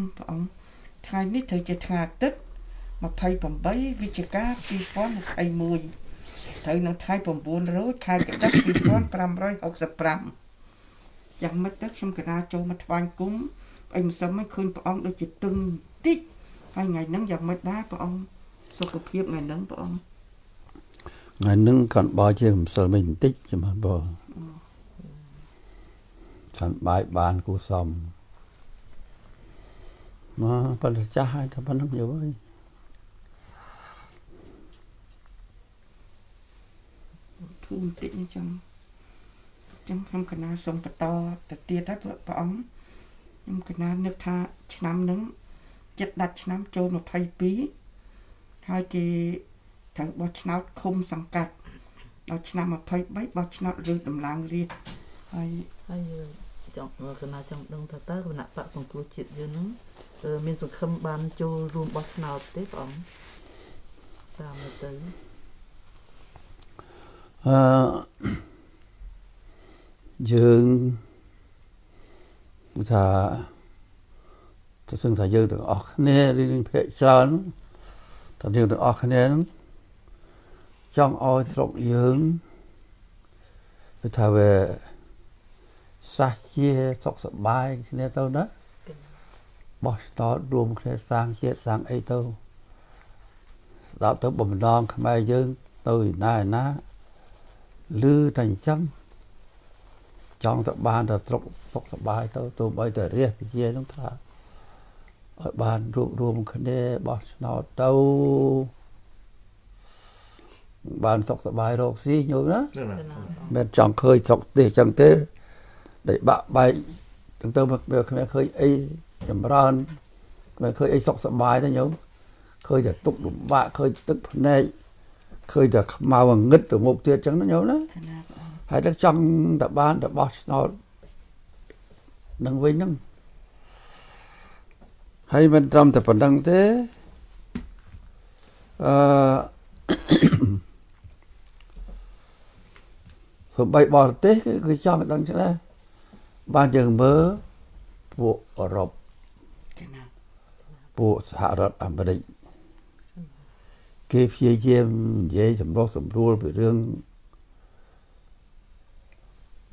ព្រះអង្គថ្ងៃនេះត្រូវជាថ្ងៃអាទិត្យ28វិច្ឆិកា2021ត្រូវនៅថ្ងៃ9រោចខែកដិក2565យ៉ាងម៉េចទៅខ្ញុំកណាចូលមកថ្វាយគុំអីមិនសឹមមិនឃើញព្រះអង្គដូចជាតឹងតិចហើយថ្ងៃហ្នឹងយ៉ាងម៉េចដែរព្រះអង្គសុខភាពថ្ងៃហ្នឹងព្រះអង្គថ្ងៃហ្នឹងកាន់បើជាម្សិលមិនបន្តិចចាំបងកាន់បាយបានគូសំ មកប៉ុន្តែចាស់ហើយតែប៉ុណ្្នឹងយកហើយធូរបន្តិចអញ្ចឹងចឹងខ្ញុំកណាសូមបន្តទៅទៀតហើយព្រះអង្គខ្ញុំកណានឹកថាឆ្នាំហ្នឹងចិត្តដាច់ឆ្នាំចូល22ហើយគេត្រូវបោះឆ្នោតឃុំសង្កាត់ដល់ឆ្នាំ23បោះឆ្នោតឬដំឡើងរាជហើយហើយចង់កណាចង់ដឹងថាតើគណៈបកសង្គ្រោះជាតិយើងហ្នឹង មានសង្ឃឹមបានចូលរួមបោះឆ្នោតទេព្រះអង្គតាមទៅអឺយើងថាទៅសឹងថាយើងទាំងអស់គ្នារៀងភាកច្រើនតើយើងទាំងអស់គ្នាហ្នឹងចង់ឲ្យស្រុកយើងគឺថាវាសះជាសុខសប្បាយគ្នាទៅណា បោះឆ្នោតរួមគ្នាសាងជាតិសាងអីទៅស្ដាប់ទៅបំដងខ្មែរយើងទៅឯណាឯណាឮតែអញ្ចឹងចង់ទៅបានទៅស្រុកសុខសប្បាយទៅទោះបីតែរះវិជានឹងថាឲ្យបានរួបរวมគ្នាបោះឆ្នោតទៅបានសុខសប្បាយរកស៊ីញោមណាមិនចង់ឃើញស្រុកទេអញ្ចឹងទេដែលបាក់បែកចឹងទៅមកគ្នាឃើញអី ចម្រើនមិនឃើញអីសុខសប្បាយទេញោមឃើញតែទុកលំបាកឃើញទឹកភ្នែកឃើញតែខ្មៅងឹតទៅមុខទៀតចឹងណាញោមណាហើយតែចង់តែបានតែបោះឆ្នោតនឹងវិញហ្នឹងហើយមិនត្រឹមតែប៉ុណ្្នឹងទេអឺធ្វើបីបរទេសគឺចង់ដឹងច្បាស់បានយើងមើលពួកអឺរ៉ុប ពួកសហរដ្ឋអាមេរិកគេព្យាយាមនិយាយសម្រុះសម្រួលពីរឿង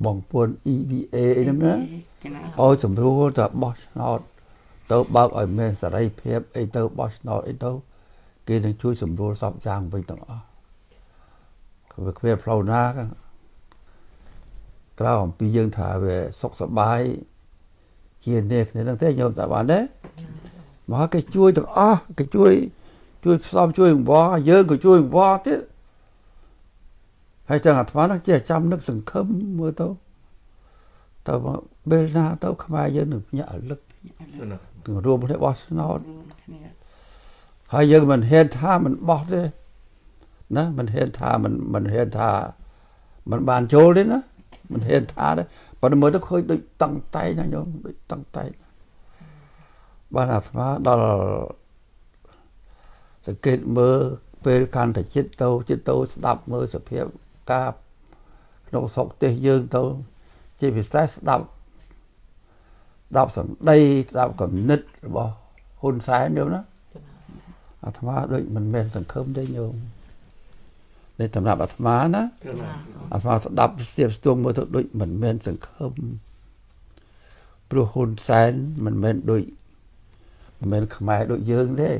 បងពួន EVA ហ្នឹងណាឲ្យសម្រួលទៅបោះឆ្នោតទៅបើកឲ្យមានសេរីភាពអីទៅបោះឆ្នោតអីទៅគេនឹងជួយសម្រួលសពយ៉ាងវិញទាំងអស់គឺវាគ្មានផ្លូវណាក្រៅអំពីយើងថាវាសុខសប្បាយជានេះគ្នាហ្នឹងទេញោមតាបានទេ មកគេជួយទាំងអស់គេជួយជួយផ្សំជួយអង្វរយើងក៏ជួយអង្វរទៀតហើយទាំងអាត្មានឹងចេះចាំនឹកសង្ឃឹមមើលទៅតើពេលណាទៅខ្មែរយើងនឹងភ្ញាក់រលឹកទាំងរួមគ្នាបោះឆ្នោតហើយយើងមិនហ៊ានថាមិនបោះទេណាមិនហ៊ានថាមិនមិនហ៊ានថាមិនបានចូលទេណាមិនហ៊ានថាទេប៉ុន្តែមើលទៅឃើញដូចតឹងតែងណាញោមដូចតឹងតែង បានអាត្មាដល់សង្កេតមើលពេលកាន់តែចិត្តទៅចិត្តទៅស្ដាប់មើលសភាពការក្នុងស្រុកទេសយើងទៅ ជាពិសេសស្ដាប់ស្ដាប់សម្ដីស្ដាប់គំនិតរបស់ហ៊ុនសែនយល់ណាអាត្មាដូចមិនមែនសង្ឃឹមទេញោមនៃសម្រាប់អាត្មាណាអាត្មាស្ដាប់ស្ទាបស្ទងមើលទៅដូចមិនមែនសង្ឃឹមព្រោះហ៊ុនសែនមិនមែនដូច មិនមែនខ្មែរដូចយើងទេ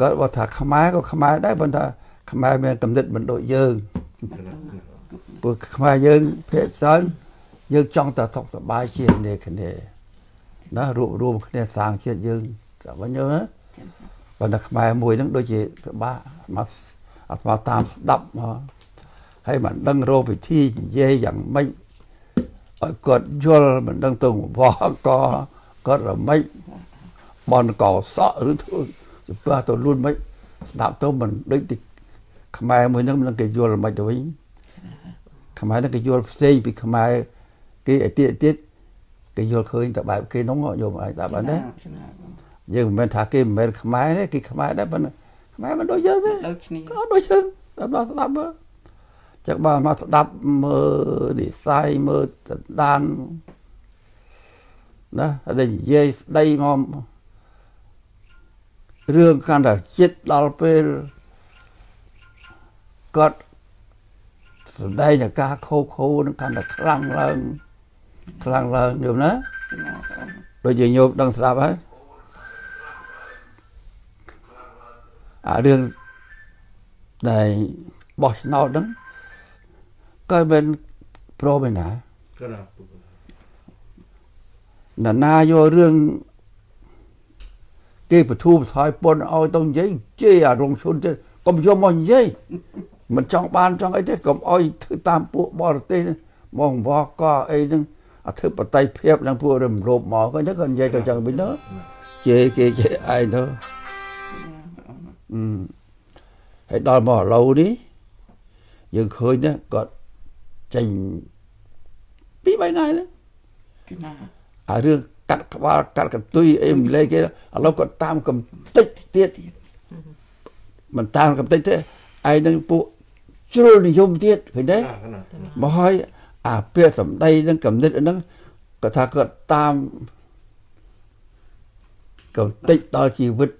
គាត់បើថាខ្មែរក៏ខ្មែរដែរប៉ុន្តែខ្មែរមានកំណត់មិនដូចយើងពួកខ្មែរយើងភាគច្រើនយើងចង់តែសុខសប្បាយជាគ្នាគ្នាណារួមរួមគ្នាសាងជាតិយើងតែវិញយល់ណាប៉ុន្តែខ្មែរមួយហ្នឹងដូចជាពិបាកមកអត់មកតាមស្ដាប់មកហើយមិនដឹងរោពិធីនិយាយយ៉ាងម៉េចឲ្យគាត់យល់មិនដឹងទៅវកក៏ គាត់រមិចបនកោសក់ឬធ្វើចំពោះទៅលួនមិនស្ដាប់ទៅមិនដូចទីខ្មែរមួយហ្នឹងមិនគេយល់មិនទៅវិញខ្មែរហ្នឹងគេយល់ផ្សេងពីខ្មែរគេឯទៀតទៀតគេយល់ឃើញតែបែបគេនោះយកមកអាចដាក់បានទេយើងមិនមែនថាគេមិនមែនខ្មែរទេគេខ្មែរដែរប៉ុន្តែខ្មែរមិនដូចយើងទេដូចគ្នាក៏ដូចយើងតែបើស្ដាប់មើលចឹងបើមកស្ដាប់មើលនិស័យមើលដាន ណាហើយនិយាយស្ដីមករឿងកាន់តែចិត្តដល់ពេលគាត់សម្ដែងតែការខោខោនឹងកាន់តែខ្លាំងឡើងខ្លាំងឡើងយល់ណាកណាព្រះអង្គដូចជាញោមដឹងស្ដាប់ហើយអារឿងដែលបោះឆ្នោតហ្នឹងក៏មិនប្រមឯណាក៏ណា ណានាយករឿងគេបទូបថយពន្ធឲ្យទៅនិយាយជេរអារងឈុនទេកុំយកមកនិយាយមិនចង់បានចង់អីទេកុំឲ្យធ្វើតាមពួកបរទេសមកបកកអីហ្នឹងអធិបតេយ្យភាពនឹងពួករំលោភមកក៏ហ្នឹងក៏និយាយទៅចឹងវិញទៅជេរគេជេរឯងទៅព្រះអង្គអឺហើយដល់មកឥឡូវនេះយើងឃើញណាគាត់ចេញពីរបីថ្ងៃណាកណា អារឿងកាត់ក្បាលកាត់កន្ទុយអីមិនលេគេឥឡូវគាត់តាមកំតិចទៀតមិនតាមកំតិចទេឯងនឹងពួកជ្រុលនិយមទៀតឃើញទេក៏ណាមកហើយអាពាក្យសម្ដីនឹងកំណត់ហ្នឹងគាត់ថាគាត់តាមកំតិចដល់ជីវិត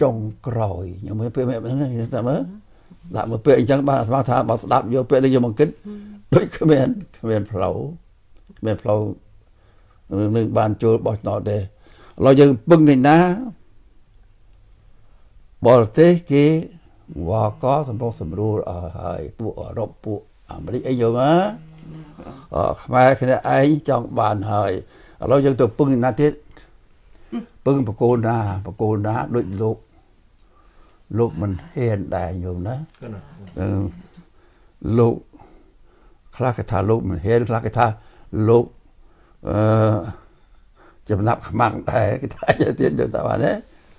ចុងក្រោយខ្ញុំមើលពាក្យហ្នឹងតែមើលដាក់មកពាក្យអញ្ចឹងបានអាត្មាថាបើស្ដាប់យកពាក្យនេះយកមកគិតដូចគ្មានគ្មានផ្លូវគ្មានផ្លូវ នឹងបានចូលបោះឆ្នោតទេឥឡូវយើងពឹងឯណាបរទេសគេវកសម្រុះសម្រួលឲ្យហើយពួកអឺរ៉ុបពួកអាមេរិកអីយកណាអឺខ្មែរគ្នាឯងចង់បានហើយឥឡូវយើងទៅពឹងឯណាទៀតពឹងបកូនណាបកូនណាដូចលោកលោកមិនហ៊ានដែរញោមណាក៏ណាអឺលោកខ្លះគេថាលោកមិនហ៊ានខ្លះគេថាលោក អឺចំណាប់ខ្មាំងដែរគេថាយ៉ាងទៀតទៅតែបានទេ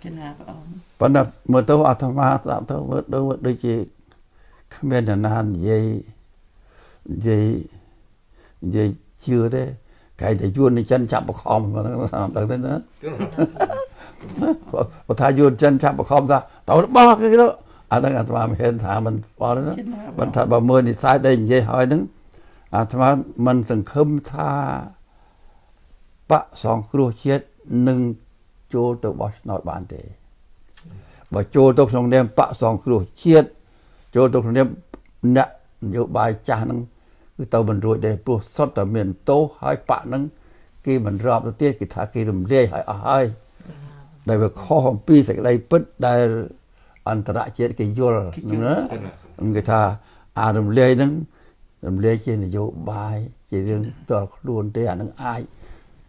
កណាព្រះអង្គប៉ុន្តែមើលទៅអាត្មាស្ដាប់ទៅមើលទៅដូចជាគ្មាននរណានិយាយនិយាយនិយាយជឿទេគេតែយួននេះចិនចាប់បខំហ្នឹងដឹងទេណាក៏ណាបើថាយួនចិនចាប់បខំថាទៅរបស់គេទៅអាហ្នឹងអាត្មាមិនហ៊ានថាមិនបល់ទេណាកណាបើថាបើមើលនិស័យដែលនិយាយហើយហ្នឹងអាត្មាមិនសង្ឃឹមថា បកសង្គ្រោះជាតិនឹងចូលទៅបោះឆ្នោតបានទេបើចូលទៅក្នុងនាមបកសង្គ្រោះជាតិចូលទៅក្នុងនាមអ្នកនយោបាយចាស់ហ្នឹងគឺទៅមិនរួចទេព្រោះសុទ្ធតែមានទោសហើយបកហ្នឹងគេមិនរាប់ទៅទៀតគេថាគេរំលាយឲ្យអស់ហើយដែលវាខុសអំពីសេចក្តីពិតដែលអន្តរជាតិគេយល់ហ្នឹងណាក៏ណាគេថាអារំលាយហ្នឹងរំលាយជានយោបាយជារឿងផ្ទាល់ខ្លួនទេអានឹងអាច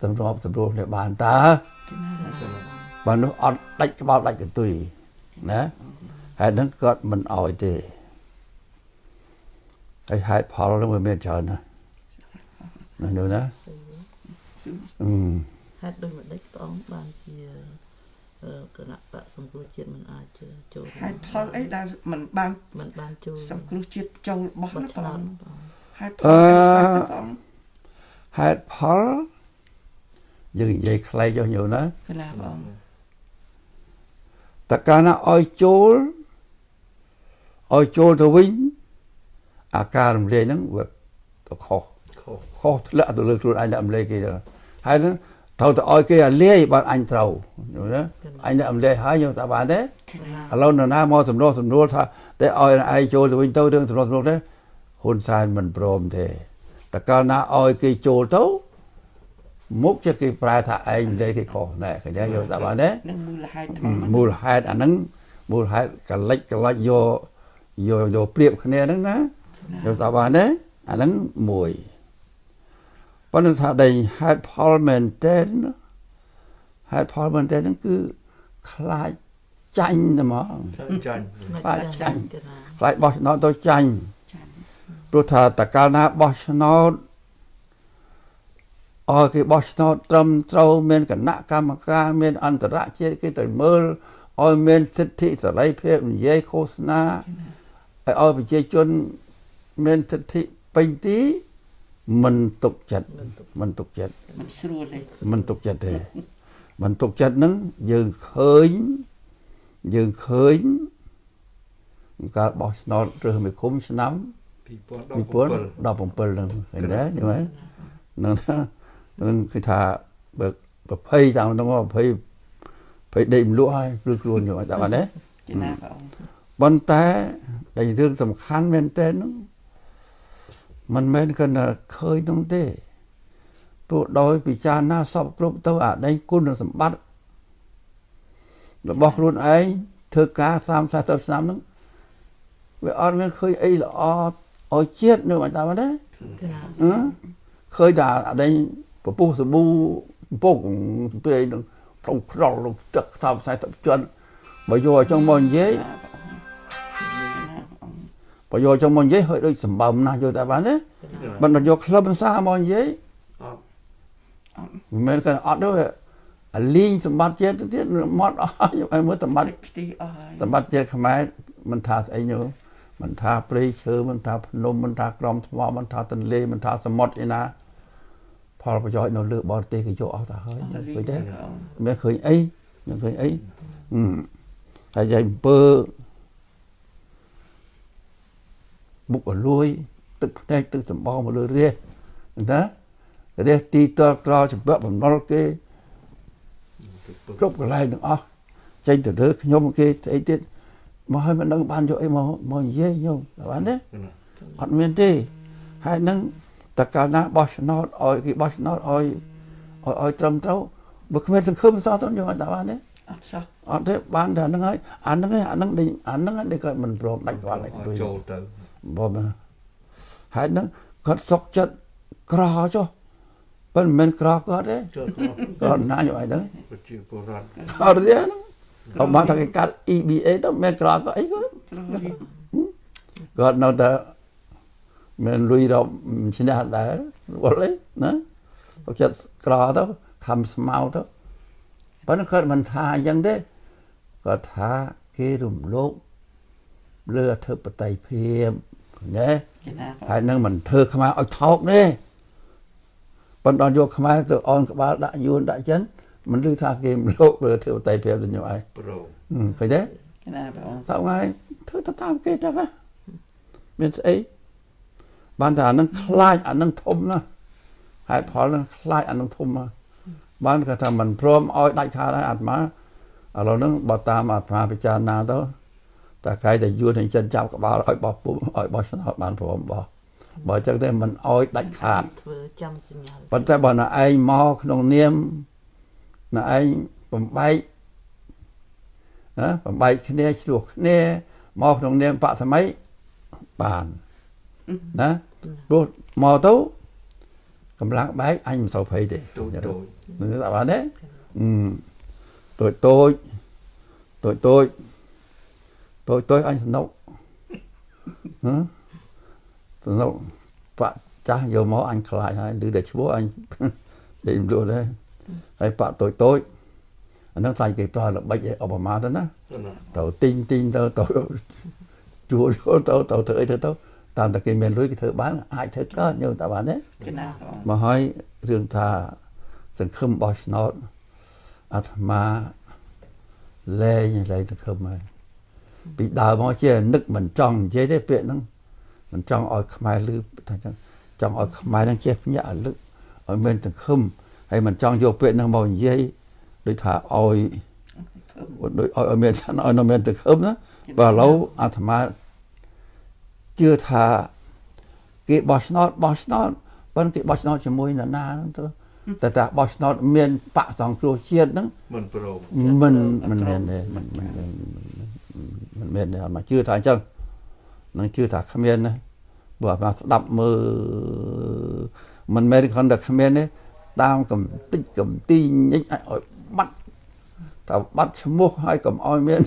សម្របសម្រួលគ្នាបានតើកណាក៏ណាបើនោះអត់ដាច់ក្បាលដាច់កន្ទុយណាហើយហ្នឹងគាត់មិនអោយទេហើយហេតុផលហ្នឹងវាមានច្រើនណាស់ណានោះណាអឺហេតុដូចម្ដេចព្រះអង្គបានជាអឺគណៈបកសង្គ្រោះជាតិមិនអាចចូលហេតុផលអីដែលមិនបានមិនបានចូលសង្គ្រោះជាតិចូលបោះបោះណាឆ្ព្រះនោតអង្គព្រះអង្គហេតុផលអីខ្លះណាព្រះអង្គហេតុផល យើងនិយាយខ្លីចុះញោមណាកណាព្រះអង្គតើកាលណាឲ្យចូលឲ្យចូលទៅវិញអាការរំលាយហ្នឹងវាទៅខុសខុសខុសធ្លាក់ទៅលើខ្លួនឯងដាក់រំលែកគេទៅហើយហ្នឹងត្រូវទៅឲ្យគេអាលាយបានអញត្រូវយល់ទេអញដាក់រំលែកហើយយកតែបានទេកណាឥឡូវនរណាមកសំណោះសំនួលថាតែឲ្យឯងចូលទៅវិញទៅរឿងសំណោះសំនួលទេហ៊ុនសែនមិនព្រមទេតែកាលណាឲ្យគេចូលទៅ មុខជាគេប្រែថាឯងរំលែកគេខុសណែឃើញទេយកតែបានទេនឹងមូលហេតុថ្មមិនមូលហេតុអាហ្នឹងមូលហេតុកលិចកលិចយកយកយកព្រៀបគ្នាហ្នឹងណាយកស្អាបានទេអាហ្នឹងមួយប៉ុន្តែថាដែលហេតុផលមែនតើហេតុផលមែនតើហ្នឹងគឺខ្លាចចាញ់តែហ្មងចាញ់បាទចាញ់គណៈខ្លាចបោះឆ្នោតទៅចាញ់ចាញ់ព្រោះថាតកាលណាបោះឆ្នោត អរគេបោះឆ្នោតត្រឹមត្រូវមានគណៈកម្មការមានអន្តរជាតិគេទៅមើលឲ្យមានសិទ្ធិសេរីភាពនិយាយឃោសនាឲ្យឲ្យប្រជាជនមានសិទ្ធិពេញទីមិនទុកចិត្តមិនទុកចិត្តមិនស្រួលទេមិនទុកចិត្តទេមិនទុកចិត្តហ្នឹងយើងឃើញយើងឃើញការបោះឆ្នោតរើសមេឃុំឆ្នាំ2017 2017ហ្នឹងឃើញដែរយល់ទេហ្នឹងណាហ្នឹងគឺថាបើ20តាមនោះ20 20ដេកមលក់ហើយព្រឺខ្លួនយកតែបានទេចំណាព្រះអង្គប៉ុន្តែដែលរឿងសំខាន់មែនតើនោះมันមិនគណឃើញនោះទេទោះដោយពិចារណាសពគ្រប់ទៅអាដែងគុណសម្បត្តិរបស់ខ្លួនឯងធ្វើការ30 40ឆ្នាំហ្នឹងវាអត់មានឃើញអីល្អឲ្យជាតិនៅមិនតាមទេចាអឺឃើញតែអាដែង ពពុះសប៊ូពុកពេលនឹងប្រងក្រល់ទឹក30 40ជាន់បើយកឲ្យចង់មកនិយាយបើយកចុងមកនិយាយហើយដូចសម្បើមណាស់យកតែបានទេមិនដល់យកក្លឹបភាសាមកនិយាយអត់មិនមែនគាត់អត់ទេអាលីងសម្បត្តិជាតិទៅទៀតមកអស់ឲ្យមើលសម្បត្តិខ្ទីអស់ហើយសម្បត្តិជាតិខ្មែរមិនថាស្អីញោមមិនថាព្រៃឈើមិនថាភ្នំមិនថាក្រំថ្មមិនថាទន្លេមិនថាសមុទ្រឯណា ផលប្រយោជន៍នៅលើបរទេសគេយកអស់ទៅហើយឃើញទេមិនឃើញអីមិនឃើញអីហឹមហើយយាយអំពើបុកអលួយទឹកផ្នែកទឹកសម្បោមកលើរះណារះទីតលក្រចម្ពាក់បំណុលគេគ្រប់កន្លែងទាំងអស់ចេញទៅលើខ្ញុំគេស្អីទៀតមកឲ្យមិនដឹងបានយកអីមកមកនិយាយខ្ញុំបានទេអត់មានទេហើយនឹង តកាលណាបោះឆ្នោតឲ្យគេបោះឆ្នោតឲ្យឲ្យឲ្យត្រឹមត្រូវបើគ្មានសង្ឃឹមសោះទៅយកឲ្យតែបានទេអត់សោះអត់ទេបានតែហ្នឹងហើយអាហ្នឹងឯងអាហ្នឹងដេញអាហ្នឹងឯងដែលគាត់មិនព្រមដាច់គាត់ឲ្យអត់ទុយចូលទៅបងណាហើយហ្នឹងគាត់សុកចិត្តក្រចុះប៉ុន្តែមិនមែនក្រគាត់ទេចូលទៅគាត់ណាយកឲ្យហ្នឹងប្រជាពលរដ្ឋអត់ទេហ្នឹងអត់បានថាគេកាត់ EBA ទៅមិនមែនក្រគាត់អីគាត់ត្រូវរៀបគាត់នៅតែ មិនលុយរកឈ្នះដែរវល់ទេណាសុកចិត្តក្រទៅខំស្មៅទៅប៉ុន្តែគាត់មិនថាអញ្ចឹងទេគាត់ថាគេរំលោភលើអធិបតេយ្យភាពណាចំណាព្រះហើយនឹងមិនធ្វើខ្មែរឲ្យថោកទេប៉ុន្តែយកខ្មែរទៅអនក្បាលដាក់យួនដាក់ចិនមិនឮថាគេមលោកលើធ្វើតៃភាពទៅញោមឯងប្រូហឹមឃើញទេចំណាព្រះអង្គថាថ្ងៃធ្វើទៅតាមគេទៅណាមានស្អី បានតែអានឹងខ្លាចអានឹងធំណាស់ហេតុផលនឹងខ្លាចអានឹងធំណាស់បានគាត់ថាមិនព្រមឲ្យដាច់ខាតហើយអាត្មាឥឡូវហ្នឹងបើតាមអាត្មាពិចារណាទៅតែកាយតែយួននឹងចិនចាប់ក្បាលឲ្យបោះពុំឲ្យបោះឆ្នោតបានព្រមបោះបើអញ្ចឹងទេមិនឲ្យដាច់ខាតធ្វើចាំសញ្ញាប៉ុន្តែបើណឯងមកក្នុងនាមណឯងបំបែកណាបំបែកគ្នាឆ្លោះគ្នាមកក្នុងនាមបកសម័យបានណា ព្រោះមកទៅកម្លាំងបែកអញមិនសូវភ័យទេទូចទូចនឹងថាបានទេអឺតូចតូចតូចតូចតូចតូចអញសនុកហ៎សនុកបាក់ចាស់យកមកអញខ្លាចហើយឬ តែឈ្មោះអញដេកមិនលក់ដែរហើយបាក់តូចតូចអាហ្នឹងខ្លាចគេប្រើល្បិចឲ្យឧបមាទៅណាណាទៅទិញទិញទៅទៅជួលទៅទៅធ្វើអីទៅទៅតាមតែគេមានលុយគេធ្វើបានអាចធ្វើកើតយកតែបានទេចំណាព្រះអង្គមកហើយរឿងថាសង្ឃឹមបោះឆ្នោតអាត្មាលែងលែងសង្ឃឹមហើយពីដើមមកជានឹកមិនចង់និយាយទេពាក្យហ្នឹងមិនចង់ឲ្យខ្មែរលឺថាចឹងចង់ឲ្យខ្មែរហ្នឹងចេះភ្ញាក់រលឹកឲ្យមានសង្ឃឹមហើយមិនចង់យកពាក្យហ្នឹងមកនិយាយដូចថាឲ្យដូចឲ្យឲ្យមានថាឲ្យនៅមានសង្ឃឹមណាបើឥឡូវអាត្មា ជឿថាគេបោះឆ្នោតបោះឆ្នោតប៉ុន្តែគេបោះឆ្នោតជាមួយនរណាហ្នឹងទៅតែតែបោះឆ្នោតមានបកសង្គ្រោះជាតិហ្នឹងមិនប្រូមិនមិនមែនទេមិនមិនមិនមិនមែនទេអត់មកជឿថាអញ្ចឹងនឹងជឿថាគ្មានណាបើអត់មកស្ដាប់មើលមិនមែនគ្រាន់តែគ្មានទេតាមកំតិចកំទីញិចឲ្យបាត់តែបាត់ឈ្មោះឲ្យកុំឲ្យមាន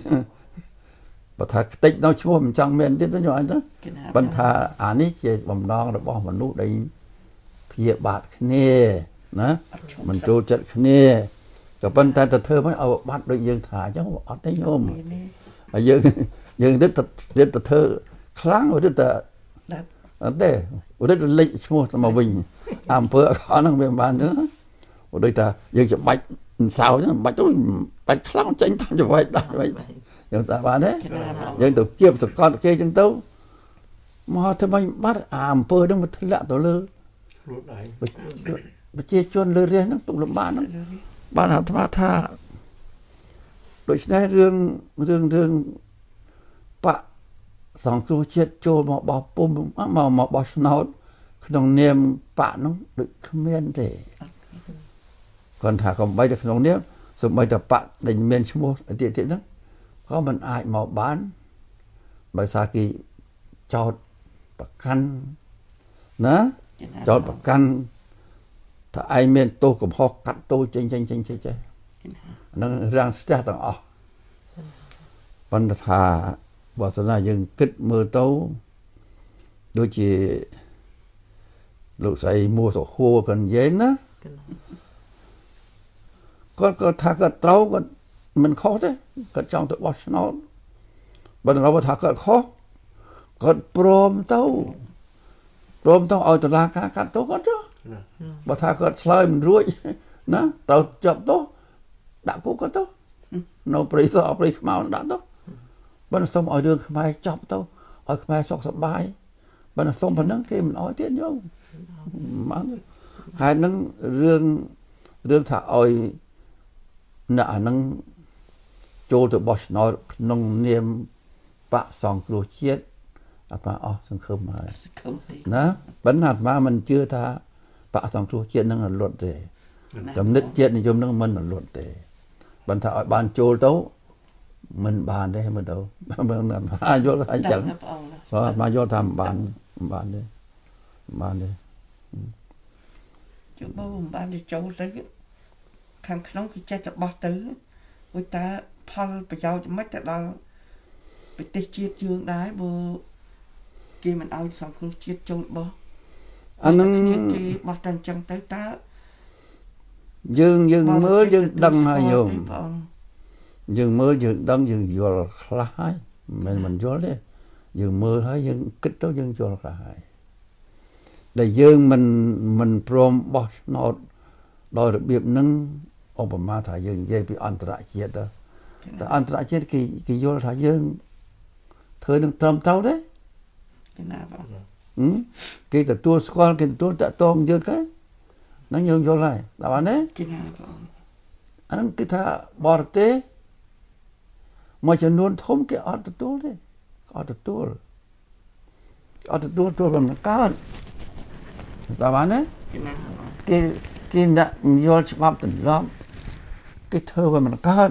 បើថាខ្ទេចនៅឈ្មោះមិនចង់មានទៀតទៅញោមអញទៅចំណាប៉ុន្តែអានេះជាបំណងរបស់មនុស្សដែលព្យាបាទគ្នាណាមិនចូលចិត្តគ្នាក៏ប៉ុន្តែទៅធ្វើមិនឲ្យបាត់ដូចយើងថាអញ្ចឹងអត់ទេញោមមាននេះហើយយើងយើងរឹតទៅរឹតទៅធ្វើខ្លាំងរឹតទៅដាច់អត់ទេរឹតទៅលេចឈ្មោះទៅមកវិញអំពើអកលហ្នឹងវាមិនបានទេណាព្រោះដូចថាយើងច្បាច់សៅអញ្ចឹងបាច់ទៅបាច់ខ្លាំងចេញតាមច្បែកដែរបាច់ យើងតែបានទេចំណាព្រះអង្គយើងទៅគៀបសកត់គេចឹងទៅមកធ្វើម៉េចបាត់អាអំពើហ្នឹងមកធ្លាក់ទៅលើខ្លួនឯងបើប្រជាជនលើរាជហ្នឹងទុកលំបាកហ្នឹងបានអាត្មាថាដូច្នេះរឿងរឿងរឿងបកសង្គ្រោះជាតិចូលមកបោះពុំមកមកបោះឆ្នោតក្នុងនាមបកនោះដូចគ្មានទេគាត់ថាកំបីតែក្នុងនាមសូម្បីតែបកដែលមានឈ្មោះទៀតទៀតហ្នឹង ក៏មិនអាចមកបានដោយសារគេចោតប្រកាន់ណាចោតប្រកាន់ថាឯងមានទោសកំហុសកាត់ទោសចេញចេញចេញចេញចេះហ្នឹងរាំងស្ទះទាំងអស់ប៉ុន្តែថាបើសិនណាយើងគិតមើលទៅដូចជាលោកស្រីមួសុខួរគាត់និយាយណាគាត់ក៏ថាគាត់ត្រូវគាត់ មិនខុសទេគាត់ចង់ទៅបោះឆ្នោតបើដល់ថាគាត់ខុសគាត់ព្រមទៅព្រមទៅឲ្យតឡាការកាត់ទោសគាត់ចុះបើថាគាត់ឆ្លើយមិនរួចណាត្រូវចាប់ទោសដាក់គុកគាត់ទៅនៅព្រៃសអព្រៃខ្មៅដាក់ទៅបើសុំឲ្យរឿងខ្មែរចប់ទៅឲ្យខ្មែរសុខសប្បាយបើសុំប៉ុណ្ណឹងគេមិនអោយទៀតយោបានហើយនឹងរឿងរឿងថាឲ្យអ្នកអានឹង ចូលទៅបោះឆ្នោតក្នុងនាមបកសង្គ្រោះជាតិអាត្មាអស់សង្ឃឹមហើយសង្ឃឹមទេណាប៉ុន្តែអាត្មាមិនជឿថាបកសង្គ្រោះជាតិនឹងរលត់ទេចំណិតជាតិនិយមនឹងមិនរលត់ទេប៉ុន្តែឲ្យបានចូលទៅមិនបានទេមើលទៅមិនបានយល់អញ្ចឹងបាទមកយល់ថាមិនបានមិនបានទេមិនបានទេជួបបើមិនបានទៅចូលទៅខាងក្នុងគឺចេះតែបោះទៅឧយតា ផលប្រយោជន៍មិនទៅដល់ប្រទេសជាតិយើងដែរបើគេមិនឲ្យសង្គ្រោះជាតិចូលបោះអានឹងគេបោះតែអញ្ចឹងទៅតើយើងយើងមើលយើងដឹងហើយយោមយើងមើលយើងដឹងយើងយល់ខ្លះហើយមិនមិនយល់ទេយើងមើលហើយយើងគិតទៅយើងយល់ខ្លះហើយដែលយើងមិនមិនព្រមបោះឆ្នោតដោយរបៀបហ្នឹងឧបមាថាយើងនិយាយពីអន្តរជាតិទៅ តែអន្តរជាតិគេគេយល់ថាយើងធ្វើនឹងត្រឹមត្រូវទេគេណាបងគេទទួលស្គាល់គេទទួលតាក់ទងយើងគេហ្នឹងយើងយល់ហើយដល់បានទេគេណាបងអាហ្នឹងគឺថាបរទេសមួយចំនួនធំគេអត់ទទួលទេអត់ទទួលអត់ទទួលទទួលមិនកើតតើបានទេគេគេដាក់យល់ច្បាប់ទម្លាប់គេធ្វើឲ្យមិនកើត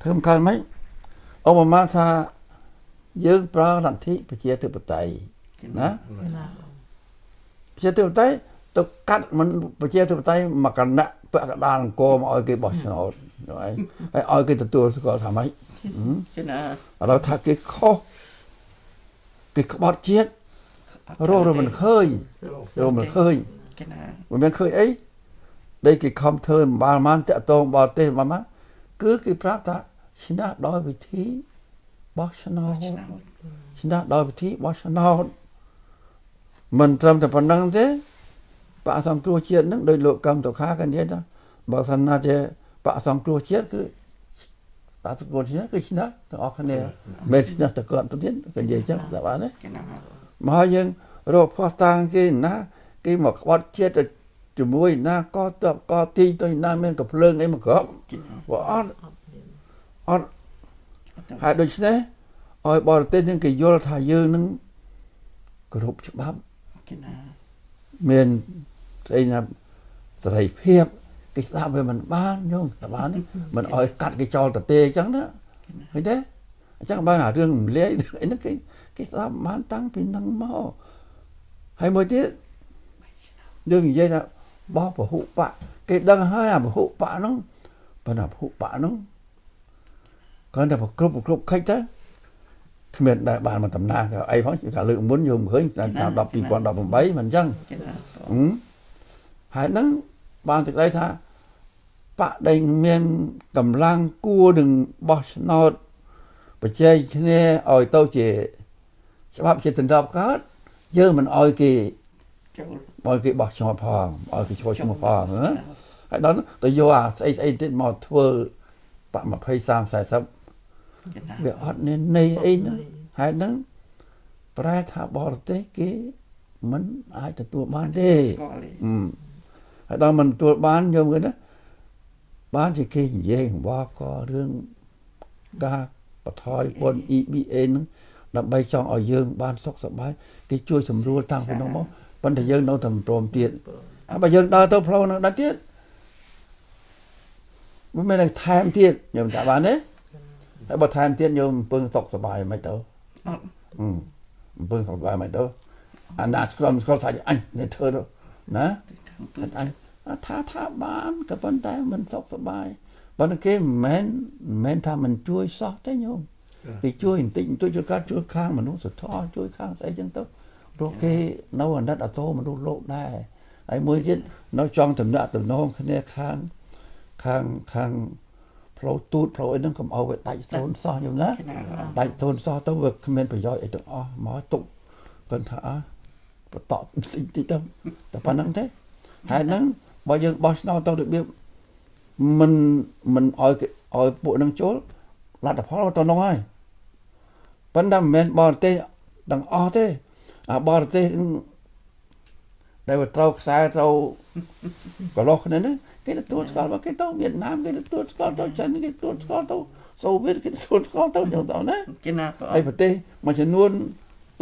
ធ្វើមិនកើតមិនឧបមាថាយើងប្រើលទ្ធិប្រជាធិបតេយ្យណាប្រជាធិបតេយ្យទៅកាត់មិនប្រជាធិបតេយ្យមកកណៈពាក់កដាលអង្គមកឲ្យគេបោះឆ្នោតហើយឲ្យគេទទួលស្គាល់ថាម៉េចចេណាឥឡូវថាគេខុសគេក្បត់ជាតិរករមិនឃើញរកមិនឃើញចេណាមិនមានឃើញអីដែលគេខំធ្វើមិនបានបានតាក់តងបរទេសបានបានគឺគេប្រាប់ថា ឈ្នះដោយវិធីបោះឆ្នោតឈ្នះដោយវិធីបោះឆ្នោតមិនត្រឹមតែប៉ុណ្្នឹងទេបាក់សង្គ្រោះជាតិនឹងដោយលោកកម្មតុខាក៏និយាយថាបើសិនណាជាបាក់សង្គ្រោះជាតិគឺបាក់សង្គ្រោះជាតិគឺឈ្នះទាំងអស់គ្នាមិនឈ្នះតែគាត់ទៅទៀតក៏និយាយចឹងតែបានទេមកយើងរកផោះតាំងគេណាគេមកក្បត់ជាតិទៅជាមួយណាក៏តបក៏ទីទៅណាមានកភ្លើងអីមកគ្រប់ព្រោះអត់ អត់ហើយដូច្នេះឲ្យបរទេសនឹងគេយល់ថាយើងនឹងគ្រប់ច្បាប់មានស្អីណាសេរីភាពគេស្ដាប់វាមិនបានយងតែបានមិនឲ្យកាត់គេចោលទៅទេអញ្ចឹងណាឃើញទេអញ្ចឹងបានអារឿងរំលាយអីហ្នឹងគេគេស្ដាប់បានតាំងពីហ្នឹងមកហើយមួយទៀតយើងនិយាយថាបោះពហុបកគេដឹងហើយអាពហុបកហ្នឹងប៉ុន្តែពហុបកហ្នឹង គាត់តែប្រគ្រប់ប្រគ្រប់ខិចទៅគ្មានដែលបានមកតំណាងអីផងកាលលើកមុនយើងឃើញតាម10 2018មិនអញ្ចឹងហើយហ្នឹងបានទឹកដីថាបកដែលមានកម្លាំងគួរនឹងបោះឆ្នោតប្រជែងគ្នាឲ្យទៅជាច្បាប់ជាទន្ទឹមកើតយើងមិនឲ្យគេចូលឲ្យគេបោះឆ្នោតផងឲ្យគេចូលឈ្មោះផងណាហើយដល់ទៅយកអាស្អីស្អីទៀតមកធ្វើបាក់20 30 40 វាអត់ន័យអីហ្នឹងហើយហ្នឹងប្រែថាបរទេសគេมันអាចទទួលបានទេស្គាល់ទេអឺហើយដល់មិនទទួលបានយកមើលណាបានជាគេនិយាយបបក៏រឿងការបថយបុន EBA ហ្នឹងដើម្បីចង់ឲ្យយើងបានសុខសប្បាយគេជួយសម្រួលតាំងពីនោះមកប៉ុន្តែយើងនៅតែមិនព្រមទៀតហើយបើយើងដើរទៅផ្លូវហ្នឹងដល់ទៀតមិនមែនថែមទៀតខ្ញុំថាបានទេ ហើយបើថែមទៀតយើងមិនពឹងសុខសប្បាយមិនទៅអត់អឺមិនពឹងសុខសប្បាយមិនទៅអាណាស្គមស្គាល់ថាអញនេះធ្វើទៅណាអញថាថាបានក៏ប៉ុន្តែមិនសុខសប្បាយប៉ុន្តែគេមិនមែនមិនមែនថាមិនជួយសោះទេញោមគេជួយបន្តិចបន្តួចជួយការជួយខាងមនុស្សធម៌ជួយខាងស្អីចឹងទៅព្រោះគេនៅអាណិតអតោមនុស្សលោកដែរហើយមួយទៀតនៅចង់តំណាក់តំណងគ្នាខាងខាងខាង ផ្លូវទូតផ្លូវអីហ្នឹងកុំឲ្យវាដាច់ស្ទូនសោះញោមណាគណៈព្រះអង្គដាច់ទូនសោះទៅវាគ្មានប្រយោជន៍អីទាំងអស់មកទុកគាត់ថាអើបតក់តិចតិចទៅតែប៉ុណ្្នឹងទេហើយហ្នឹងបើយើងបោះឆ្នោតទៅរបៀបមិនមិនឲ្យគេឲ្យពួកហ្នឹងចូលលទ្ធផលទៅនោះហើយប៉ុន្តែមិនមែនបរទេសទាំងអស់ទេអាបរទេសដែលវាត្រូវខ្សែត្រូវកន្លោះគ្នាហ្នឹង គេទទួលស្គាល់មកគេទៅវៀតណាមគេទទួលស្គាល់ទៅចិនគេទទួលស្គាល់ទៅសូវៀតគេទទួលស្គាល់ទៅយ៉ាងទៅណាគណៈព្រះអហើយង្គប្រទេសមួយចំនួន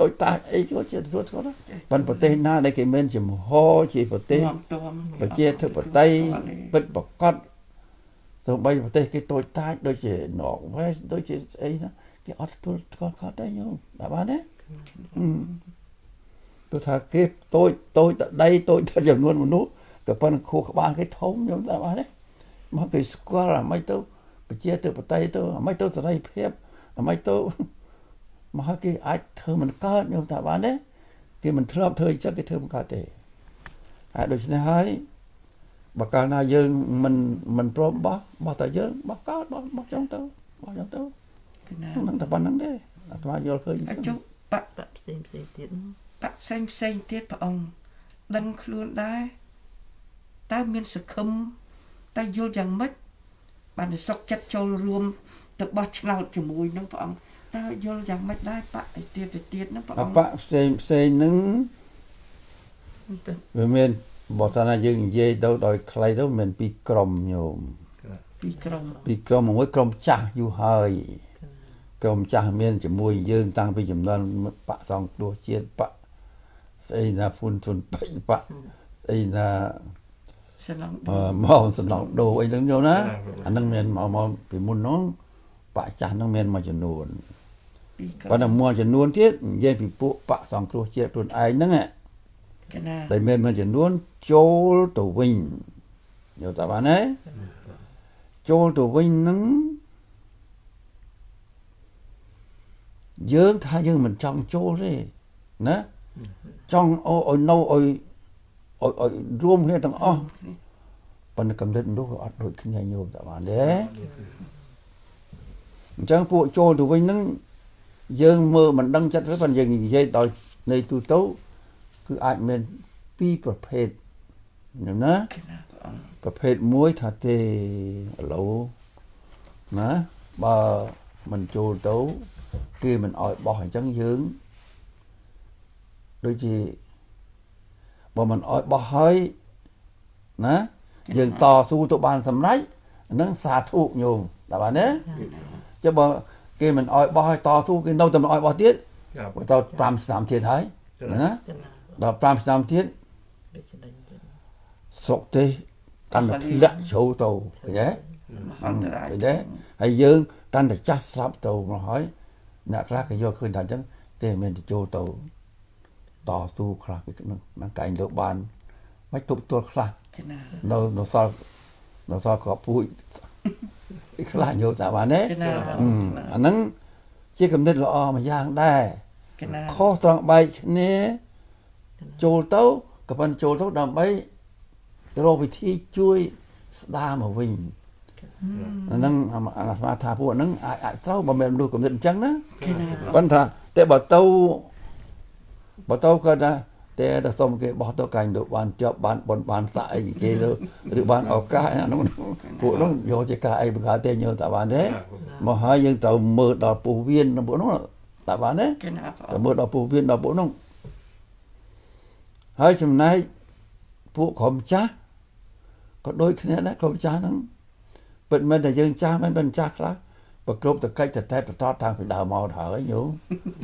តូចតាចអីក៏ជាទទួលស្គាល់ដែរប៉ុន្តែប្រទេសណាដែលគេមានចំហជាប្រទេសនាំតមប្រជាធិបតេយ្យពិតប្រកបសូម្បីប្រទេសគេតូចតាចដូចជាន័រវេសដូចជាស្អីណាគេអត់ទទួលស្គាល់ខត់ដែរញោមបាទបានទេទោះថាគេតូចតូចតដីតូចតែចំនួនមនុស្ស ក៏ប៉ុន្តែខួរក្បាលគេធំញោមបាទបានទេមកគេស្គាល់អាម៉េចទៅប្រជាធិបតេយ្យទៅអាម៉េចទៅសេរីភាពអាម៉េចទៅមកហើយគេអាចធ្វើមិនកើតញោមថាបានទេគេមិនធ្លាប់ធ្វើអញ្ចឹងគេធ្វើមិនកើតទេហើយដូច្នេះហើយបើកាលណាយើងមិនមិនព្រមបោះបោះតែយើងបោះកើតបោះបោះចឹងទៅបោះចឹងទៅគណៈហ្នឹងតែប៉ុណ្្នឹងទេអាត្មាយល់ឃើញអញ្ហើយចឹងចុះបៈបាក់ផ្សេងផ្សេងទៀតបៈផ្សេងផ្សេងទៀតព្រះអង្គដឹងខ្លួនដែរ តើមានសង្ឃឹមតើយល់យ៉ាងម៉េចបានទៅសុកចិត្តចូលរួមទៅបោះឆ្នោតជាមួយនឹងព្រះអង្គតើយល់យ៉ាងម៉េចដែរបៈឯទៀតទៅទៀតហ្នឹងព្រះអអង្គបៈផ្សេងផ្សេងហ្នឹងវាមានបើថាណាយើងនិយាយទៅដោយខ្លីទៅមិនមែនពីរក្រុមញោមពីក្រុមពីរក្រុមមួយក្រុមចាស់យូរហើយក្រុមចាស់មានជាមួយយើងតាំងពីចំនួនបកសង្គ្រោះជាតិបកស្អីណាហ្វុនជុនបៃបកស្អីណា សឡងអឺមកសំឡងដូរអីហ្នឹងយកណាអាហ្នឹងមានមកមកពីមុនហ្នឹងបកចាស់ហ្នឹងមានមួយចំនួនពីក្រុប៉ុមន្តែមួយចំនួនទៀតនិយាយពីពួកបកសង្គ្រោះជាតិខ្លួនឯងហ្នឹងឯងគណៈដែលមានមួយចំនួនចូលទៅវិញយកតើបានទេចូលទៅវិញហ្នឹងយើងថាយើងមិនចង់ចូលទេណាចង់ឲ្យឲ្យនៅឲ្យ ឲ្យឲ្យរួមគ្នាទាំងអស់ប៉ុន្តែកំណត់នោះវាអត់ដូចគ្នាញោមតើបានទេអញ្ចឹងពួកចូលទៅវិញហ្នឹងយើងមើលមិនដឹងចិត្តទេប៉ុន្តែយើងនិយាយដោយនៃទូទៅគឺអាចមានពីរប្រភេទញ៉ឹងណាគណៈព្រះអង្គប្រភេទមួយថាទេឥឡូវណាបើមិនចូលទៅគេមិនអោយបោះអញ្ចឹងយើងដូចជា បើមិនអោយបោះហើយណាយើងតស៊ូទៅបានសម្រេចនឹងសាធុញោមដល់បានទេចុះបើគេមិនអោយបោះហើយតស៊ូគេនៅតែមិនអោយបោះទៀតបើត5ឆ្នាំទៀតហើយណាដល់5ឆ្នាំទៀតសុកទេកាន់តែធ្លាក់ជ្រៅទៅឃើញទេអន្តរាយទេហើយយើងកាន់តែចាស់ស្លាប់ទៅមកហើយអ្នកខ្លះគេយកឃើញថាអញ្ចឹងគេមិនទៅចូលទៅ តស៊ូខ្លះពីក្នុងនឹងកែងលើបានមិនទប់ទល់ខ្លះគណៈនៅនៅសល់នៅសល់ក៏ពូជពីខ្លះយកតែបានទេគណៈអឺអាហ្នឹងជាគំនិតល្អមួយយ៉ាងដែរគណៈខុសត្រង់បែកគ្នាចូលទៅក៏ប៉ុន្តែចូលទៅដើម្បីទៅរកវិធីជួយស្ដារមកវិញអាហ្នឹងអាអាស្មាថាពួកហ្នឹងអាចអាចត្រូវបើមិនមនុស្សគំនិតអញ្ចឹងណាគណៈប៉ុន្តែតែបើទៅ បើទៅគាត់ថាតែតែសុំគេបោះទៅកាញ់ទៅបានជាប់បានបនបានសាក់អីគេទៅឬបានឱកាសអាហ្នឹងពួកហ្នឹងយកជាការអីបង្កើតទេញើតែបានទេមកហើយយើងត្រូវមើលដល់ពុះវៀនពួកហ្នឹងតែបានទេគណៈព្រះតែអង្គមើលដល់ពុះវៀនដល់ពួកហ្នឹងហើយចំណែកពួកក្រុមចាស់ក៏ដូចគ្នាដែរក្រុមចាស់ហ្នឹងពិតមែនតែយើងចាស់មែនមិនចាស់ខ្លះប្រគ្រប់តកិច្ចតតែតតតាំងពីដើមមកហើយញោម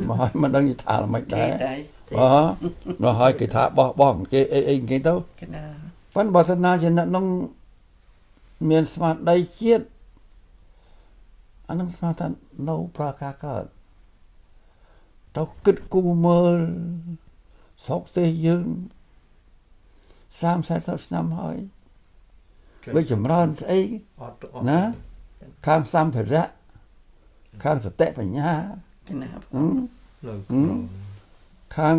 មកហើយមិនដឹងថាល្មិចគេដែរ ដែរអនោះហើយគេថាបោះបោះគេអីអីគេទៅកណាប៉ុន្តែបើសិនណាជាអ្នកនោះមានស្មារតីជាតិអានឹងស្មារតីនៅប្រការកើតទៅគិតគូរមើលស្រុកទេសយើង30 40ឆ្នាំហើយវាចម្រើនស្អីអត់អត់ណាខាងសម្ភារៈខាងសតិបញ្ញាកណាហឹមនៅហឹម ខាង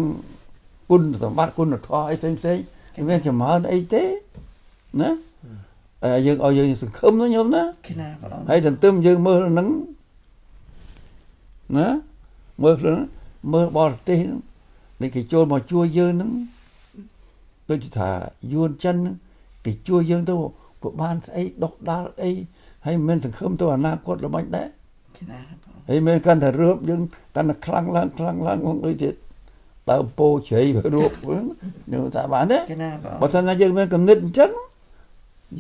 គុណសម្បត្តិគុណធម៌អីផ្សេងផ្សេងៗមានចម្រើនអីទេណាតែយើងឲ្យយើងសង្ឃឹមណាញោមណាកណាព្រះអង្គហើយទន្ទឹមយើងមើលហ្នឹងណាមើលខ្លួនហ្នឹងមើលបរទេសហ្នឹងដែលគេចូលមកជួយយើងហ្នឹងដូចជាថាយួនចិនហ្នឹងគេជួយយើងទៅក៏បានស្អីដុសដាល់អីហើយមិនសង្ឃឹមទៅអនាគតល្មិចដែរកណាព្រះអង្គហើយមិនកាន់តែរឹបយើងកាន់តែខ្លាំងឡើងខ្លាំងឡើងហ្នឹងដូចជាដើ មពោជ្រៃរੂបហ្នឹងយើងថាបានទេកណាព្រះបើអង្គសិនណាយើងមានគំនិតអញ្ចឹង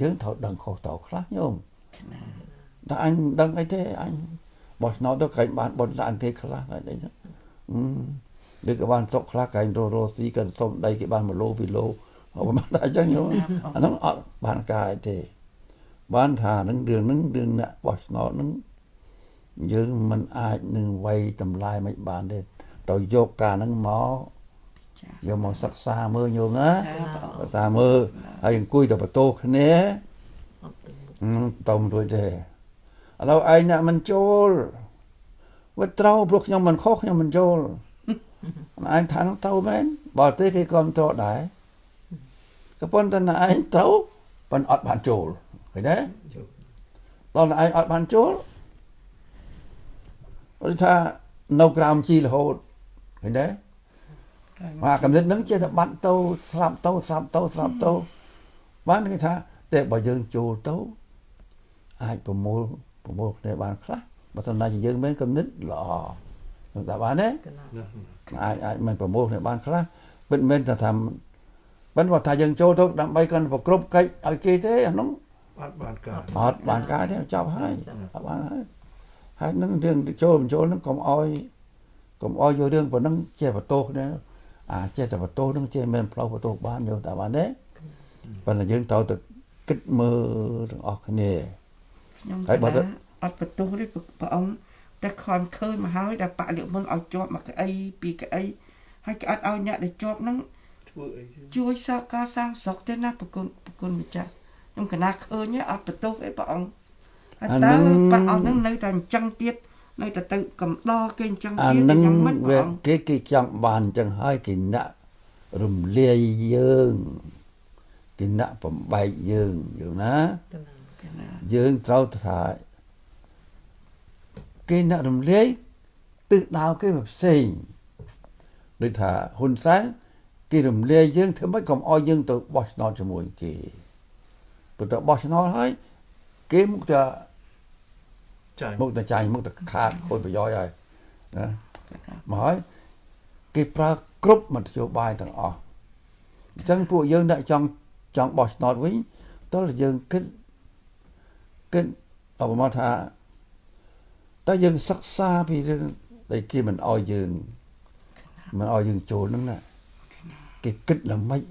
យើងត្រូវដឹងខុសតខ្លះញោមកណាតែអញមិនដឹងអីទេអញបោះឆ្នោតទៅក្រែងបានបនឡើងគេខ្លះហើយអីហ្នឹងអឺឬក៏បានຕົកខ្លះក្រែងរស់រស់ស៊ីក៏សុំដីគេបាន1ឡូ2ឡូហើយមិនតែអញ្ចឹងញោមអាហ្នឹងអត់បានការអីទេបានថានឹងរឿងហ្នឹងរឿងអ្នកបោះឆ្នោតហ្នឹងយើងមិនអាចនឹងវាយតម្លៃមិនបានទេ ត្រូវយកការហ្នឹងមកចាយកមកសិក្សាមើលញោមណាព្រះអង្គបើតាមមើលហើយអង្គុយទៅបន្ទោគ្នាអត់ទៅមុខហឹមតំរួចទេឥឡូវឯងអ្នកមិនចូលវាត្រូវព្រោះខ្ញុំមិនខុសខ្ញុំមិនចូលឯងថានឹងត្រូវមែនបើទេគេគ្រប់គ្រងដែរក៏ប៉ុន្តែណែឯងត្រូវប៉ុន្តែអត់បានចូលឃើញទេដល់ណែឯងអត់បានចូលគាត់ថានៅក្រោមជីរហូត ឃើញទេបាទកំណត់ហ្នឹងចេះតែបាត់ទៅស្លាប់ទៅស្លាប់ទៅស្លាប់ទៅបានគេថាតែបើយើងចូលទៅអាចប្រមូលប្រមូលគ្នាបានខ្លះបើថាណាជាយើងមានកំណត់ល្អខ្ញុំថាបានទេកណាណាអាចអាចមិនប្រមូលគ្នាបានខ្លះពិតមែនថាថាបើបើថាយើងចូលទៅដើម្បីកាន់ប្រគ្រប់កិច្ចឲ្យគេទេអានោះអត់បានការអត់បានការទេចប់ហើយអត់បានហើយហើយនឹងរឿងចូលមិនចូលនឹងកុំអោយ កុំអោយយករឿងប៉ុណ្ណឹងចេះបន្ទោសគ្នាអាចេះតែបន្ទោសនឹងចេះមិនផ្លោះបន្ទោសបានយកតែបានទេប៉ុន្តែយើងត្រូវតែគិតមើលទាំងអស់គ្នាខ្ញុំហើយបើទៅកណាអត់បន្ទោសទេព្រះអង្គតែខំឃើញមកហើយដែលបរិមុនឲ្យជាប់មកកៅអីពីកៅអីហើយគេអត់ឲ្យអ្នកដែលជាប់ហ្នឹងធ្វើអីគេជួយសកការសាងស្រុកទេណាប្រគុណប្រគុណម្ចាស់ខ្ញុំកណាឃើញទេអត់បន្ទោសទេព្រះអង្គហើយតើព្រះអង្គហ្នឹងនៅតែអញ្ចឹងទៀត នៅតែទៅកំដរគេអញ្ចឹងអាទៀតនឹងយ៉ាងម៉េចព្រះវាអង្គគេគេចង់បានអញ្ចឹងហើយគេដាក់រំលាយយើងគេដាក់បំបែកយើងយល់ណាកណាកណាយើងត្រូវថាគេអ្នករំលាយទិសដៅគេមកផ្សេងដូចថាហ៊ុនសែនគេរំលាយយើងធ្វើម៉េចកុំឲ្យយើងទៅបោះឆ្នោតជាមួយគេព្រោះតែបោះឆ្នោតហើយគេមុខតែចាញ់ មុខតែចាញ់មុខតែខាតខូចប្រយោជន៍ហើយណាមកហើយគេប្រើគ្រប់មធ្យោបាយទាំងអស់អញ្ចឹងពួកយើងអ្នកចង់ចង់បោះឆ្នោតវិញតើយើងគិតគិតអបមកថាតើយើងសិក្សាពីរឿងដែលគេមិនអោយយើងមិនអោយយើងចូលហ្នឹងណាគេគិតល្មិច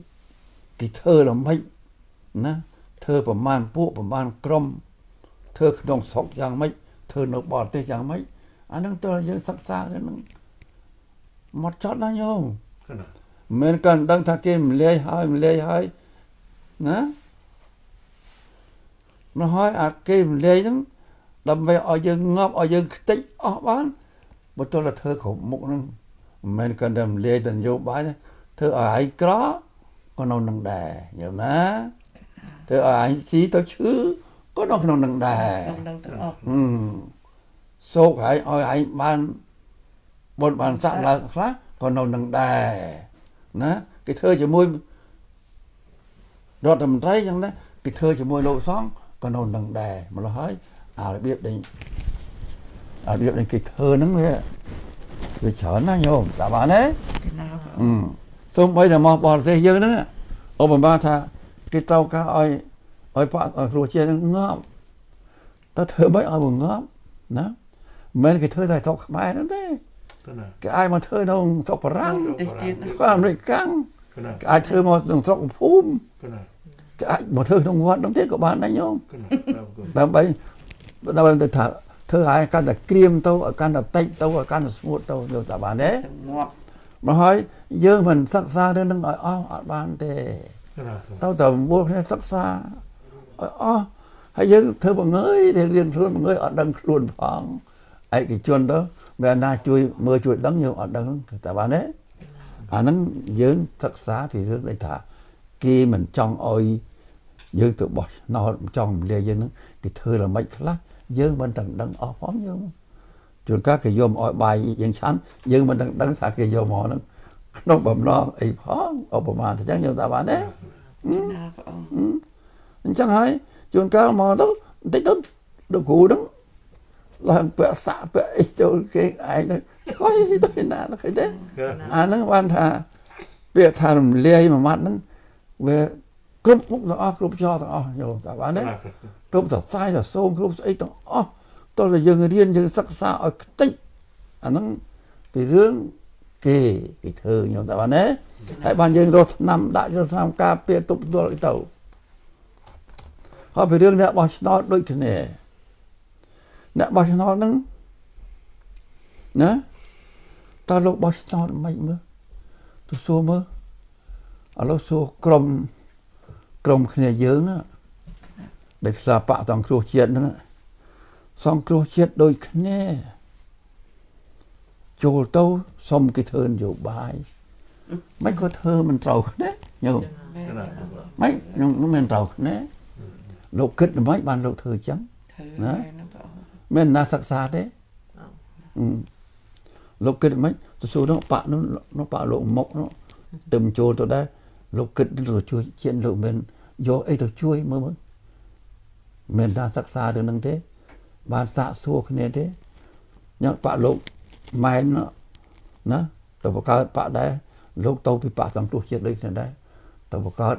គេធ្វើល្មិចណាធ្វើប្រមាណពួកប្រមាណក្រុមធ្វើក្នុងស្រុកយ៉ាងម៉េច ធ្វើនៅបរទេសយ៉ាងម៉េចអាហ្នឹងតើយើងសិក្សាហ្នឹងមកចត់ណាញោមកណាមិនកាន់ដឹងថាគេម្លាយហើយម្លាយហើយណាមកហើយអាគេម្លាយហ្នឹងដើម្បីឲ្យយើងងាប់ឲ្យយើងខ្ទេចអស់បានបើទោះតែធ្វើគ្រប់មុខហ្នឹងមិនមែនកាន់តែម្លាយទៅនយោបាយទេធ្វើឲ្យឯងក្រក៏នៅនឹងដែរយល់ណាធ្វើឲ្យឯងស៊ីទៅឈឺ ក៏នៅក្នុងនឹងដែរខ្ញុំដឹងទាំងអស់ហឹមសោកហើយឲ្យឯងបានបុណ្យបានស័ក្តិឡើងខ្លះក៏នៅនឹងដែរណាគេធ្វើជាមួយរដ្ឋមន្ត្រីចឹងណាគេធ្វើជាមួយលោកសង្ឃក៏នៅនឹងដែរម្ល៉េះហើយអារបៀបដែលអារបៀបដែលគេធ្វើហ្នឹងវាវាច្រើនណាស់ញោមតាមបានទេកណាព្រះអឺសូម្បីតែមកបរទេសយើងហ្នឹងឧបមាថាគេតោការឲ្យ ឲ្យបាក់ឲ្យគ្រូជាតិហ្នឹងងាប់តើធ្វើមិនឲ្យមកងាប់ណាមិនមែនគេធ្វើតែស្រុកខ្មែរហ្នឹងទេកណាគេអាចមកធ្វើនៅស្រុកបារាំងតិចទៀតធ្វើអាមេរិកកាំងកណាគេអាចធ្វើមកក្នុងស្រុកភូមិកណាគេអាចមកធ្វើក្នុងវត្តហ្នឹងទៀតក៏បានដែរញោមកណាដល់គុណដើម្បីដើម្បីទៅថាធ្វើឲ្យកាន់តែក្រៀមទៅឲ្យកាន់តែតិចទៅឲ្យកាន់តែស្ងួតទៅយកតែបានទេទៅងាប់មកហើយយើងមិនសិក្សារឿងហ្នឹងឲ្យអស់អត់បានទេកណាទៅតែមួយគ្នាសិក្សាឲ្យ អស់ហើយយើងធ្វើបង្ងើយរៀនខ្លួនបង្ងើយអត់ដឹងខ្លួនផងឯកជនទៅមានណាជួយមើលជួយដឹងយើងអត់ដឹងតែបានទេអាហ្នឹងយើងសិក្សាពីរឿងដែលថាគេមិនចង់ឲ្យយើងទៅបោះឆ្នោតចង់រំលាយយើងហ្នឹងគេធ្វើល្មិចខ្លះយើងមិនទាំងដឹងអស់ផងយើងជួនកាលគេយកមកឲ្យបាយយើងឆាន់យើងមិនទាំងដឹងថាគេយកមកហ្នឹងក្នុងបំណងអីផងឧបមាទៅចឹងយើងតែបានទេណាព្រះអង្គ អញ្ចឹងហើយជួនកាលមកទៅបន្តិចទៅលោកគ្រូហ្នឹងឡើងពាក់សាក់ពាក់អីចូលគេឯងទៅឆ្កយទៅណាទៅឃើញទេកណាអាហ្នឹងបានថាពាក្យថារំលាយមួយម៉ាត់ហ្នឹងវាគ្រប់មុខទាំងអស់គ្រប់ចោទាំងអស់យល់តាបានទេកណាគ្រប់សរសៃសរសូមគ្រប់ស្អីទាំងអស់តោះតែយើងរៀនយើងសិក្សាឲ្យខ្ទេចអាហ្នឹងពីរឿងគេគេធ្វើយល់តាបានទេហើយបានយើងរស់ឆ្នាំដាក់រស់ឆ្នាំការពារទប់ទល់អីទៅ ហើយពីរឿងអ្នកបោះឆ្នោតដូចគ្នាអ្នកបោះឆ្នោតហ្នឹងណាតើលោកបោះឆ្នោតមិនមើលទៅសួរមើលឥឡូវសួរក្រុមក្រុមគ្នាយើងណាដែលស្លាបៈសង្គ្រោះជាតិហ្នឹងសង្គ្រោះជាតិដូចគ្នាចូលទៅសុំគេធ្វើនយោបាយមិនក៏ធ្វើមិនត្រូវគ្នាញោមមែនកណាមិនខ្ញុំមិនត្រូវគ្នា លោកគិតមិនបានលោកធ្វើអញ្ចឹងធ្វើណាមែនណាព្រះអង្គមិនណាសិក្សាទេអឺលោកគិតមិនទៅសួរនោះបាក់នោះនោះបាក់លោកមុខនោះទៅចូលទៅដែរលោកគិតទៅជួយជាតិលោកមិនយកអីទៅជួយមើលមើលមិនថាសិក្សារឿងហ្នឹងទេ បានសាកសួរគ្នាទេញ៉ាំបាក់លោកម៉ែននោះណាទៅបកកើតបាក់ដែរលោកទៅពីបាក់សង្គ្រោះជាតិដូចគ្នាដែរទៅបកកើត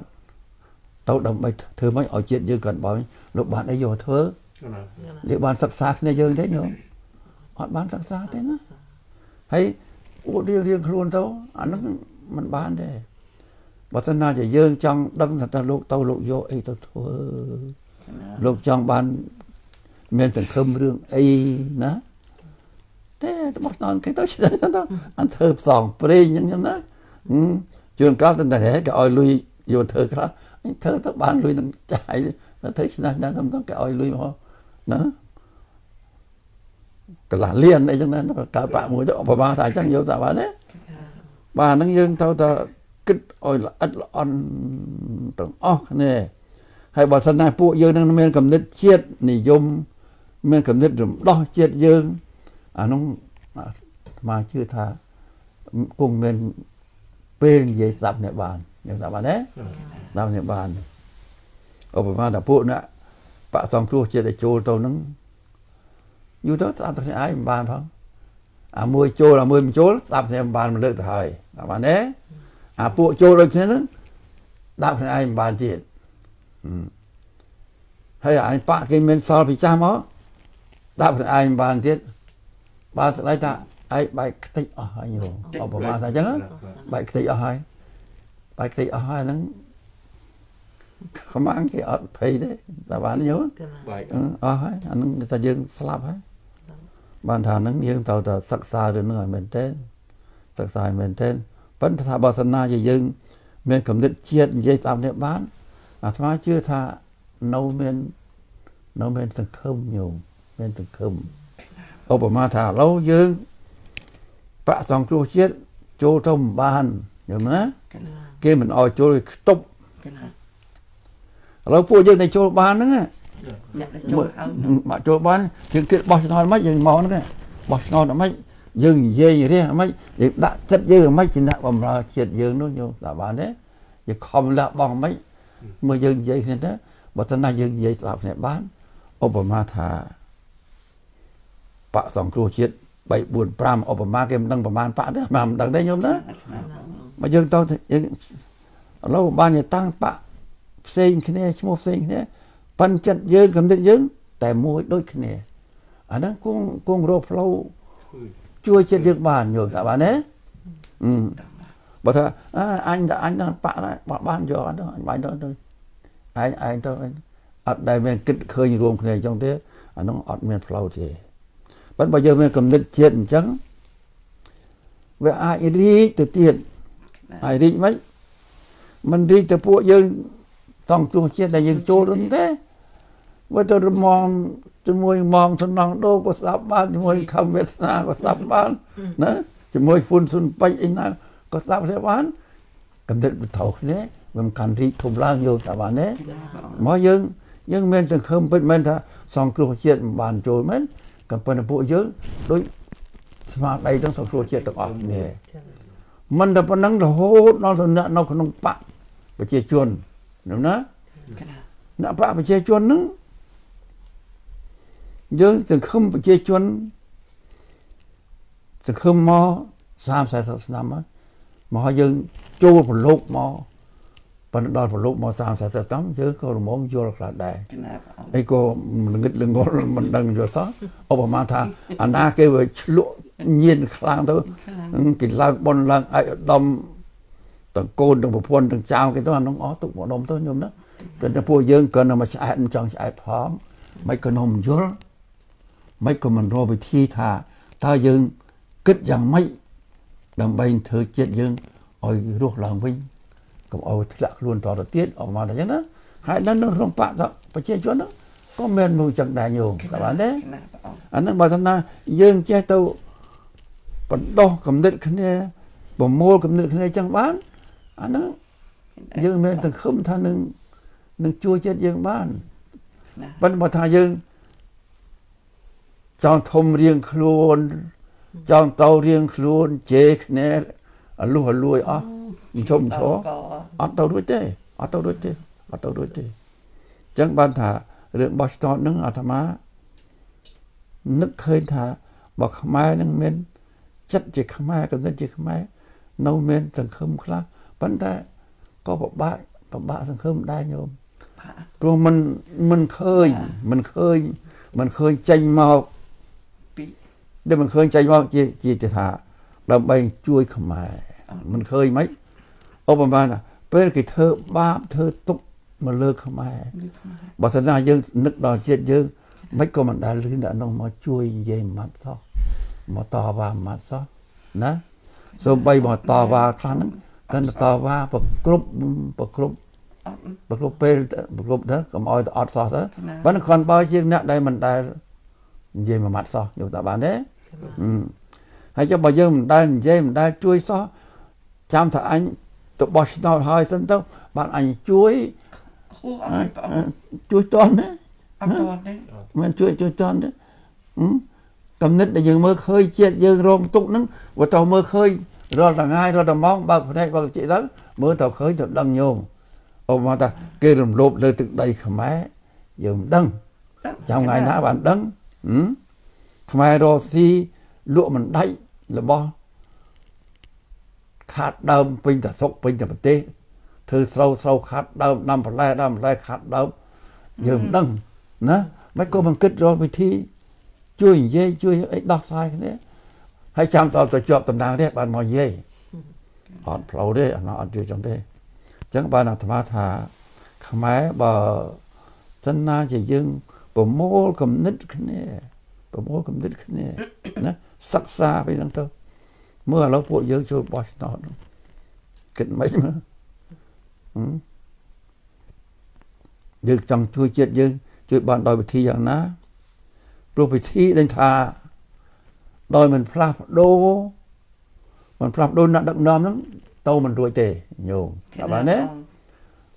ទៅដើម្បីធ្វើម៉េចឲ្យជាតិយើងកាន់បើលោកបានអីយកធ្វើកណានិយាយបានសិក្សាគ្នាយើងទេញោមអត់បានសិក្សាទេណាហើយអួតរៀងរៀងខ្លួនទៅអាហ្នឹងมันបានទេបើសិនណាជាយើងចង់ដឹងថាតើលោកទៅលោកយកអីទៅធ្វើលោកចង់បាន មានសង្ឃឹមរឿងអីណាតែបោះតនគេទៅឆ្លើយទៅអញធ្វើផ្សងព្រេងអញ្ចឹងណាហឹមជួនកាលទៅតែហេគេឲ្យលុយយកធ្វើខ្លះអញ ធ្វើទៅបានលុយនឹងចាយទៅធ្វើឆ្នះណាស់ទៅទៅគេឲ្យលុយមកណាកន្លះលានអីចឹងណាកើតបាក់មួយទៅឧបមាថាអញ្ចឹងយកតែបានទេបាទហ្នឹងយើងទៅតែគិតឲ្យល្អិតល្អន់ទាំងអស់គ្នាហើយបើសិនណាពួកយើងនឹងមានកំណត់ជាតិនិយមមានកំណត់រំដោះជាតិយើងអានោះអាស្មាជឿថាគង់មានពេលនិយាយស្ដាប់អ្នកបាន យើងស្ដាប់បានទេស្ដាប់អ្នកបានឧបមាថាពួកអ្នកបាក់សង្គ្រោះជាតិឲ្យចូលទៅហ្នឹងយូរទៅស្ដាប់តែគ្នាឯងមិនបានផងអាមួយចូលអាមួយមិនចូលស្ដាប់គ្នាមិនបានមួយលើកទៅហើយស្ដាប់បានទេអាពួកចូលដូចគ្នាហ្នឹងស្ដាប់គ្នាឯងមិនបានទៀតហឹមហើយអញបាក់គេមានសល់ពីចាស់មកស្ដាប់គ្នាឯងមិនបានទៀតបានស្ដីថាឯងបែកខ្ទេចអស់ហើយយល់ឧបមាថាអញ្ចឹងណាបែកខ្ទេចអស់ហើយ បែកខ្ទេចអស់ហើយហ្នឹងខ្មាំងគេអត់ភ័យទេតែបានយល់កណាបាយអឺអស់ហើយអានឹងគេថាយើងស្លាប់ហើយបានថាហ្នឹងយើងត្រូវតែសិក្សារឿងហ្នឹងឲ្យមែនទែនសិក្សាឲ្យមែនទែនប៉ុន្តែថាបើសិនណាជាយើង មានកំណត់ជាតិនិយាយតាមនេះបានអាត្មាជឿថានៅមាននៅមានសង្ឃឹមញោមមានសង្ឃឹមឧបមាថាឥឡូវយើងបាក់សង្គ្រោះជាតិចូលទៅមិនបានយល់ណាកណា គេមិនអោយចូលគេខ្ទប់កណាឥឡូវពួកយើងដែលចូលបានហ្នឹងណាអ្នកដែលចូលហើយមកចូលបានយើងគិតបោះឆ្នោតមិនយើងមកហ្នឹងបោះឆ្នោតមិនយើងនិយាយរះមិនយើងដាក់ចិត្តយើងមិនជាអ្នកបំរើជាតិយើងនោះយកស្ដាប់បានទេយើងខំលះបង់មិនមើលយើងនិយាយគ្នាទៅបើតើណាយើងនិយាយស្ដាប់គ្នាបានឧបមាថាបាក់សង្គ្រោះជាតិ3 4 5ឧបមាគេមិនដឹងប្រមាណបាក់ទេមិនដឹងទេញោមណា មកយើងទៅយើងឥឡូវបានយើងតាំងបកផ្សេងគ្នាឈ្មោះផ្សេងគ្នាប៉ិនចិត្តយើងកំណត់យើង តែមួយដូចគ្នាអាហ្នឹងគង់គង់រកផ្លូវជួយចិត្តយើងបានយល់តាបានទេអឺបើថាអើអញតែអញទៅបាក់ដែរបាក់បានយកអត់ទៅអញបាញ់ទៅទៅឯងឯងទៅអត់ដែលមានគិតឃើញរួមគ្នាអញ្ចឹងទេអានោះអត់មានផ្លូវទេប៉ុន្តែបើយើងមានកំណត់ជាតិអញ្ចឹងវាអាចរីកទៅទៀត ហើយរីកមិនមិនរីកទៅពួកយើងសង់ទោះជាតិដែលយើងចូលនោះទេបើទៅរមងជាមួយមងសំណងដូក៏ស្ដាប់បានជាមួយខំវេទនាក៏ស្ដាប់បានណាជាមួយហ៊ុនស៊ុនពេជ្រអីណាក៏ស្ដាប់ស្ដាប់បានកំណត់បន្ថោគ្នាមិនកាន់រីកធំឡើងយកតាបានទេមកយើងយើងមិនសង្ឃឹមពិតមែនថាសង្គ្រោះជាតិមិនបានចូលមែនក៏ប៉ុន្តែពួកយើងដូចស្មារតីទាំងសង្គ្រោះជាតិទាំងអស់គ្នា មិនតែប៉ុណ្ណឹងរហូតដល់ទៅអ្នកនៅក្នុងបកប្រជាជនណាណាអ្នកបកប្រជាជនហ្នឹងយើងសង្ឃឹមប្រជាជនសង្ឃឹមមក30 40ឆ្នាំមកយើងចូលប្រឡូកមកប៉ុន្តែដល់ប្រឡូកមក30 40ឆ្នាំយើងក៏រមងយល់ខ្លះដែរអីក៏ល្ងឹតល្ងល់មិនដឹងយល់សោះឧបមាថាអាណាគេវាឆ្លក់ ញៀនខ្លាំងទៅគេឡើងបនឡើងឯកឧត្តមទាំងកូនទាំងប្រពន្ធទាំងចៅគេទៅអានោះអស់ទុកម្ដុំទៅញោមណាប៉ុន្តែពួកយើងក៏នៅមកឆ្អែតមិនចង់ឆ្អែតផងមិនក៏នំយល់មិនក៏មិនរកវិធីថាតើយើងគិតយ៉ាងម៉េចដើម្បីធ្វើចិត្តយើងឲ្យរស់ឡើងវិញកុំឲ្យធ្លាក់ខ្លួនតទៅទៀតអอกមកតែចឹងណាហើយនៅក្នុងបកប្រជាជនហ្នឹងក៏មានមួយចឹងដែរញោមតើបានទេអាហ្នឹងបើថាយើងចេះទៅ បណ្ដោះកំណត់គ្នាប្រមូលកំណត់គ្នាចឹងបានអាហ្នឹងយើងមានសង្ឃឹមថានឹងនឹងជួយចិត្តយើងបានប៉ុន្តែបើថាយើងចង់ធំរៀងខ្លួនចង់ទៅរៀងខ្លួនជេរគ្នាអលុះអលួយអស់ជុំឈរអត់ទៅរួចទេអត់ទៅរួចទេអត់ទៅរួចទេអញ្ចឹងបានថារឿងបោះឆ្នោតនឹងអាត្មានឹកឃើញថាបើខ្មែរនឹងមាន ចិត្តជាខ្មែរកំណត់ជាខ្មែរនៅមានសង្ឃឹមខ្លះប៉ុន្តែក៏ពិបាកពិបាកសង្ឃឹមដែរញោមព្រោះมันมันឃើញมันឃើញมันឃើញចេញមកដែលមិនឃើញចេញមកជាជាថាដើម្បីជួយខ្មែរមិនឃើញមិនឧបមាណាពេលគេធ្វើបាបធ្វើទុកមកលើខ្មែរបើសិនណាយើងនឹកដល់ជាតិយើងមិនក៏មិនដែលលឺអ្នកនោះមកជួយនិយាយម៉ាត់សោះ មកតវ៉ាម៉ាត់សោះណាសូម្បីមកតវ៉ាខ្លះហ្នឹងកាន់តវ៉ាប្រគ្រប់ប្រគ្រប់ប្រគ្រប់ពេលប្រគ្រប់ទៅកុំឲ្យទៅអត់សោះទៅបើគ្រាន់បើជាងអ្នកដែលមិនដែលនិយាយមួយម៉ាត់សោះយល់តើបានទេហើយចុះបើយើងមិនដែលនិយាយមិនដែលជួយសោះចាំថាអញទៅបោះឆ្នោតហើយសិនទៅបានអញជួយជួយតន់ណាអត់តន់ទេមិនជួយជួយតន់ទេ កំណត់ដែលយើងមើលឃើញជាតិយើងរងទុកហ្នឹងបើតោះមើលឃើញរាល់ថ្ងៃរាល់តែម៉ោងបើកភ្នែកបើកចិត្តទៅមើលទៅឃើញទៅដឹងញោមអូមកថាគេរំលោភលើទឹកដីខ្មែរយើងមិនដឹងចាំថ្ងៃណាបានដឹងខ្មែររស់ស៊ីលក់មិនដាច់របស់ខាត់ដើមពេញតែស្រុកពេញតែប្រទេសធ្វើស្រូវស្រូវខាត់ដើមដាំបន្លែដាំបន្លែខាត់ដើមយើងមិនដឹងណាមិនក៏មិនគិតរកវិធី ជួយនិយាយជួយអីដោះស្រាយគ្នាហើយចាំតទៅជាប់តំណែងទេបានមកនិយាយអត់ផ្លូវទេអានោះអត់ជួយចឹងទេអញ្ចឹងបានអាត្មាថាខ្មែរបើសិនណាជាយើងប្រមូលគំនិតគ្នាប្រមូលគំនិតគ្នាណាសិក្សាពីហ្នឹងទៅមើលឥឡូវពួកយើងចូលបោះឆ្នោតគិតមិនមើលយើងចង់ជួយជាតិយើងជួយបានដោយវិធីយ៉ាងណា ព្រោះវិធីដែលថាដោយមិនផ្លាស់ប្ដូរមិនផ្លាស់ប្ដូរអ្នកដឹកនាំហ្នឹងទៅមិនរួចទេញោម tak បានទេ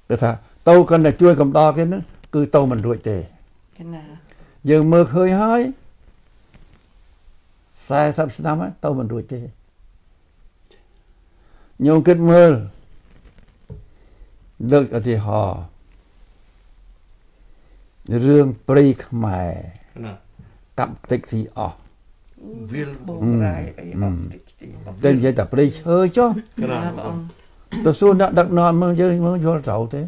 គឺថាទៅកាន់តែជួយកំដរគេហ្នឹងគឺទៅមិនរួចទេកណាយើងមើលឃើញហើយ40ឆ្នាំហើយទៅមិនរួចទេញោមគិតមើលលើកឧទាហរណ៍រឿងព្រៃខ្មែរ កាប់តិចស៊ីអស់វាលបងរ៉ៃអីអត់តិចតិចអត់តែនិយាយតែព្រៃឈើចុះកណាព្រះអង្គទៅសួរអ្នកដឹកនាំមើលយើងមើលយល់ត្រូវទេ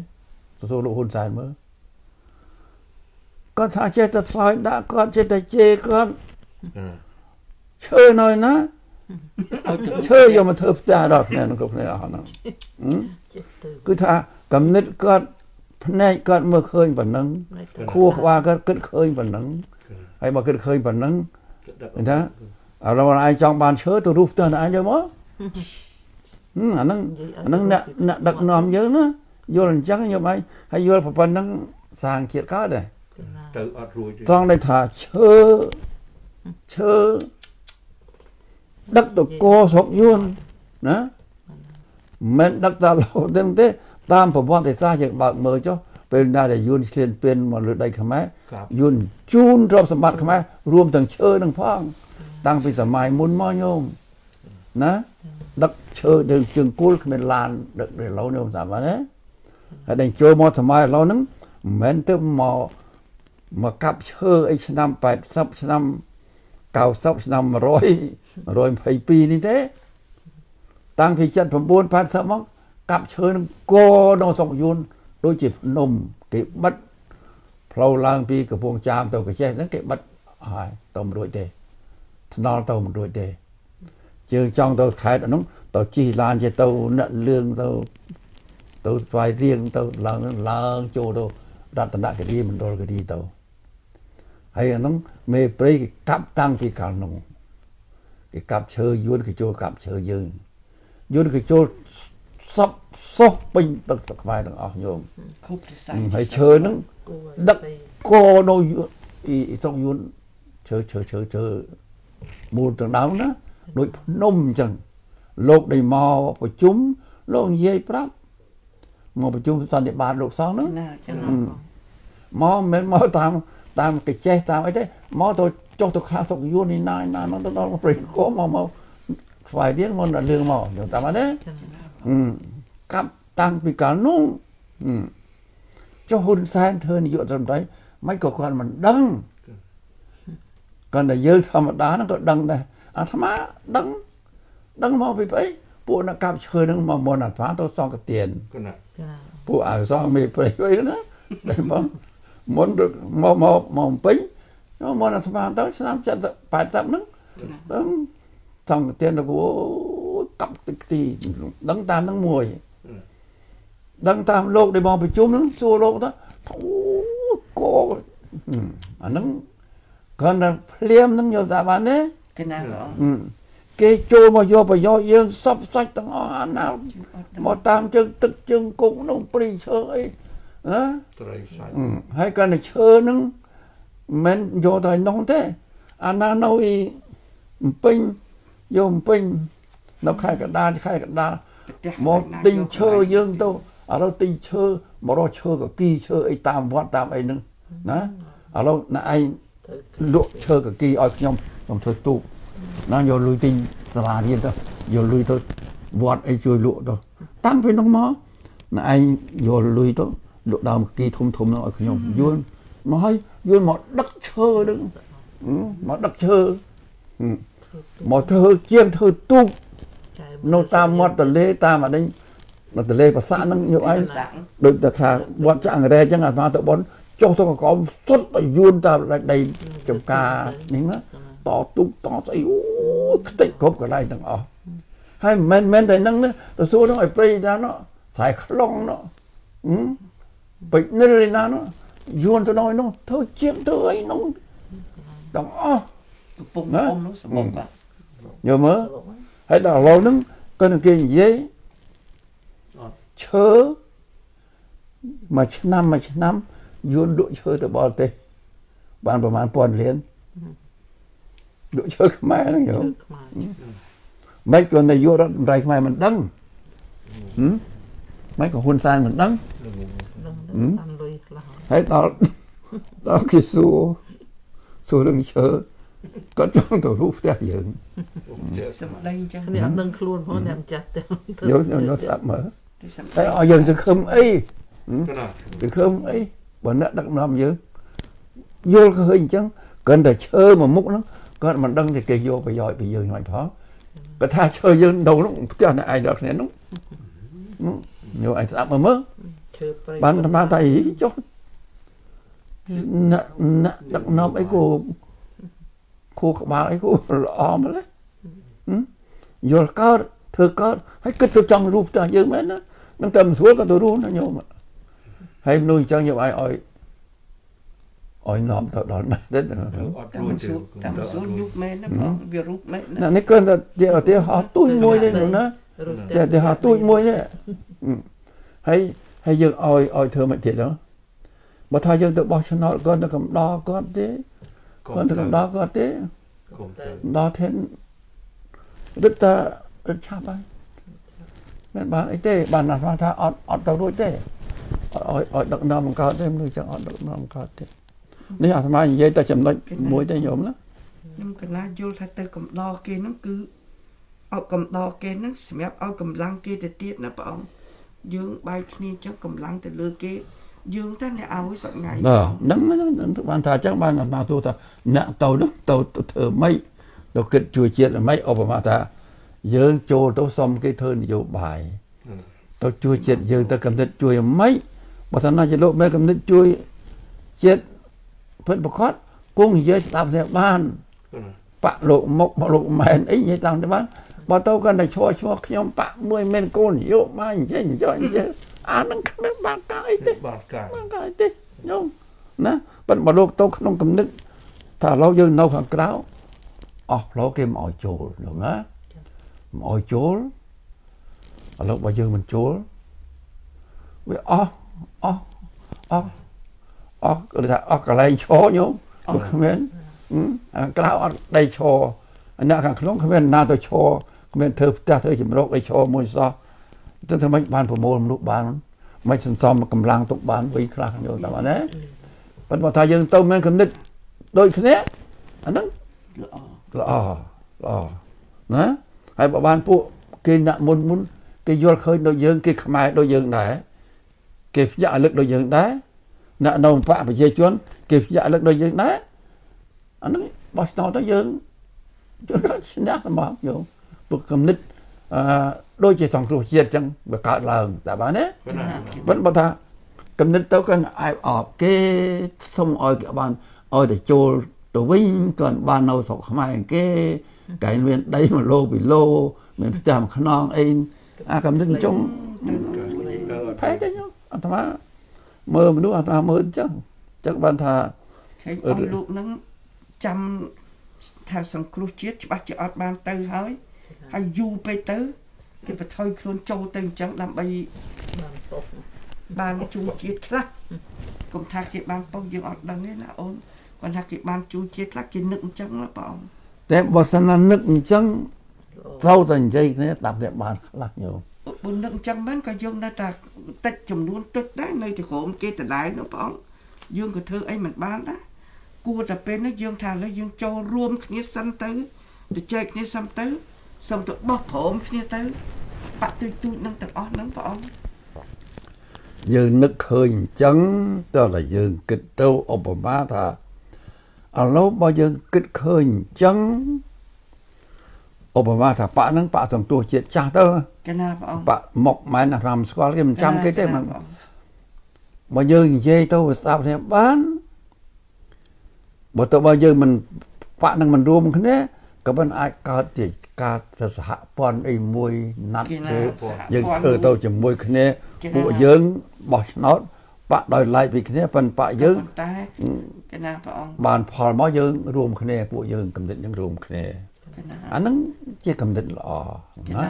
ទៅសួរលោកហ៊ុនសែនមើលគាត់ថាចេះតែឆ្លើយដាក់គាត់ចេះតែជេរគាត់កណាឈើណយណាឲ្យទៅឈើយកមកធ្វើផ្ទះដល់គ្នានឹងគ្រប់គ្នាអស់ហ្នឹងហឹមចេះទៅគឺថាកំណត់គាត់ភ្នែកគាត់មើលឃើញប៉ុណ្ណឹងណៃទៅខួរក្បាលគាត់គិតឃើញប៉ុណ្ណឹង ហើយមកគិតឃើញប៉ុណ្ណឹងឃើញថាឥឡូវឯងចង់បានឈើទៅរូបផ្ទះឯងយកមកហឹមអាហ្នឹងអាហ្នឹងអ្នកអ្នកដឹកនាំយើងណាយល់អញ្ចឹងយកឯងហើយយល់ប៉ុណ្ណឹងសាងជាតិកើតដែរកណាទៅអត់រួចទេត្រង់ដែលថាឈើឈើដឹកទៅកស្រុកយួនណាមិនដឹកតាលោទាំងទេតាមប្រវត្តិសាស្ត្រយើងបើកមើលចុះ ពេលណាដែលយួនឈ្លានពានមកលើដីខ្មែរយួនជូនទ្រព្យសម្បត្តិខ្មែររួមទាំងឈើនឹងផង តាំងពីសម័យមុនមកញោមណាដឹកឈើទៅជើងគួលគ្មានឡានដឹករឡូវញោមស្អាប់ណាហើយដល់ចូលមកសម័យឥឡូវហ្នឹងមិនមែនទៅមកមកកាប់ឈើអីឆ្នាំ80ឆ្នាំ90ឆ្នាំ100 122នេះទេ តាំងពី79 80មកកាប់ឈើនឹងកោនៅស្រុកយួន ដូចជាភ្នំគេបិទផ្លូវឡើងពីកំពង់ចាមទៅកញ្ចេះហ្នឹងគេបិទហើយទៅមិនរួចទេថ្នល់ទៅមិនរួចទេជើងចង់ទៅខេត្តអានោះទៅជិះឡានជាទៅអ្នកលឿងទៅទៅស្វាយរៀងទៅឡើងឡើងចូលទៅរតនគិរីមណ្ឌលគិរីទៅហើយអានោះមេព្រៃគេកាប់តាំងពីកាលនោះគេកាប់ឈើយួនគេចូលកាប់ឈើយើងយួនគេចូល សពសុះពេញទឹកស្រុកខ្មែរទាំងអស់ញោមខូបជាសៃហើយឈើហ្នឹងគួរដឹកកនៅយួនអ៊ីស្រុកយួនឈើឈើឈើឈើមូលទាំងដើមណាដូចភ្នំអញ្ចឹងលោកដែលមកប្រជុំលោកនិយាយប្រាប់មកប្រជុំសន្និបាតលោកសង្ឃហ្នឹងណាចឹងមកមិនមែនមកតាមតាមកញ្ចេះតាមអីទេមកទៅចុះទៅខាងស្រុកយួននេះណាណាហ្នឹងទៅដល់ព្រៃកោមកមកស្វាយរៀងមកដល់លឿងមកយល់តាមអត់ទេអឺ កាប់តាំងពីកាលនោះអឺចុះហ៊ុនសែនធ្វើនាយករដ្ឋមន្ត្រីមិនក៏គាត់មិនដឹងគាត់តែយើងធម្មតាហ្នឹងក៏ដឹងដែរអាត្មាដឹងដឹងមកពីអីពួកអ្នកកាប់ឈើហ្នឹងមកមុនអាត្មាទៅសងកទៀនកណាចាពួកអាសងមេព្រៃវិញណាដែលមកមុនទៅមកមកមកពេញមកមុនអាត្មាទៅឆ្នាំ70 80ហ្នឹងដឹងសងកទៀនទៅ អូយកាប់ទឹកទីដឹងតាមហ្នឹងមួយដឹងតាមលោកដែលមកប្រជុំហ្នឹងសួរលោកទៅអូកអាហ្នឹងគាត់តែភ្លាមហ្នឹងយកតាមបានទេគេណាព្រះអង្គអឺគេចូលមកយកប្រយោជន៍យើងសពសាច់ទាំងអស់អាណាមកតាមជើងទឹកជើងគុកនោះព្រីឈើអីណាត្រីសាច់អឺហើយគាត់តែឈើហ្នឹងមិនយកទៅឯនោះទេអាណានៅអ៊ីអំពេញយកអំពេញ នៅខែកណ្ដាលខែកណ្ដាលផ្ទះមកទិញឈើយើងទៅឥឡូវទិញឈើមករកឈើកគីឈើអីតាមវត្តតាមអីហ្នឹងណាឥឡូវណែឯងទៅលក់ឈើកគីឲ្យខ្ញុំខ្ញុំធ្វើទូកណាយកលុយទិញសាលារៀនទៅយកលុយទៅវត្តអីជួយលក់ទៅតាំងពីនោះមកណែឯងយកលុយទៅលក់ដើមកគីធំធំហ្នឹងឲ្យខ្ញុំយួនមកឲ្យយួនមកដឹកឈើហ្នឹងហឹមមកដឹកឈើហឹមមកធ្វើជាងធ្វើទូកចែ នៅតាមមាត់ទន្លេតាមអានេះនៅទន្លេប្រាសាទហ្នឹងយកឯងសាក់ដូចតែថាវត្តចាក់អង្រែអញ្ចឹងអាត្មាទៅបនចុះទៅកកសុទ្ធឲ្យយួនតាមដីចំការនេះណាតទុកតស្អីអូខ្ទេចគ្រប់កន្លែងទាំងអស់ហើយមិនមែនតែហ្នឹងណាទៅសួរហ្នឹងឲ្យព្រៃណានោះស្រែខ្លងនោះហឹមពេជ្រនិលឯណានោះយួនទៅដល់នោះធ្វើជាងធ្វើអីនោះទាំងអស់កំពុងអ៊ំនោះសម្បបាទយល់មើល ហើយដល់ឥឡូវហ្នឹងគាត់នឹងគេនិយាយឈើមួយឆ្នាំមួយឆ្នាំយួនលក់ឈើទៅបរទេសបានប្រហែលពាន់លានលក់ឈើខ្មែរហ្នឹងយល់ខ្មែរមិនក៏នាយករដ្ឋមន្ត្រីខ្មែរមិនដឹងហឹមមិនក៏ហ៊ុនសែនមិនដឹងនឹងតាមលុយខ្លះហើយដល់ដល់គេសួរសួររឿងឈើ គាត់ចង់ទៅរូបផ្ទះយើងសម្ដីអញ្ចឹងនេះអត់ដឹងខ្លួនផងអ្នកម្ចាស់ទៅយល់យល់ស្ដាប់មើលទីសម្តែឲ្យយើងសង្ឃឹមអីកណាគឺឃើញអីបើអ្នកដឹកនាំយើងយល់ឃើញអញ្ចឹងគ្រាន់តែឈើមួយមុខហ្នឹងគាត់មិនដឹងតែគេយកប្រយោជន៍ពីយើងមិនផងគាត់ថាឈើយើងដូរនោះផ្ទះអ្នកឯងដល់គ្នានោះនោះយកឯងស្ដាប់មើលមើលឈើព្រៃបានអាត្មាថាអីចុះណាក់ណាក់ដឹកនាំអី គូគូក្បាលអីគូល្អម្ល៉េះហឹមយល់កើតធ្វើកើតហើយគិតទៅចង់រូបផ្ទះយើងមែនណានឹងតែមិនស្រួលក៏ទៅរស់ណាញោមហើយមនុស្សអញ្ចឹងយកឲ្យឲ្យឲ្យនាំទៅដល់ណាទេអត់តាមរួចសួរតាមសួរញុកមែនណាបងវារូបមែនណាណានេះគាត់តែជាឧទាហរណ៍ទូចមួយនេះនោះណារូបតែឧទាហរណ៍ទូចមួយនេះហើយហើយយើងឲ្យឲ្យធ្វើមិនទៀតហ្នឹងបើថាយើងទៅបោះឆ្នោតគាត់ទៅកំដរគាត់ទេ គាត់ទៅកំដរគាត់ទេគុំទៅដល់ធានរឹតតារឹតឆាប់ហើយមិនបានអីទេបានណាស់ថាអត់អត់ទៅរួចទេអត់ឲ្យឲ្យដឹកនាំបង្កើតទេមនុស្សចឹងអត់ដឹកនាំបង្កើតទេនេះអាត្មានិយាយតែចំណុចមួយទេញោមណាខ្ញុំកណាយល់ថាទៅកំដរគេហ្នឹងគឺឲ្យកំដរគេហ្នឹងសម្រាប់ឲ្យកម្លាំងគេទៅទៀតណាព្រះអង្គយើងបែកគ្នាអញ្ចឹងកម្លាំងទៅលើគេ យើងតែអ្នកឲ្យសប្ងៃបាទហ្នឹងហ្នឹងបានថាអញ្ចឹងបានអាត្មាទូថាអ្នកទៅនោះទៅទៅធ្វើម៉េចទៅគិតជួយជាតិម៉េចឧបមាថាយើងចូលទៅសុំគេធ្វើនយោបាយទៅជួយជាតិយើងទៅកំណត់ជួយម៉េចបើថាណាជាលោកមេកំណត់ជួយជាតិពិតប្រកបគង់និយាយស្ដាប់តែបានបាក់លោកមុខបាក់លោកម៉ែនអីនិយាយតាមទៅបានបើទៅកាន់តែឈរឈ្មោះខ្ញុំបាក់មួយមិនកូនយកមកអញ្ចឹងអញ្ចឹង អញ្ចឹងអានឹងគ្មានបានកាយទេបានកាយបានកាយទេញោមណាប៉ុន្តែបើលោកទៅក្នុងគំនិតថាឥឡូវយើងនៅខាងក្រៅអស់ផ្លូវគេមិនអោយចូលញោមណាមិនអោយចូលឥឡូវបើយើងមិនចូលវាអស់អស់អស់អស់គេថាអស់កន្លែងឈរញោមវាគ្មានហឹមអាក្រៅអត់ដីឈរអាអ្នកខាងក្នុងគ្មានណាទៅឈរគ្មានធ្វើផ្ទះធ្វើជំរកអីឈរមួយសោះ ទៅធ្វើម៉េចបានប្រមូលមនុស្សបានមិនសន្សំកម្លាំងទុកបានវិញខ្លះយល់តាមណាប៉ុន្តែបើថាយើងទៅមានគំនិតដូចគ្នាអាហ្នឹងល្អល្អល្អណាហើយបើបានពួកគេអ្នកមុនមុនគេយល់ឃើញដូចយើងគេខ្មែរដូចយើងដែរគេភ្ញាក់រលឹកដូចយើងដែរអ្នកនៅបកប្រជាជន គេភ្ញាក់រលឹកដូចយើងដែរអាហ្នឹងបោះឆ្នោតទៅយើងជួយគាត់ឈ្នះរបស់យោពុកកំណត់អឺ ដូចជាសង្គ្រោះជាតិអញ្ចឹងវាកើតឡើងតែបានណាប៉ុណ្ណាប៉ុន្តែបើថាកំណត់ទៅគាត់អាយអបគេសុំឲ្យគេបានឲ្យទៅចូលទៅវិញគាត់បាននៅស្រុកខ្មែរគេកែមានដីមួយឡូពីឡូមានផ្ទះមួយខ្នងអីអាកំណត់អញ្ចឹងផែទេញោមអាត្មាមើលមនុស្សអាត្មាមើលអញ្ចឹងអញ្ចឹងបានថាហើយអស់លោកហ្នឹងចាំថាសង្គ្រោះជាតិច្បាស់ជាអត់បានទៅហើយហើយយូរពេកទៅ គេបន្ថយខ្លួនចូលទៅអញ្ចឹងដើម្បីបានពុកបានជួយជាតិខ្លះកុំថាគេបានប៉ុកយើងអត់ដឹងទេណាអូនគាត់ថាគេបានជួយជាតិខ្លះគេនឹកអញ្ចឹងណាបងតែបើសិនណានឹកអញ្ចឹងត្រូវតែនិយាយគ្នាស្ដាប់តែបានខ្លះញោមបើនឹកអញ្ចឹងមែនក៏យើងនៅតែតិចចំនួនតិចដែរនៅទីក្រុមគេដដែលនោះបងយើងក៏ធ្វើអីមិនបានដែរគួរតែពេលនេះយើងថាឥឡូវយើងចូលរួមគ្នាសិនទៅទៅចែកគ្នាសិនទៅ សុំទៅបោះព្រមគ្នាទៅបាក់ទូចទូចនឹងទាំងអស់ហ្នឹងបងអង្គយើងនឹកឃើញអញ្ចឹងតើតែយើងគិតទៅឧបមាថាឥឡូវបើយើងគិតឃើញអញ្ចឹងឧបមាថាបាក់ហ្នឹងបាក់សង្គ្រោះជាតិចាស់ទៅកណាបងអង្គបាក់មុខម៉ែនអារាមស្គាល់គេមិនចាំគេទេកណាមិនបងអង្គបើយើងនិយាយទៅវាស្ដាប់គ្នាបានបើទៅបើយើងមិនបាក់នឹងមិនរួមគ្នា ក៏មិនអាចកើតជាការទៅសហព័ន្ធអីមួយណាត់គេណាទេសហព័ន្ធយើងធ្វើទៅជាមួយគ្នាគេណាពួកយើងបោះឆ្នោតបាក់ដោយឡែកពីគ្នាប៉ុន្តែបាក់យើងប៉ុន្តែកណាបងអង្គបានផលមកយើងរួមគ្នាពួកយើងកំណត់យើងរួមគ្នាកណាអាហ្នឹងជាកំណត់ល្អកណាណា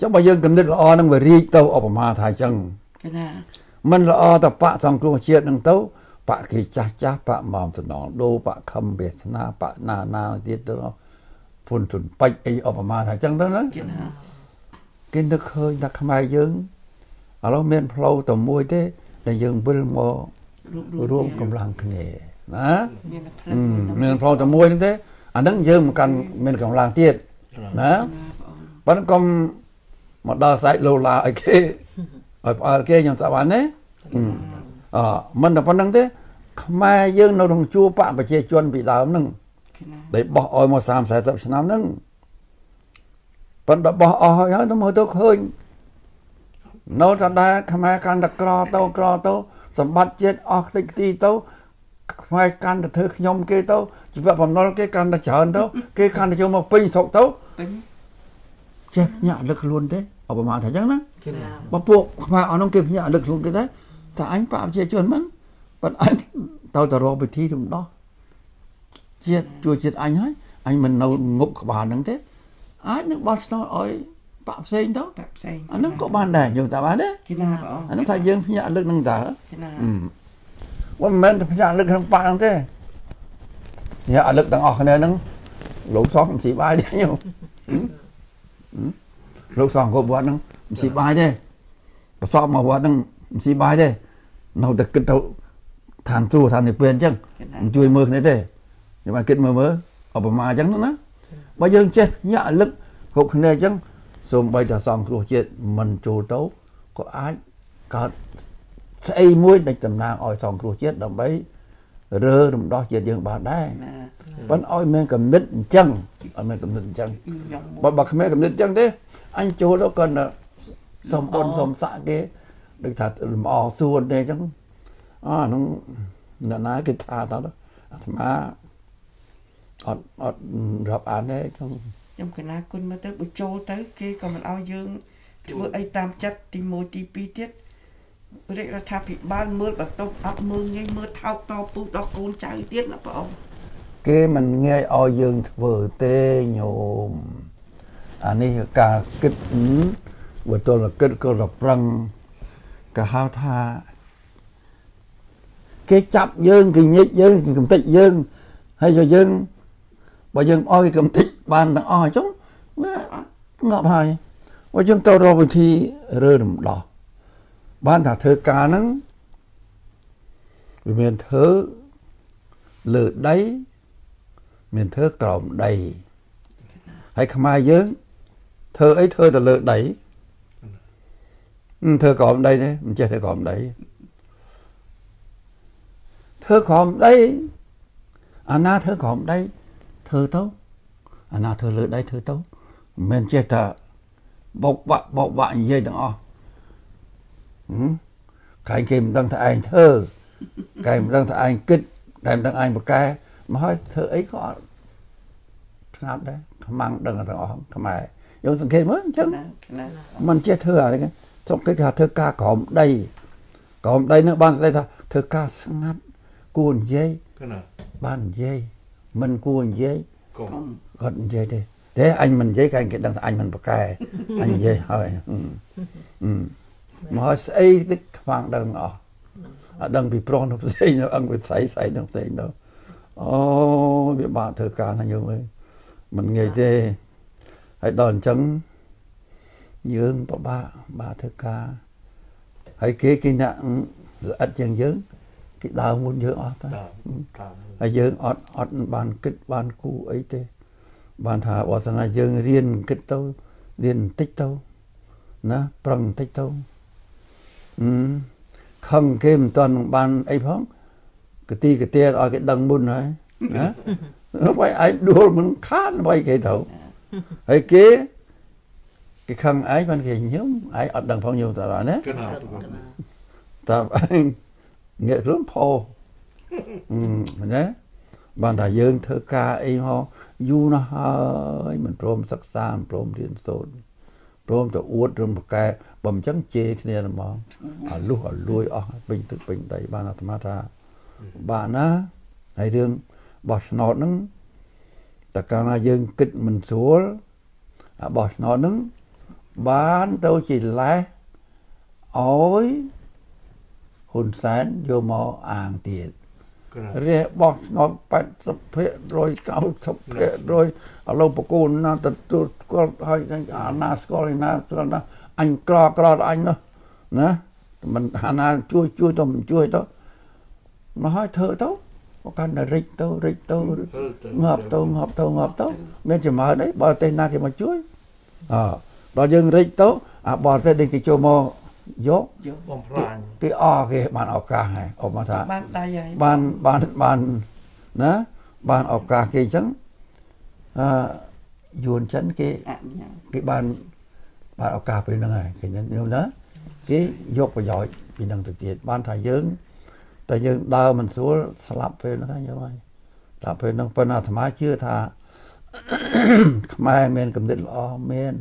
ចុះបើយើងកំណត់ល្អហ្នឹងវារីកទៅឧបមាថាអញ្ចឹងកណាមិនល្អតបាក់សង្គ្រោះជាតិហ្នឹងទៅ បាក់គេចាស់ចាស់បាក់មកតំណងដូបាក់ខំវាសនាបាក់ណាណាទៀតទៅពុនទុនបាច់អីឧបមាថាអញ្ចឹងទៅណាកណាគេនឹកឃើញថាខ្មែរយើងឥឡូវមានផ្លូវតែមួយទេដែលយើងវិលមករួមរួមកម្លាំងគ្នាណាមានផ្លិអឺតមានផ្លូវតែមួយហ្នឹងទេអាហ្នឹងយើងមិនកាន់មានកម្លាំងទៀតណាណាបងអង្គប៉ុន្តែកុំមកដល់សាច់លោឡាឲ្យគេឲ្យផ្អើលគេខ្ញុំថាបានទេអឺអឺមិនតែប៉ុណ្្នឹងទេ ខ្មែរយើងនៅក្នុងជួរបកប្រជាជនពីដើមហ្នឹងកគេណាដែលបោះអោយមក30 40ឆ្នាំហ្នឹងប៉ុន្តែបោះអស់ហើយហើយទៅមើលទៅឃើញនៅតែដែរខ្មែរកាន់តែក្រទៅក្រទៅសម្បត្តិជាតិអស់តិចទីទៅខ្មែរកាន់តែធ្វើខ្ញុំគេទៅជីវៈបំណុលគេកាន់តែច្រើនទៅគេកាន់តែចូលមកពេញស្រុកទៅពេញចេះញាក់លឹកខ្លួនទេអបមាថាអញ្ចឹងណាគេណាបើពួកខ្មែរអស់នោះគេភ្ញាក់លឹកខ្លួនគេដែរតែអញបកប្រជាជនមិន ប៉ុន្តែអញទៅទៅរកពិធីរំដោះជាតិជួយជាតិអញហើយអញមិននៅងប់ក្បាលហ្នឹងទេអាចនឹងបោះឆ្នោតឲ្យបាក់ផ្សេងទៅតាក់ផ្សេងអាហ្នឹងក៏បានដែរយល់តាបានទេគេណាបងអាហ្នឹងថាយើងភ្ញាក់លឹកហ្នឹងតើគេណាអឺមិនមែនតែភ្ញាក់លឹកក្នុងបាក់ហ្នឹងទេភ្ញាក់លឹកទាំងអស់គ្នាហ្នឹងលោកសោះមិនស៊ីបាយទេញោមហឹមហឹមលោកសោះអង្គវត្តហ្នឹងមិនស៊ីបាយទេប្រសពមកវត្តហ្នឹងមិនស៊ីបាយទេនៅតែគិតទៅ ឋានទូឋាននិព្វានអញ្ចឹងគេណាមិនជួយមើលគ្នាទេខ្ញុំបានគិតមើលមើលអបមាអញ្ចឹងណាបើយើងចេះញាក់លឹកគ្រប់គ្នាអញ្ចឹងសូម្បីតែសង្គ្រោះជាតិមិនចូលទៅក៏អាចកើតស្អីមួយដែលតំណាងឲ្យសង្គ្រោះជាតិដើម្បីរើរំដោះជាតិយើងបានដែរណាប៉ុន្តែឲ្យមានកំណត់អញ្ចឹងឲ្យមានកំណត់អញ្ចឹងខ្ញុំមកបើបើគ្មានកំណត់អញ្ចឹងទេអញចូលទៅគាត់ទៅសុំបុណ្យសុំស័ក្តិគេដូចថាលំអសួនទេអញ្ចឹង អាហ្នឹងអ្នកណាគេថាតើអាត្មាអត់អត់រាប់អានទេអញ្ចឹងខ្ញុំកណាគុណមកទៅបើចូលទៅ គេក៏មិនឲ្យយើងធ្វើអីតាមចិត្តទី1ទី2ទៀតរាជរដ្ឋាភិបាលមើលបន្ទប់អត់មើលងាយមើលថោកតពូដល់កូនចៅទៀតណាបងគេមិនងាយឲ្យយើងធ្វើទេញោមអានេះគឺការគិតហឹមបើទល់តែគិតក៏រប្រឹងក៏ហៅថា គេចាប់យើងគេញិចយើងគេកំទេចយើងហើយយកយើងបើយើងអោយកំទេចបានទាំងអស់អញ្ចឹងវាងាប់ហើយបើយើងទៅរកវិធីរើរំដោះបានថាធ្វើការហ្នឹងវាមានធ្វើលើដីមានធ្វើក្រោមដីហើយខ្មែរយើងធ្វើអីធ្វើទៅលើដីហឹមធ្វើក្រោមដីទេមិនចេះធ្វើក្រោមដី ធ្វើក្រោមដីអាណាធ្វើក្រោមដីធ្វើទៅអាណាធ្វើលើដីធ្វើទៅមិនមែនចេះតែបោកបាក់បោកបាក់និយាយទាំងអស់ហឹមកាយគេមិនដឹងថាឯងធ្វើកាយមិនដឹងថាឯងគិតតែមិនដឹងឯងប្រកែ មកហើយធ្វើអីក៏អត់ស្ងាត់ដែរខ្មាំងដឹងទាំងអស់ខ្មែរយើងសង្កេតមើលអញ្ចឹងណាណាมันចេះធ្វើអានេះស្រុកគេគេថាធ្វើការក្រោមដីក្រោមដីនឹងបានស្ដីថាធ្វើការស្ងាត់គួរនិយាយ cái nào បាននិយាយមិនគួរនិយាយ còn គាត់និយាយទេទេអញមិននិយាយគេគេដឹងថាអញមិនប្រកែអញនិយាយហើយហឹមហឹមមកហើយស្អីតិចខ្វាំងដឹងអស់អត់ដឹងពីប្រុសនៅផ្សេងនៅអង្គវិស័យស្អីនៅផ្សេងទៅអូវាបាក់ធ្វើការណាយើងអើយមិនងាយទេហើយដល់អញ្ចឹងយើងពិបាកបាក់ធ្វើការហើយគេគេអ្នកល្អិតជាងយើង គេដើរមុនយើងអស់ទៅ đào đào ហើយយើងអត់អត់បានគិតបានគូអីទេ បានថាបើសិនណាយើងរៀនគិតទៅរៀនបន្តិចទៅណាប្រឹងបន្តិចទៅអឺខឹងគេមិនទាន់នឹងបានអីផងកទីកទាឲ្យគេដឹងមុនហើយណាហើយឯងដួលមិនខានអ្វីគេទៅហើយគេគេខឹងឯងបានគេញោមឯងអត់ដឹងផងញោមតើបានណា cái nào tôi ក còn ណាតើឯង ងាកខ្លួនផោអឺមែនទេបានថាយើងធ្វើការអីមកយូរណាស់ហើយមិនព្រមសិក្សាមិនព្រមរៀនសូត្រព្រមទៅអួតរំប្រកែបើមិនចឹងជេរគ្នាហ្មងអាលុះអាលួយអស់ពេញទឹកពេញដីបានអាត្មាថាបានណាហើយរឿងបោះឆ្នោតហ្នឹងតើកាលណាយើងគិតមិនស្រួលអាបោះឆ្នោតហ្នឹងបានទៅជាលេសឲ្យ ហ៊ុនសែនយកមកអាងទៀត cái nào រះបោះឆ្នោត80ភាគរយ90ភាគរយឥឡូវបកូនណាទទួលស្គាល់ឲ្យអាណាស្គាល់ឯណាស្គាល់ណាអញក្រក្រដល់អញនោះណាមិនអាណាជួយជួយទៅមិនជួយទៅមកឲ្យធ្វើទៅក៏កាន់តែរិចទៅរិចទៅ Ừ, ងាប់ទៅងាប់ទៅងាប់ទៅមានចម្រើនអីបើប្រទេសណាគេមកជួយអដល់យើងរិចទៅអាបរទេសដែលគេចូលមក យកយក bom phanh គេអរគេបានឱកាសហើយអបមកថាបានដៃហើយបានបានបានណាបានឱកាសគេអញ្ចឹងអឺយួនចិនគេអញ្ញាគេបានបានឱកាសពេលហ្នឹងហើយគេញោមណាគេយកប្រយោជន៍ពីហ្នឹងទៅទៀតបានថាយើងតែយើងដើរមិនស្រួលស្លាប់ពេលហ្នឹងហើយញោមហើយស្លាប់ពេលហ្នឹងប៉ុន្តែអាត្មាជឿថាខ្មែរមានកំណត់ល្អមាន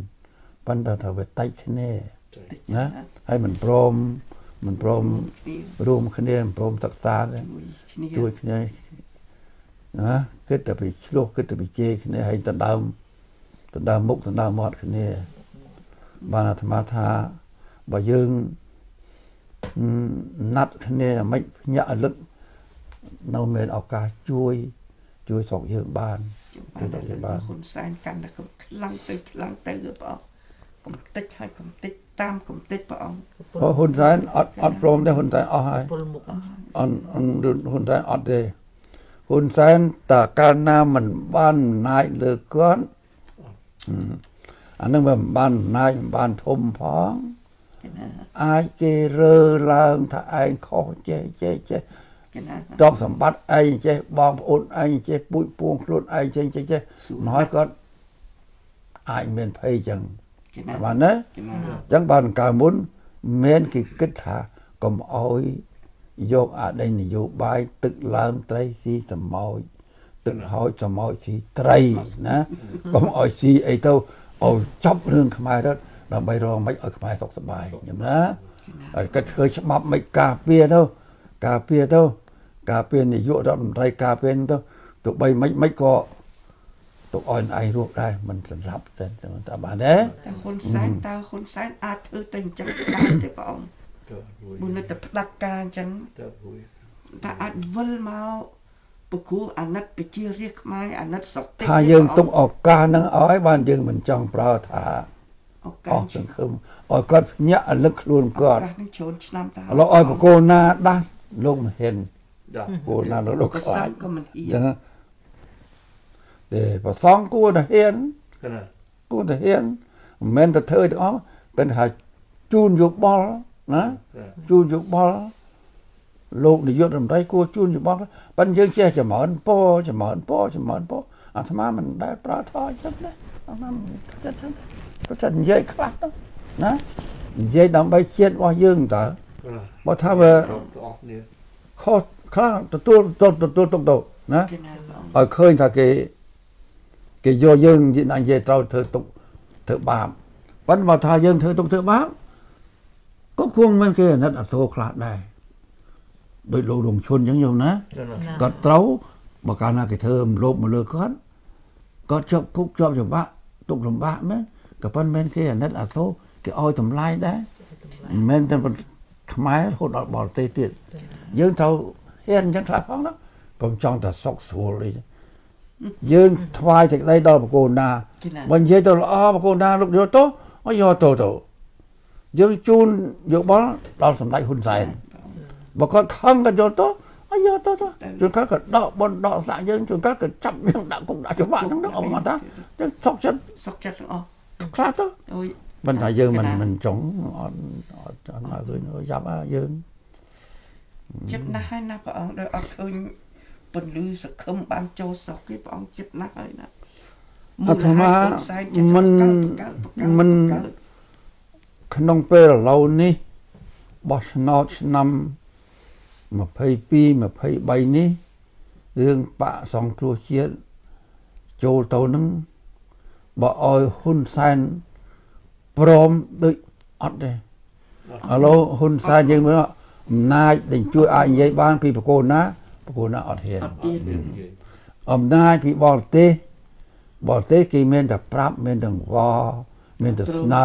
ប៉ុន្តែថាវាតិចគ្នាណា ហើយមិនព្រមមិនព្រមគ្នារួមគ្នាមិនព្រមសិក្សាទេជួយគ្នាជួយគ្នាណាគិតតែពីឆ្លោះគិតតែពីជេរគ្នាហើយដណ្ដើមដណ្ដើមមុខដណ្ដើមមាត់គ្នា បានអាត្មាថាបើយើងអឺណាត់គ្នាមិនញាក់រលឹកនៅមានឱកាសជួយ ជួយស្រុកយើងបានបានតែលើហ៊ុនសែនកាន់តែខ្លាំងទៅខ្លាំងទៅព្រះអង្គកំតិចហើយកំតិច តាមកំតិចព្រះអង្គព្រោះហ៊ុនសែនអត់អត់ព្រមទេហ៊ុនសែនអស់ហើយពលមុខអនអនហ៊ុនសែនអត់ទេហ៊ុនសែនតើកាលណាមិនបានអំណាចលើគាត់អឺអានឹងមិនបានអំណាចមិនបានធំផងគេណាអាចគេរើឡើងថាឯងខុសចេះចេះចេះគេណាទ្រព្យសម្បត្តិឯងចេះបងប្អូនឯងចេះពូជពួងខ្លួនឯងចេះចេះចេះមកហើយគាត់អាចមានភ័យចឹងគេណា បានណាគេណាអញ្ចឹងបានកាលមុនមានគេគិតថាកុំអោយយកអតីតនយោបាយទឹកឡើងត្រីស៊ីសម្ោចទឹកហោចសម្ោចស៊ីត្រីណាកុំអោយស៊ីអីទៅអោយចប់រឿងខ្មែរទៅដើម្បីរងមិនឲ្យខ្មែរសុខសប្បាយញ៉ឹមណាហើយគិតធ្វើច្បាប់មិនការពារទៅការពារទៅការពារនយោបាយរដ្ឋមន្ត្រីការពារទៅទោះបីមិនមិនក៏ ទុកឲ្យឯងរស់ដែរមិនសម្រាប់ទេតែបានទេតែហ៊ុនសែនតើហ៊ុនសែនអាចធ្វើទៅអញ្ចឹងបានទេព្រះអង្គតើរួយមុននៅតែផ្ដាច់ការអញ្ចឹងតើរួយតែអាចវិលមកពគូអាណិតប្រជារាស្ត្រខ្មែរអាណិតស្រុកទេថាយើងទុកឱកាសហ្នឹងឲ្យបានយើងមិនចង់ប្រើថាឱអកាសស់សង្ឃឹមឲ្យគាត់ភ្ញាក់រលឹកខ្លួនឱគាត់កាសនឹងចូលឆ្នាំតើឥឡូវឲ្យបកគោណាដាស់លោកមិនហ៊ានដាគោណាលោកក៏ខ្លាសាចប់ក៏មិនហ៊ាចឹនង ទេប្រសងគួរតែហ៊ានកណាគួរតែហ៊ានមិនមែនទៅធ្វើទាំងអស់តែថាជូនយោបល់ណាជូនយោបល់លោកនាយករដ្ឋមន្ត្រីគួរជូនយោបល់ប៉ុន្តែយើងចេះចម្រើនពរចម្រើនពរចម្រើនពរអាត្មាមិនដែលប្រើថយចឹងដែរអាត្មាមិនចិត្តចឹងព្រោះតែនិយាយខ្លះទៅណានិយាយដើម្បីជាតិរបស់យើងតើកណាបើថាវាគ្រប់ទាំងអស់គ្នាខុសខ្លះទទួលទទួលទុកទៅណាគេណាព្រះអង្គឲ្យឃើញថាគេ គេយកយើងនិយាយត្រូវធ្វើទុកធ្វើបាបប៉ុន្តែបើថាយើងធ្វើទុកធ្វើបាបក៏គួរមិនគេអាណិតអសូរខ្លះដែរដោយលោករងឈុនអញ្ចឹងយល់ណាកណាគាត់ត្រូវបើកាលណាគេធ្វើរំលោភមកលើគាត់គាត់ជាប់គុកជាប់ច្បាប់ទុកលំបាកមែនក៏ប៉ុន្តែមិនគេអាណិតអសូរគេឲ្យតម្លៃដែរមិនមែនតែប៉ុន្តែខ្មែររហូតដល់បរទេសទៀតយើងត្រូវហ៊ានអញ្ចឹងខ្លះផងណាខ្ញុំចង់តែសុកស្រួលអី យើងថ្វាយសេចក្តីដល់បកូនណាគេណាបើនិយាយទៅល្អបកូនណាលោកយកទៅឲ្យយកទៅទៅយើងជូនយកបល់ដល់សម្ដេចហ៊ុនសែនបើគាត់ខឹងក៏យកទៅឲ្យយកទៅទៅជួនកាលក៏ដកបនដកសាក់យើងជួនកាលក៏ចាប់យើងដាក់គុកដាក់ច្បាប់ហ្នឹងទៅអមតាទៅសុកចិត្តសុកចិត្តទាំងអស់ខ្លះទៅអូយប៉ុន្តែយើងមិនកណាមិនចង់អត់អត់អត់មកឃើញចាប់អាយើងចិត្តណាស់ហើយណាព្រះអង្គដោយអត់ឃើញ ពន្លឺសង្ឃឹមបានចូលស្រុកគេព្រះអង្គចិត្តណាស់ហើយណាអាត្មាហ៊ុនសែនចិត្តមិនបង្កើតបង្កើតបង្កើតមិនបង្កើតក្នុងពេលឥឡូវនេះបោះឆ្នោតឆ្នាំ22 23នេះរឿងបាក់សង្គ្រោះជាតិចូលទៅនឹងបើឲ្យហ៊ុនសែនព្រមដូចអត់ទេឥឡូវហ៊ុនសែនយើងមើលអំណាចដែលជួយអាចនិយាយបានពីប្រកូនណា ប្រកូនណាអត់ហ៊ានអត់ទៀតអំណាចពីបរទេសបរទេសគេមានតែប្រាប់មានតែវមានតែស្នើ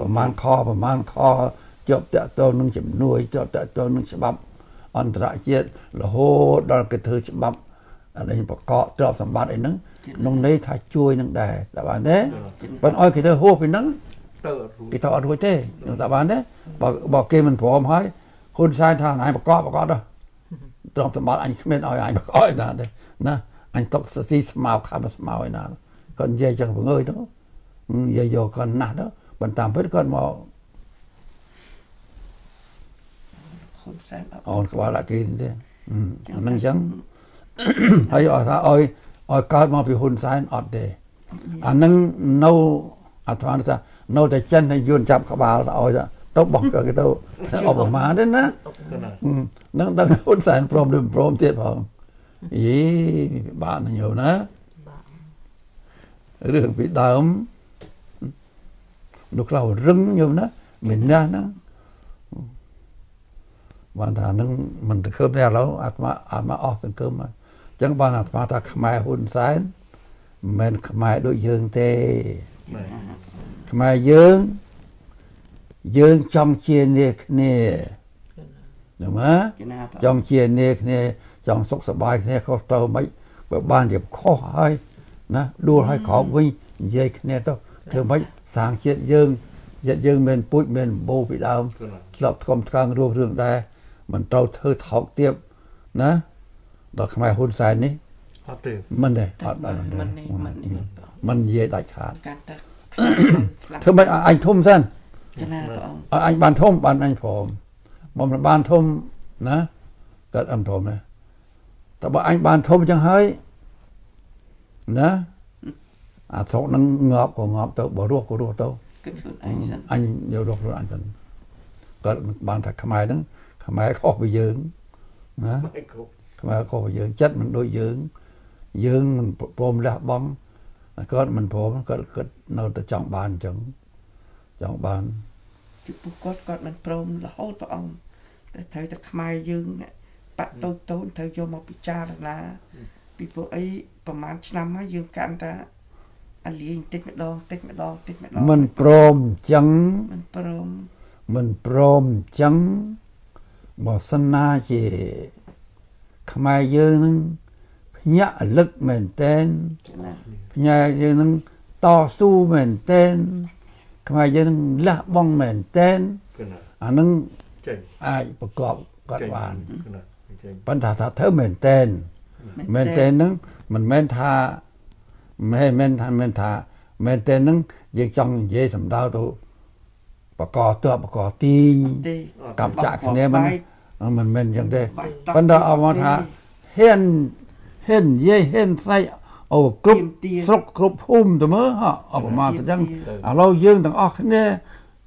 ប្រមាណខប្រមាណខជាប់តាក់ទងនឹងជំនួយជាប់តាក់ទងនឹងច្បាប់អន្តរជាតិរហូតដល់គេធ្វើច្បាប់អានេះបកកទ្រព្យសម្បត្តិអីហ្នឹងក្នុងន័យថាជួយនឹងដែរតើបានទេប៉ុន្តែឲ្យគេទៅហួសពីហ្នឹងតើអត់រួយគេទៅអត់រួចទេខ្ញុំតើបានទេបើបើគេមិនព្រមហើយហ៊ុនសែនថាអញបកកបកកទៅ ទ្រព្យសម្បត្តិអញគ្មានឲ្យអញបកកឯណាទេណាអញຕົកសស៊ីស្មៅខំស្មៅឯណាគាត់និយាយចឹងបង្អើយទៅនិយាយយកគាត់ណាស់ទៅបន្តតាមពិតគាត់មកហ៊ុនសែនអត់អូនក្បាលដាក់គេទេអឺអាហ្នឹងចឹងហើយអត់ថាឲ្យឲ្យកើតមកពីហ៊ុនសែនអត់ទេអានឹងនៅអាត្មាថានៅតែចិនឲ្យយួនចាប់ក្បាលទៅឲ្យទៅ បោះគេទៅអបមាទេណាកណា Ừ, នឹងដឹងហ៊ុនសែនព្រមឬមិនព្រមទៀតផងយីពិបាកណាស់ញោមណាបាទរឿងពីដើមលោកខ្លៅរឹងញោមណាមានណាស់ណាបានថានឹងមិនទៅឃើញទេឥឡូវអាត្មាអាត្មាអស់សង្ឃឹមហើយអញ្ចឹងបានអាត្មាថាខ្មែរហ៊ុនសែនមិនមែនខ្មែរដូចយើងទេណែខ្មែរយើង យើងចង់ជានេះគ្នាណាមចំណាព្រះចង់ជានេគ្នាចង់សុខសប្បាយគ្នាខុសទៅមិនបើបានជាខុសហើយណាដួលឲ្យក្រោកវិញនិយាយគ្នាទៅធ្វើមិនសាងជាតិយើងជាតិយើងមានពូជមានបោពីដើមកណាធ្លាប់ថ្កុំថ្កើងរស់រឿងដែរមិនត្រូវធ្វើថោកទៀបណាដល់ខ្មែរហ៊ុនសែននេះអត់ទេមិនទេអត់បានមិននេះមិននេះមិននិយាយដាច់ខាតកាន់តែខ្លាំងធ្វើមិនឲ្យអញធំសិន ចំណាព្រះអង្គឲ្យអញបានធំបានអញព្រមមកមិនបានធំណាកើតអឹមធំណាតែបើអញបានធំចឹងហើយណាអាស្រុកនឹងងាប់ក៏ងាប់ទៅបើរស់ក៏រស់ទៅគិតខ្លួនឯងសិនអញយករស់ខ្លួនអញទៅគាត់បានថាខ្មែរហ្នឹងខ្មែរខុសពីយើងណាមិនគ្រប់ខ្មែរខុសពីយើងចិត្តមិនដូចយើង យើងមិនព្រមលះបង់គាត់មិនព្រមគាត់គាត់នៅតែចង់បានអញ្ចឹង ចង់បានពីពួកគាត់គាត់មិនព្រមរហូតព្រះអង្គតែត្រូវតែខ្មែរយើងបាក់តូចតូចត្រូវយកមកពិចារណាពីពួកអីប្រហែលឆ្នាំហើយយើងកាន់តែអាលីងតិចម្ដងតិចម្ដងតិចម្ដងមិនព្រមអញ្ចឹងមិនព្រមមិនព្រមអញ្ចឹងបើសិនណាជាខ្មែរយើងនឹងភ្ញាក់លឹកមែនតែនចំណាភ្ញាក់យើងនឹងតស៊ូមែនតែន ខ្មែរយើងនឹងលះបង់មែនតែនកណាអានឹងចេញអាចប្រកបគាត់បានកណាចេញប៉ុន្តែថាធ្វើមែនតែនមែនតែនហ្នឹងមិនមែនថាមិនមែនថាមិនមែនថាមែនតែនហ្នឹងយើងចង់និយាយសម្ដៅទៅបកតបកទីងទេកម្មចាក់គ្នាមិនមិនមែនអញ្ចឹងទេបាយតក់ប៉ុន្តែអមថាហ៊ានហ៊ាននិយាយហ៊ានស្អី អូគ្រប់ទាមទារស្រុកគ្រប់ភូមិទៅមើលហ่ะអបមាទៅអញ្ចឹងទាមទារឥឡូវយើងទាំងអស់គ្នា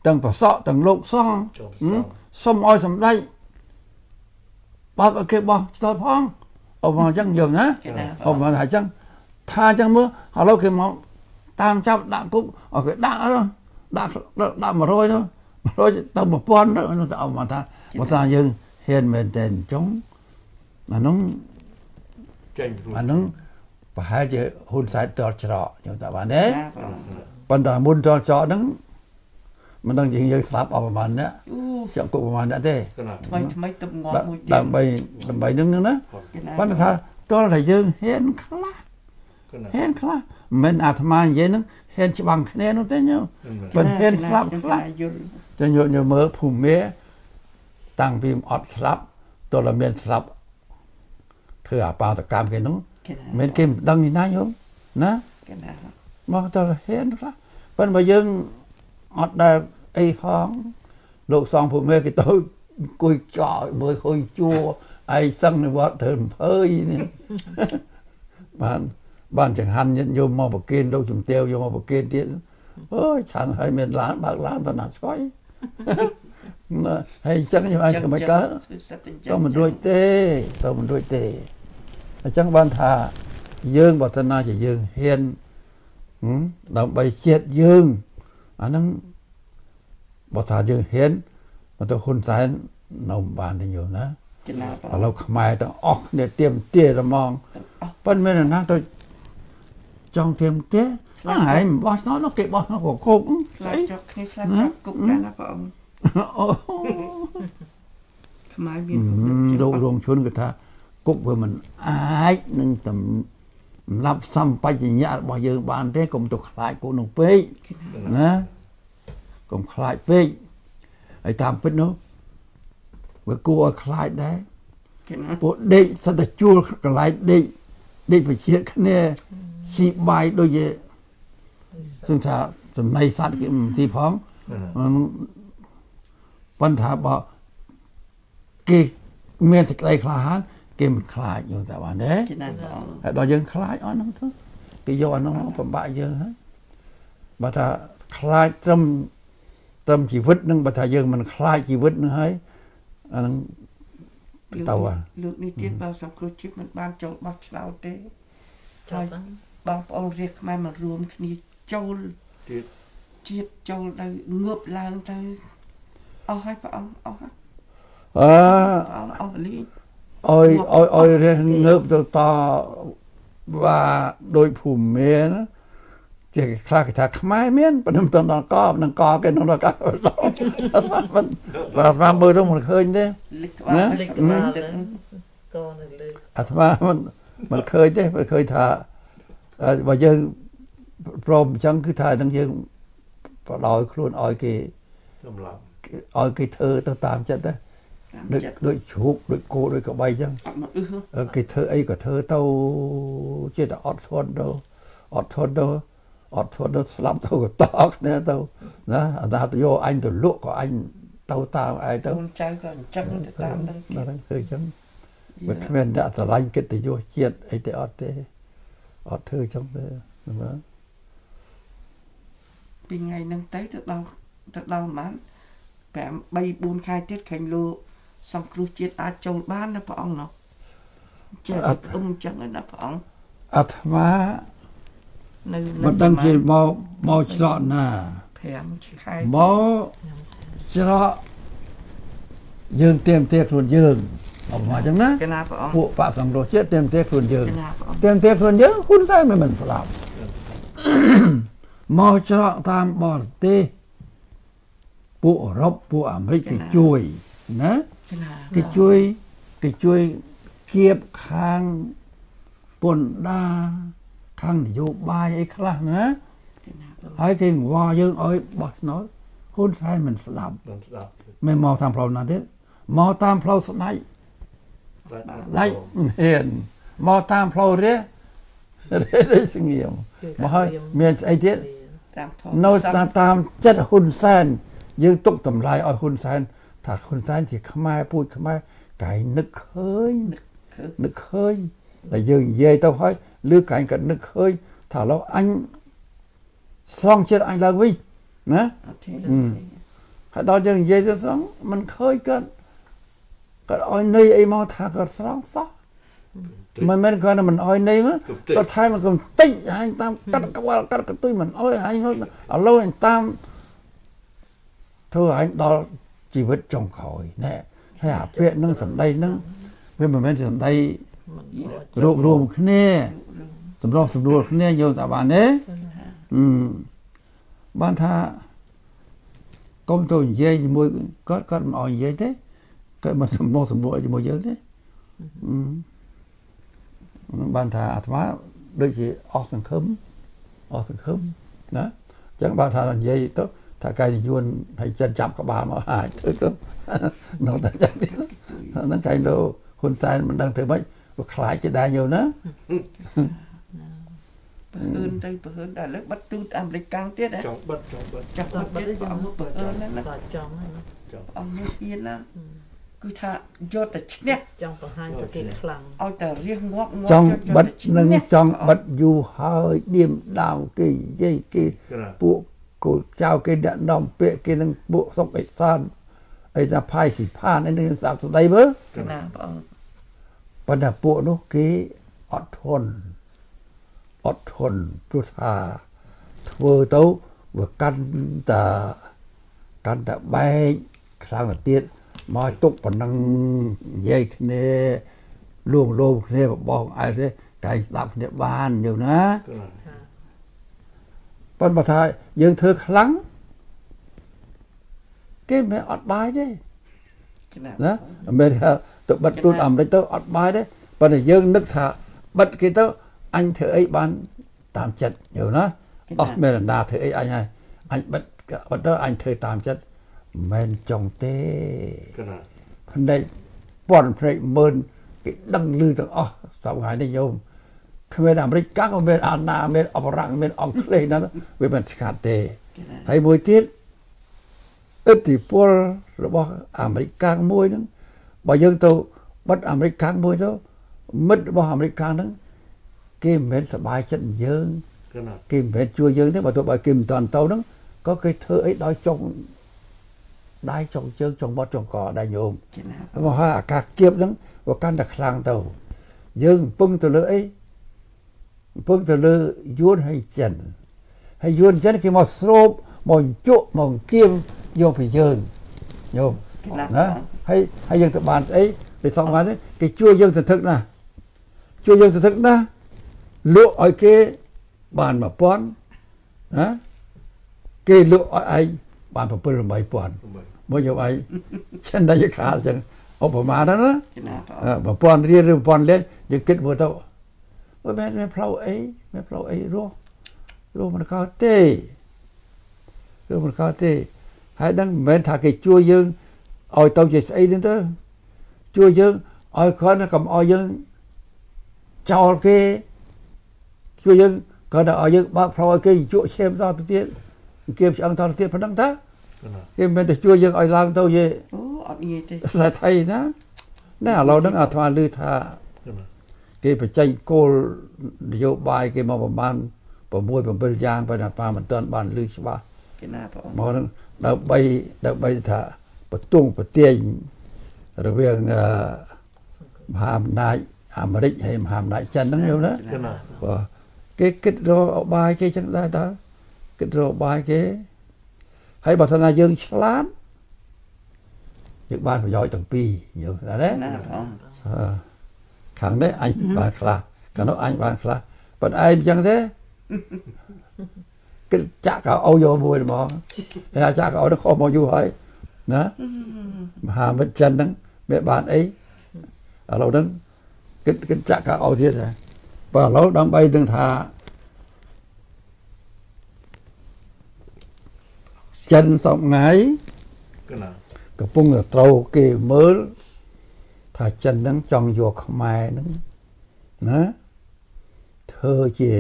ទាំងប្រសក់ទាំងលោកសង្ឃចូលហឹសមងសុំឲ្យសម្ដេចបើកឲ្យគេបោះឆ្លល់ផងអបមកអញ្ចឹងយល់ណាចំណាអបមកថាអញ្ចឹងថាអញ្ចឹងមើលឥឡូវគេមកតាមចាប់ដាក់គុកឲ្យគេដាក់ទៅដាក់ដាក់100ទៅ100ទៅ1000ទៅនោះទៅអបមកថាបើថាយើងហ៊ានមែនតែនអញ្ចឹងអានោះចេញរួចអានោះ ប្រហែលជាហ៊ុនសែនតល់ច្រកយល់តែបានទេណាព្រះអង្គប៉ុន្តែមុនតល់ច្រកហ្នឹងមិនដឹងជាយើងស្លាប់អស់ប្រហែលអ្នកអូជាប់គុកប្រហែលអ្នកទេកណាថ្មីថ្មីទឹកងាប់ដមួយទៀតដើម្បីដើម្បីនឹងហ្នឹងណាចំណាប៉ុន្តែថាតលតែយើងហ៊ានខ្លះកណាហ៊ានខ្លះមិនមែនអាត្មានិយាយហ្នឹងហ៊ានច្បាំងគ្នានោះទេញោមមិនមិនហ៊ានស្លាប់ខ្លះយល់ចឹងញោមញោមមើលភូមិមាតាំងពីអត់ស្លាប់តលតែមានស្លាប់ធ្វើអាបាតកម្មគេនោះ គេណាមិនគេមិនដឹងនេះណាញោមណាគេណាមកតលហ៊ានខ្លះប៉ុន្តែបើយើងអត់ដែលអីផងលោកសង្ឃភូមិមាគេទៅអង្គុយចោលមើលឃើញជួរឯសឹងនៅវត្តធ្វើអំភើយនេះបានបានចង្ហាន់ញាតិញោមមកប្រគេនលោកជំទាវយកមកប្រគេនទៀតអើយឆានហើយមានឡានបើកឡានទៅណាស្គាយណាហើយអញ្ចឹងខ្ញុំអាចធ្វើមិនកើតសិតតែទៅមិនរួចទេទៅមិនរួចទេ អញ្ចឹងបានថាយើងបើសិនណាជាយើងហ៊ានហឹមដើម្បីជាតិយើងអាហ្នឹងបើថាយើងហ៊ានមកទៅហ៊ុនសែននៅមិនបានទេញោមណាគេណាព្រះឥឡូវខ្មែរទាំងអស់គ្នាទៀមទាតែហ្មងប៉ុន្តែមាននរណាទៅចង់ទៀមទាអើហើយមិនបោះឆ្នោតនោះគេបោះនោះក៏គុកខ្លាចជាប់គ្នាខ្លាចជាប់គុកដែរណាព្រះអង្គអូខ្មែរមានគំនិតជាលោករងជនគាត់ថា គុកវាមិនអាចនឹងសម្រាប់សម្បជញ្ញៈរបស់យើងបានទេកុំទៅខ្លាចគុកនោះពេកណាកុំខ្លាចពេកហើយតាមពិតនោះវាគួរឲ្យខ្លាចដែរគេណាពួកដេកសិតតែជួលកន្លែងដេកដេកវិជាគ្នាស៊ីបាយដូចជាសឹងថាចំណៃសត្វគេមិនទីផងកណាអឺប៉ុន្តែបើគេមានសេចក្តីក្លាហាន គេមិនខ្លាចយល់តែបានទេចំណាព្រះអង្គហើយដល់យើងខ្លាចអស់ហ្នឹងទៅគេយកអាហ្នឹងមកបំបាក់យើងហើយបើថាខ្លាចត្រឹមត្រឹមជីវិតហ្នឹងបើថាយើងមិនខ្លាចជីវិតហ្នឹងហើយអាហ្នឹងលោកទៅហ่ะលោកនេះទៀតបើសង្គ្រោះជីវិតមិនបានចូលបោះឆ្នោតទេចាប់ហ្នឹងបងប្អូនរាជខ្មែរមករួមគ្នាចូលទៀតជាតិចូលទៅងើបឡើងទៅអស់ហើយព្រះអង្គអស់ហើយអឺព្រះអង្គអស់លី ងអោយអោយអោយរះងើបទៅតว่าដោយភូមិមានជាខ្លះគេថាខ្មែរមានប៉ុន្តែមិនតន់ដល់កនឹងកគេនឹងដល់កមិនបើបានមើលទៅមិនឃើញទេលិចក្បាលណាលេខក្ក្បាលទឹកហ្នឹងកនៅលើអាត្មាមិនមិនឃើញទេមិនឃើញថាអឺបើយើងព្រមអញ្ចឹងគឺថានឹងយើងបដោយខ្លួនឲ្យគេសម្រាប់ឲ្យគេធ្វើទៅតាមចិត្តដែរ តាមដូចចិត្តដូចជ្រូកដូចគោដូចក្បីអញ្ចឹងអត់មកអឺហ៎អឺគេធ្វើអីក៏ធ្វើទៅជាតែអត់ធន់ទៅអត់ធន់ទៅអត់ធន់ទៅស្លាប់ទៅក៏តក់គ្នាទៅណាអាណាទៅយកអញទៅលក់ក៏អញទៅតាមឯងទៅកូនចៅក៏អញ្ចឹងទៅតាមនឹងទៀតហ្នឹងគឺអញ្ចឹងបើគ្មានអ្នកស្រឡាញ់កិត្តិយសជាតិអីទេអត់ទេអត់ធ្វើអញ្ចឹងទេណាពីថ្ងៃហ្នឹងទៅទៅដល់ទៅដល់ប្រហែល5 3 4ខែទៀតឃើញលោក សង្គ្រោះជាតិអាចចូលបានណាព្រះអង្គណោះចេះស្អុំអញ្ចឹងណាព្រះអង្គអាត្មានៅមិនដឹងជាមកមកច្រកណា5ខែមកច្រកយើងទៀមទាខ្លួនយើងអត់មកអញ្ចឹងណាកណាព្រះអង្គពួកបកសង្គ្រោះជាតិទៀមទាខ្លួនយើងកណាព្រះអង្គទៀមទាខ្លួនយើងហ៊ុនសែនមិនមិនស្លាប់មកច្រកតាមបរទេសពួកអឺរ៉ុបពួកអាមេរិកគេជួយណាកណា គេជួយគេជួយគៀបខាងពន្ធដារខាងនយោបាយអីខ្លះណាកណាព្រះអង្គហើយគេងវល់យើងឲ្យបោះឆ្នោតហ៊ុនសែនមិនស្ដាប់ដល់ស្ដាប់មិនមកតាមផ្លូវណាទៀតមកតាមផ្លូវស្ដេចដាច់ស្ដេចហ៊ានមកតាមផ្លូវរះរះដូចស្ងៀមមកហើយមានស្អីទៀតតាមធម៌នៅតាមតាមចិត្តហ៊ុនសែនយើងទុកតម្លៃឲ្យហ៊ុនសែន ថាហ៊ុនសែនជាខ្មែរពូជខ្មែរកែងនឹកឃើញគឺនឹកឃើញតែយើងនិយាយទៅហើយឬកែងក៏នឹកឃើញថាឥឡូវអញស្រង់ចិត្តអញឡើងវិញណាអត់ទេហើយដល់យើងនិយាយទៅស្រង់มันឃើញគាត់គាត់ឲ្យន័យអីមកថាគាត់ស្រង់សោះមិនមែនគាត់មិនឲ្យន័យមកគាត់ថែមមកកំតិចហាញតាមកាត់ក្បាលកាត់កន្ទុយមិនអោយហាញនោះឥឡូវអញតាមធ្វើអញដល់ ជីវិតចុងក្រោយណែហើយអាពាក្យនឹងសម្ដីនឹងវាមិនមែនជាសម្ដីមិនរួបរวมគ្នាសម្រុះសម្រួលគ្នាយកតែបានទេអឺបានថាកុំទៅនិយាយជាមួយគាត់គាត់មិនអោយនិយាយទេគាត់មិនសម្រុះសម្រួលជាមួយយើងទេអឺបានថាអាត្មាដូចជាអស់សង្ឃឹមអស់សង្ឃឹមណាអញ្ចឹងបានថានិយាយទៅ ថាកាយនិយួនឲ្យចិនចាប់ក្បាលមកអាចធ្វើទៅនៅតែចាំទៀតហ្នឹងកាយលោហ៊ុនសែនមិនដឹងធ្វើម៉េចវាខ្លាចគេដែរយល់ណាបើអឿនទៅបើអឿនដល់ឥឡូវបាត់ទូតអាមេរិកកាំងទៀតហ៎ចង់បិទចង់បិទចាប់បាត់ទៀតព្រះអង្គបើអឿនហ្នឹងណាក៏ចង់ហ្នឹងណាអង្គនេះហ៊ានណាគឺថាយកតែឈ្នះចង់បង្ហាញទៅគេខ្លាំងឲ្យតែរៀងងាប់ងាប់ចង់យកបិទតែឈ្នឹងះចង់បិទយូរហើយឌៀមដាវគេនិយាយគេកណាពួក កូនចៅគេដាក់នាំពាក្យគេនឹងពួកសុកអេសានអីថាផាយស៊ីផានអីនឹងសាប់ស្ដីមើលកណាព្រះអង្គប៉ុន្តែពួកនោះគេអត់ធន់អត់ធន់ព្រោះថាធ្វើទៅវាកាន់តែកាន់តែបែកខ្លាំងទៅទៀតមកទុកប៉ុណ្ណឹងនិយាយគ្នាលួងលោមគ្នាបបងអីទេកែស្ដាប់គ្នាបានយល់ណាកណា ប៉ុន្តែបើថាយើងធ្វើខ្លាំងគេមិនអត់បាយទេកណាណាអាមេរិកទៅបិទទូតអាមេរិកទៅអត់បាយទេប៉ុន្តែយើងនឹកថាបិទគេទៅអញធ្វើអីបានតាមចិត្តយល់ណាអស់មានណាធ្វើអីអញហើយអញបិទបិទទៅអញធ្វើតាមចិត្តមិនមែនចង់ទេកណាភ្នែកពាន់ភ្នែកមើលគេដឹងឮទាំងអស់សប្តាហ៍ថ្ងៃនេះយោម គ្មានអាមេរិកកាំងក៏មានអាណាមានអបរំមានអង់គ្លេសណាវាមិនស្កាត់ទេកណាហើយមួយទៀតឥទ្ធិពលរបស់អាមេរិកកាំងមួយហ្នឹងបើយើងទៅបិទអាមេរិកខាងមួយទៅមិត្តរបស់អាមេរិកខាងហ្នឹងគេមិនមែនសប្បាយចិត្តយើង cái nào គេមិនមែនជួយយើងទេបើទោះបីគេមិនតាន់ទៅហ្នឹងក៏គេធ្វើអីដោយចុងដៃចុងជើងចុងមាត់ចុងកដែរញោមចេណាមកហើយអាការគៀបហ្នឹងវាកាន់តែខ្លាំងទៅយើងពឹងទៅលើអី ពឹងទៅលើយួនហើយចិនហើយយួនចិនគេមកស្រូបមកជក់មកគៀបយកពីយើងញោមចេណាណាហើយហើយយើងទៅបានស្អីពេលសងបាននេះគេជួយយើងសន្ធឹកណាស់ជួយយើងសន្ធឹកណាស់លក់ឲ្យគេបាន1000ណាគេលក់ឲ្យឯងបាន7 8000 không phải មកយកឯងចិនតែជាខាលចឹងឧបមាទៅណាចេណាបងអឺប្រព័ន្ធរៀនឬប្រព័ន្ធលេងយើងគិតមើលទៅបើ មែនមែនផ្លូវអីមែនផ្លូវអីរស់រស់មិនកើតទេរស់មិនកើតទេហើយដឹងមិនមែនថាគេជួយយើងឲ្យទៅជាស្អីទេទៅជួយយើងឲ្យគ្រាន់តែកុំឲ្យយើងចោលគេជួយយើងគ្រាន់តែឲ្យយើងបើកផ្លូវឲ្យគេជក់ឈាមដល់ទៅទៀតគេឆ្អឹងដល់ទៅទៀតប៉ុណ្ណឹងតា cái nào គេមិនមែនតែជួយយើងឲ្យឡើងទៅយេអូអត់ងាយទេខ្សែថៃណាណែឥឡូវហ្នឹងអាត្មាឮថា cái nào គេបញ្ចេញគោលនយោបាយគេមកប្រមាណ6 7យ៉ាងប៉ុន្តែអាត្មាមិនទាន់បានឮច្បាស់ចេណាបងមកហ្នឹងដើម្បីដើម្បីថាបន្ទង់ប្រទៀងរវាងអឺមហាអំណាចអាមេរិកហើយមហាអំណាចចិនហ្នឹងយល់ណា cái nào បាទគេគិតរកឧបាយគេចឹងដែរតើគិតរកឧបាយគេហើយបើសិនណាយើងឆ្លាតយើងបានប្រយោជន៍ទាំងពីរយល់ដែរទេណាបងអឺ ខាងនេះអញបានខ្លះខាងនោះអញបានខ្លះប៉ុន្តែឯងអញ្ចឹងទេគិតចាក់កៅអោយកមួយហ្មងហើយចាក់កៅអោនោះខុសមកយូរហើយណាមហាមិត្តចិនហ្នឹងវាបានអីឥឡូវហ្នឹងគិតគិតចាក់កៅអោទៀតដែរបើឥឡូវដើម្បីនឹងថាចិនសពថ្ងៃ cái nào កំពុងតែត្រូវគេមើល ថាចិនហ្នឹងចង់យកខ្មែរហ្នឹងណាធ្វើជា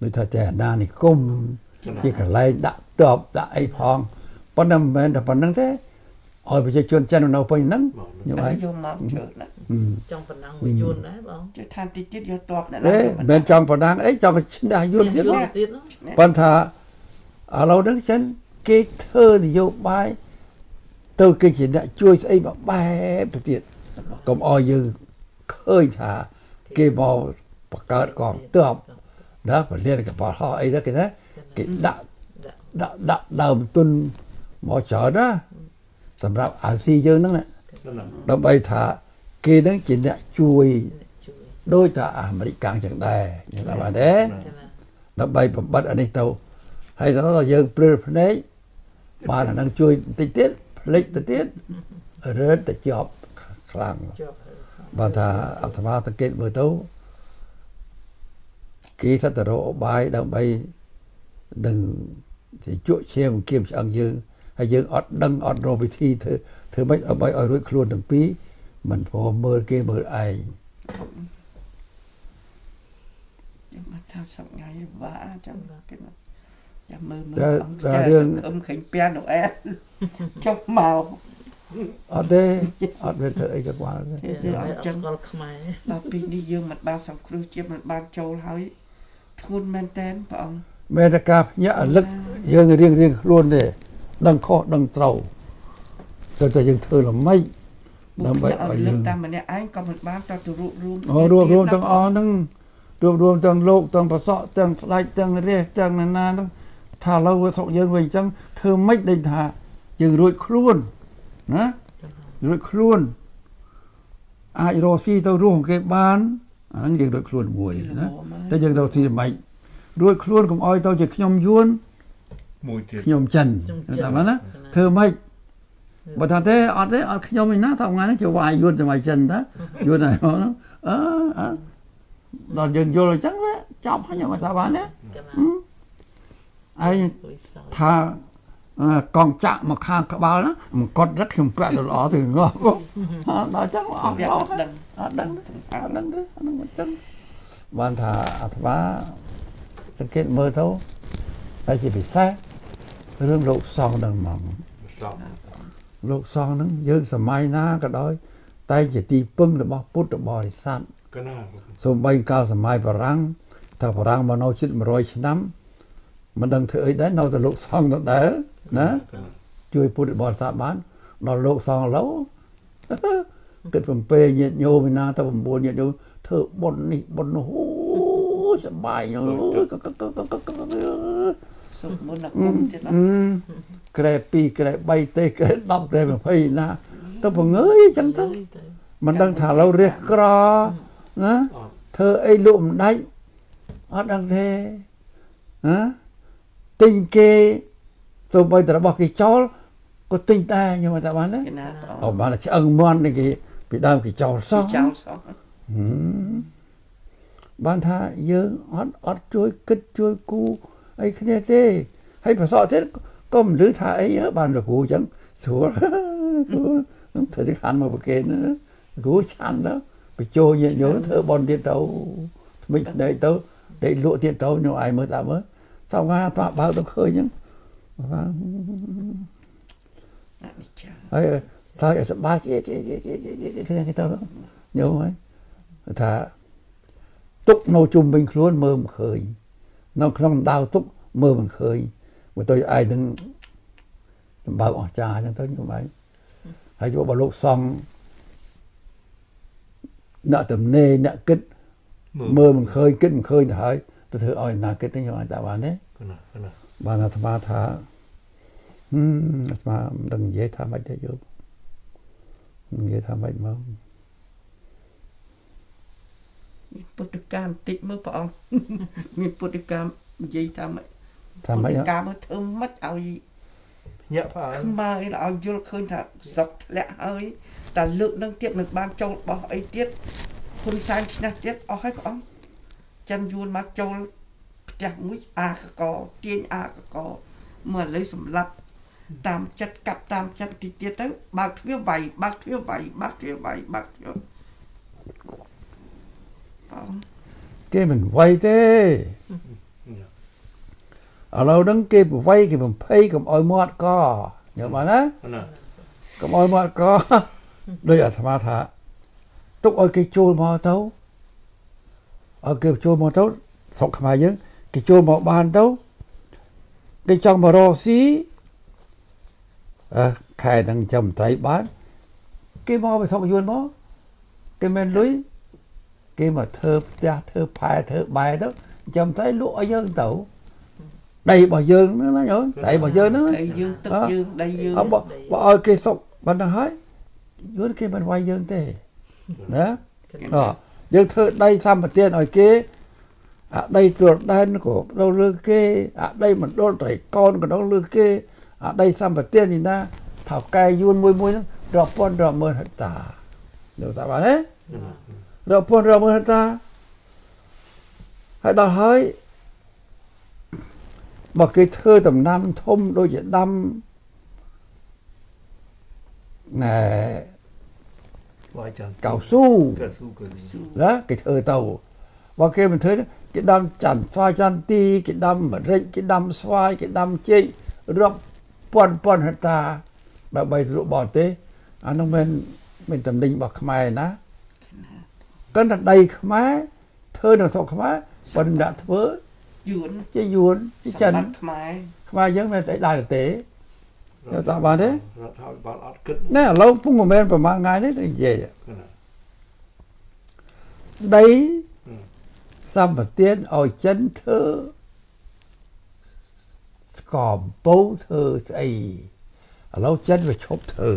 ដូចថាតែអាណានិគមជាកន្លែងដាក់តបដាក់អីផងប៉ុន្តែមិនមែនតែប៉ុណ្្នឹងទេឲ្យប្រជាជនចិននៅពេញហ្នឹងខ្ញុំតែហើយយកមកជើណាចង់ប៉ុណ្ណឹងវាយួនដែរបងជើឋានតិចទៀតយកតបណែទេមិនមែនចង់ប៉ុណ្ណឹងអីចង់ឈ្នះយួនទៀតយួណានទៀតណាប៉ុន្តែឥឡូវហ្នឹងចិនគេធ្វើនយោបាយ ទៅគេជាអ្នកជួយស្អីមកបែបទៅទៀតកុំឲ្យយើងឃើញថាគេមកបង្កើតកងទ័ពណាពលានកបោហោអី đó គេណាគេដាក់ដាក់ដាក់ដើមទុនមកច្រើនណាសម្រាប់អាស៊ីយើងហ្នឹងណា cái nào ដើម្បីថាគេហ្នឹងជាអ្នកជួយជួយដោយតែអាមេរិកកាំងចឹងដែរយល់បានទេចាណាដើម្បីបំបត្តិអានេះទៅហើយដល់យើងព្រើភ្នែកបានអានឹងជួយបន្តិចទៀត ផ្លេចទៅទៀតរើទៅជាប់ខ្លាំងជាប់បើថាអត្ថមាសង្កេតមើលទៅគេសត្វរកឧបាយដើម្បីនឹងជាជក់ឈាមគៀមឆ្អឹងយើងហើយយើងអត់ដឹងអត់រកវិធីធ្វើធ្វើម៉េចដើម្បីឲ្យរួចខ្លួនទាំងពីរមិនព្រមមើលគេមើលឯងចាំមកថាសប្ងៃវ៉ាចាំគេមក ចាំមើលមើតែលតែរឿងអឹមឃើញពះនោះអែចុះមកអត់ទេអត់វាធ្វើអីក៏បានទេទេយើយើងងអអត់ត់ចឹងស្គាល់ខ្មែរដល់ពីនេះយើងមិនបានសង្គ្រោះជាតិមិនបានចូលហើយធ្ងន់មែនតែនព្រះអង្គមេតការភ្ញាក់រលឹកយើងរៀងរៀងខ្លួនទេដឹងខុសដឹងត្រូវទៅតែយើងធ្វើល្មិចបុដើម្បីកឲ្យឲ្យលើយើងកតាមម្នាក់ឯងក៏មិនបានតទៅរួបរวมអូរួមរួមទាំងអស់ហ្នឹងរួមរួមទាំងលោកទាំងប្រសក់ទាំងស្ដេចទាំងរាជទាំងណានាហ្នឹង ថាឥឡូវវាស្រុកយើងវិញអញ្ចឹងធ្វើម៉េចដូចថាយើងរួចខ្លួនណារួចខ្លួនអាចរកស៊ីទៅរស់គេបានអាហ្នឹងយើងរួចខ្លួនមួយណាតែយើងទៅទីម៉េចរួចខ្លួនកុំឲ្យទៅជាខ្ញុំយួន mùi thiệt ខ្ញុំចិនតែបានណាធ្វើម៉េចបើថាទេអត់ទេអត់ខ្ញុំឯណាថាថ្ងៃនេះជាវាយយួនសម័យចិនតាយួនហើយហ្នឹងអឺអឺដល់យើងយល់អញ្ចឹងវាចប់ហើយមកថាបានទេចាណា ឯងលុយសោថាអឺកងចាក់មកខាងក្បាលណាមិនកត់រឹកខ្ញុំពាក់ទៅល្អទៅងស់ដល់អញ្ចឹងអត់វាអអត់ត់ដឹងអត់ដឹងទេអត់ដឹងទេអត់ដឹងអញ្ចឹងបានថាអាត្មាសង្កេតមើលទៅហើយជាពិសេសរឿងលោកសង្ឃដល់ហ្មង xong លោកសង្ឃហ្នឹងយើងសម័យណាក៏ដោយ តែជាទីពឹងរបស់ពុទ្ធបរិស័ទកណាសូម្បីកាលសម័យបារាំងថាបារាំងមកនៅជិត100ឆ្នាំ មិនដឹងធ្វើអីដែរនៅតែលោកសង្ឃដដែលណាកណាជួយពុទ្ធបរិស័ទបានដល់លោកសង្ឃឥឡូវគិត7ញាតិញោមឯណាទៅ9ញាតិញោមធ្វើបុណ្យនេះបុណ្យនោះអូយសប្បាយអូយកកកកកកសុំមុនណាគុំទៀតណាអឺក្រែ2ក្រែ3ទេក្រែ10ក្រែ20ណាទៅបង្ើយអញ្ចឹងទៅទៅមិនដឹងថាឡូវរះក្រណាអត់ធ្វើអីលក់មិនដាច់អត់ដឹងទេណា ទិញគេទៅបីតែរបស់គេចោលក៏ទិញតែខ្ញុំថាបានណាកណាព្រះអអង្គត់បានឆ្អឹងមន់នេះគេពីដើមគេចោលសោះចោលសោះហឹមបានថាយើងអត់អត់ជួយគិតជួយគូអីគ្នាទេហើយប្រសពទៀតក៏មិនលឺថាអីហ៎បានលោកគ្រូអញ្ចឹងស្រួលគ្រូនឹងធ្វើទីខានមកប្រគេនណាគ្រូឆាន់ទៅបញ្ចូលញាតិញោមធ្វើបន់ទៀតទៅថ្មិចដេកទៅដេកលក់ទៀតទៅញោមអាយមើលតាមមើល សង្ហាថាបើទៅឃើញហ្នឹងបាទអនិច្ចាហើយថាសបាគេគេគេគេគេគេទៅយល់ហើយថាទុកនៅជុំវិញខ្លួនមើលមិនឃើញនៅក្នុងដៅទុកមើលមិនឃើញបើទៅឯងនឹងសម្បើអស្ចារ្យអញ្ចឹងទៅខ្ញុំឯងហើយជួបបើលោកសង់អ្នកតំណេអ្នកគិតមើលមិនឃើញគិតមិនឃើញទៅហើយ ទៅធ្វើឲ្យណាគិតទៅញោមអាចតាមបានទេកណាកណាបានអាត្មាថាហឹមអាត្មាមិនដឹងនិយាយថាម៉េចទេយោនិយាយថាម៉េចមកមានពុទ្ធកម្មបន្តិចមើលព្រះអង្គមានពុទ្ធកម្មនិយាយថាម៉េចថាម៉េចពុទ្ធកម្មមើលធ្វើម៉េចឲ្យញាក់ផើខ្មែរឲ្យយល់ឃើញថាស្រុកធ្លាក់ហើយតែលើកនឹងទៀតមិនបានចូលបោះអីទៀតហ៊ុនសែនឆ្នះទៀតអស់ហើយព្រះអង្គ ចិនយួនមកចូលផ្ទះមួយអាកកទាញអាកកមកលើសម្លាប់តាមចិត្តកាប់តាមចិត្តទីទៀតទៅបើកទ្វារវាយបើកទ្វារវាយបើកទ្វារវាយបើកទ្វារបងគេមិនវាយទេឥឡូវហ្នឹងគេបវាយគេបំភ័យកុំអោយមាត់កយល់បានណាកុំអោយមាត់កដោយអាត្មាថាទុកអោយគេចូលមកទៅ ឲ្យគេចូលមកទៅស្រុកខ្មែរយើងគេចូលមកបានទៅគេចង់មករកស៊ីអឺខែនឹងចំត្រីបានគេមកបិសុកយួនមកគេមិនលុយគេមកធ្វើផ្ទះធ្វើផែធ្វើបែទៅចំត្រីលក់ឲ្យយើងទៅដីរបស់យើងហ្នឹងណាយើងដីរបស់យើងហ្នឹងដីយើងទឹកយើងដីយើងបើឲ្យគេសុកបានទៅហើយយួនគេមិនវាយយើងទេណាអ យើងធ្វើដីសម្បទានឲ្យគេអាដីត្រួតដែនក៏ដល់លើគេអាដីមណ្ឌលត្រីកោនក៏ដល់លើគេអាដីសម្បទាននេះណាថៅកែយួនមួយមួយហ្នឹងរាប់ពាន់រាប់ម៉ឺនហិកតាលោកតាបានទេកណារាប់ពាន់រាប់ម៉ឺនហិកតាហើយដល់ហើយបើគេធ្វើដំណាំធំដូចជាដាំណែវាយចាំ កៅស៊ូកៅស៊ូកៅស៊ូណាគេធ្វើទៅបើគេមិនធ្វើទេគេដាំច័ន្ទស្វាយចន្ទទីគេដាំម្រេចគេដាំស្វាយគេដាំចេករាប់ពាន់ពាន់ហិកតាដើម្បីលក់បរទេសអានោះមិនមិនតំណែងរបស់ខ្មែរណាកិនតែដីខ្មែរធ្វើនៅស្រុកខ្មែរប៉ុន្តែដាក់ធ្វើយួនជាយួនជាចិនសម្បត្តិខ្មែរខ្មែរយើងមិនស្អីដែរទេ យកតាមបានទេរដ្ឋាភិបាលអត់គិតណែឥឡូវពុំមិនមែនប្រហែលថ្ងៃនេះទៅនិយាយកណាដីអឺសម្បទានឲ្យចិនធ្វើស្កមពោធ្វើស្អីឥឡូវចិនវាឈប់ធ្វើ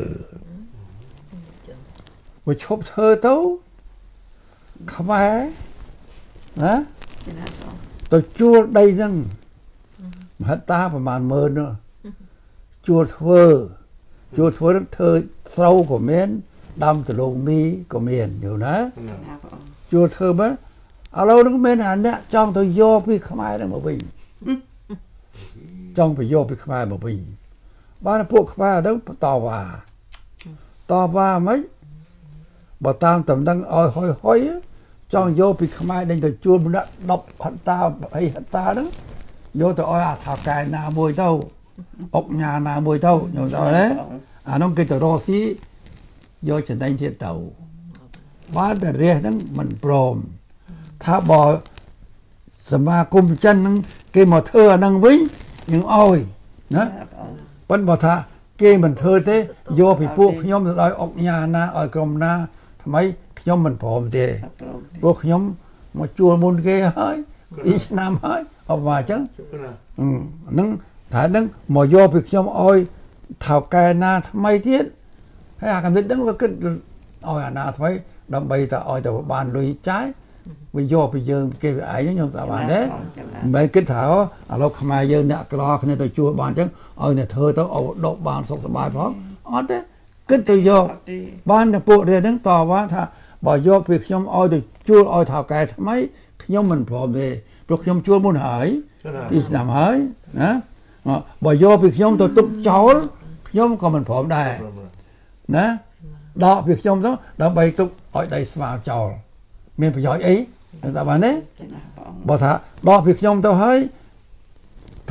វាឈប់ធ្វើទៅខ្មែរណាគេណាទៅទៅជួលដីហ្នឹងមហិតតាប្រហែលម៉ឺននោះ ជួលធ្វើជួលធ្វើហ្នឹងធ្វើស្រូវក៏មានដាំដលងមីក៏មានយល់ណាណាណាព្រះអង្គជួលធ្វើមកឥឡូវហ្នឹងមានអាអ្នកចង់ទៅយកពីខ្មែរហ្នឹងមកវិញចង់ទៅយកពីខ្មែរមកវិញបានពួកខ្មែរហ្នឹងតវ៉ាតវ៉ាមិនបើតាមតំណឹងឲ្យហុយហុយចង់យកពីខ្មែរដេញទៅជួលម្នាក់10ហិតតា20ហិតតាហ្នឹងយកទៅឲ្យអាថាកែណាមួយទៅ អុកញ៉ាណាមួយទៅញោមស្អីណាអានោះគេទៅរកស៊ីយកចំណេញទៀតទៅបានតែរះហ្នឹងមិនព្រមថាបើសមាគមចិនហ្នឹងគេមកធ្វើអាហ្នឹងវិញយើងអោយណាព្រះអង្គប៉ុន្តែបើថាគេមិនធ្វើទេយកពីពួកខ្ញុំទៅឲ្យអុកញ៉ាណាឲ្យក្រុមណាថ្មីខ្ញុំមិនព្រមទេព្រះអង្គពួកខ្ញុំមកជួលមុនគេហើយពីរឆ្នាំហើយអបមកអញ្ចឹងគណាអឺហ្នឹង ថាហ្នឹងមកយកពីខ្ញុំឲ្យថៅកែណាថ្មីទៀតហើយអាកំណត់ហ្នឹងវាគិតឲ្យអាណាថ្មីដើម្បីតែឲ្យតែបានលុយចាយវាយកពីយើងគេវាឯងខ្ញុំស្អាបានទេមិនមែនគិតថាអូឥឡូវខ្មែរយើងអ្នកក្រគ្នាទៅជួលបានអញ្ចឹងឲ្យអ្នកធ្វើទៅឲ្យដកបានសុខសប្បាយផងអត់ទេគិតទៅយកអត់ទេបានតែពួករៀនហ្នឹងតវ៉ាថាបើយកពីខ្ញុំឲ្យទៅជួលឲ្យថៅកែថ្មីខ្ញុំមិនព្រមទេព្រោះខ្ញុំជួលមុនហើយគណាពីឆ្នាំហើយណាអ បើយកពីខ្ញុំទៅទុកចោលខ្ញុំក៏មិនព្រមដែរណាដកពីខ្ញុំទៅដើម្បីទុកឲ្យដៃស្វាចោលមានប្រយោជន៍អីតែបានទេទេណាព្រះអង្គបើថាដកពីខ្ញុំទៅហើយ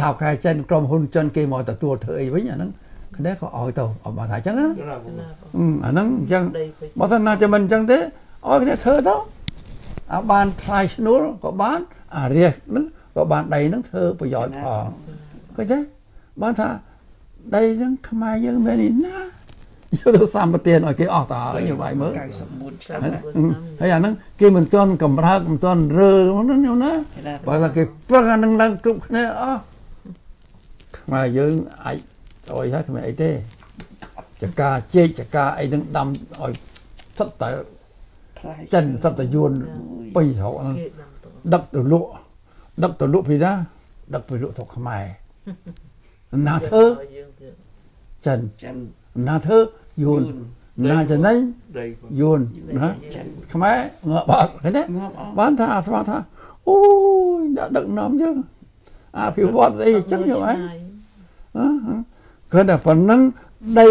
ថៅខែចិនក្រុមហ៊ុនចិនគេមកទទួលធ្វើអីវិញអាហ្នឹងគ្នាក៏ឲ្យទៅអត់មកថាអញ្ចឹងណាគណាអឺអាហ្នឹងអញ្ចឹងដីពេកបើថាណាចាំមិនអញ្ចឹងទេឲ្យគ្នាធ្វើទៅអាបានថ្លៃឈ្នួលក៏បានអារះហ្នឹងក៏បានដីហ្នឹងធ្វើប្រយោជន៍ផង ឃើញទេបានថាដីហ្នឹងខ្មែរយើងមាននេះណាយកទៅសម្បទានឲ្យគេអស់តើហើយយកបាយមើល99ឆ្នាំហើយណាអឺហើយអាហ្នឹងគេមិនទាន់កម្រើកមិនទាន់រើហ្នឹងញោមណាទេណាបើថាគេប្រឹងអានឹងឡើងគ្រប់គ្នាអស់ខ្មែរយើងអាចអុយហើយគ្មានអីទេចកាជែកចកាអីនឹងដាំឲ្យសិតតែថ្លៃចិនសិតតែយួនពេញស្រុកហ្នឹងគេដឹងទៅដឹកទៅលក់ដឹកទៅលក់ពីណាដឹកទៅលក់ទៅខ្មែរ ណាធ្វើឲ្យយើងទៀតចិនចិនណាធ្វើយួនណាចំណេញដីយួនណាចិនខ្មែរងាប់បាត់ឃើញទេងាប់អស់បានថាអាស្មាថាអូយដាក់ដឹកនាំយើងអភិវឌ្ឍអីចឹងយកហ៎អឺគ្រាន់តែប៉ុណ្ណឹងដី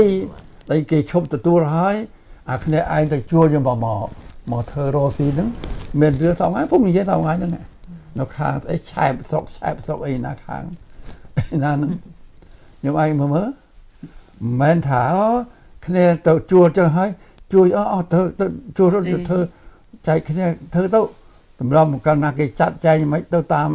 ដីគេឈប់ទទួលហើយអាគ្នាឯងទៅជួលយើងមកមកមកធ្វើរស់ស៊ីហ្នឹងមានរឿងសងហើយពុំនិយាយសងហើយហ្នឹងឯងនៅខាងស្អីឆែបស្រុកឆែបស្រុកអីណាខាងឯ ណាហ្នឹងខ្ញុំឯងមើលមើលមិនមែនថាអូគ្នាទៅជួលចឹងហើយជួយអស់អស់ទៅទៅជួលរត់ទៅធ្វើចែកគ្នាធ្វើទៅតម្រុំកាលណាគេចាត់ចែងមិនទៅតាម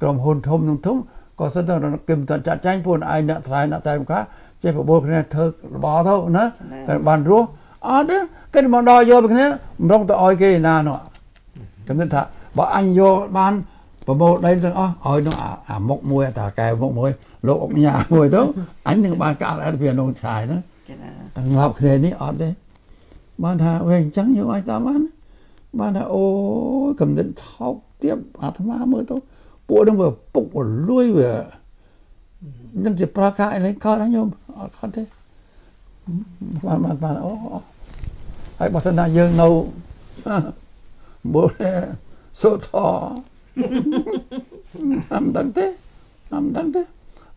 ក្រុមហ៊ុនធំនឹងធំក៏សិនទៅគេមិនទាន់ចាត់ចែងពួកឯងអ្នកថ្លៃអ្នកតែម្ខាចេះបបួលគ្នាធ្វើរបរទៅណាតែបានរស់អត់ទេគេមកដល់យកពីគ្នាមិនរងទៅឲ្យគេណានោះគេគិតថាបើអញយកបាន ប្រមូលដីទាំងអស់ឲ្យនឹងអាអាមុខមួយអាតាកែមុខមួយលោកអុកញ៉ាមួយទៅអញនឹងបានកាត់អត់ពីក្នុងឆាយហ្នឹងទេណាតែងាប់គ្នានេះអត់ទេបានថាវិញអញ្ចឹងយកឲ្យតាមបានបានថាអូយកំណត់ថោកទៀបអាត្មាមើលទៅពួកនឹងវាពុកវាលួយវានឹងជាប្រកាសអីខតណាញោមអត់ខតទេបានបានបានអូហើយបើសិនណាយើងនៅបុរេសូ ថអំដឹងទេអំដឹងទេ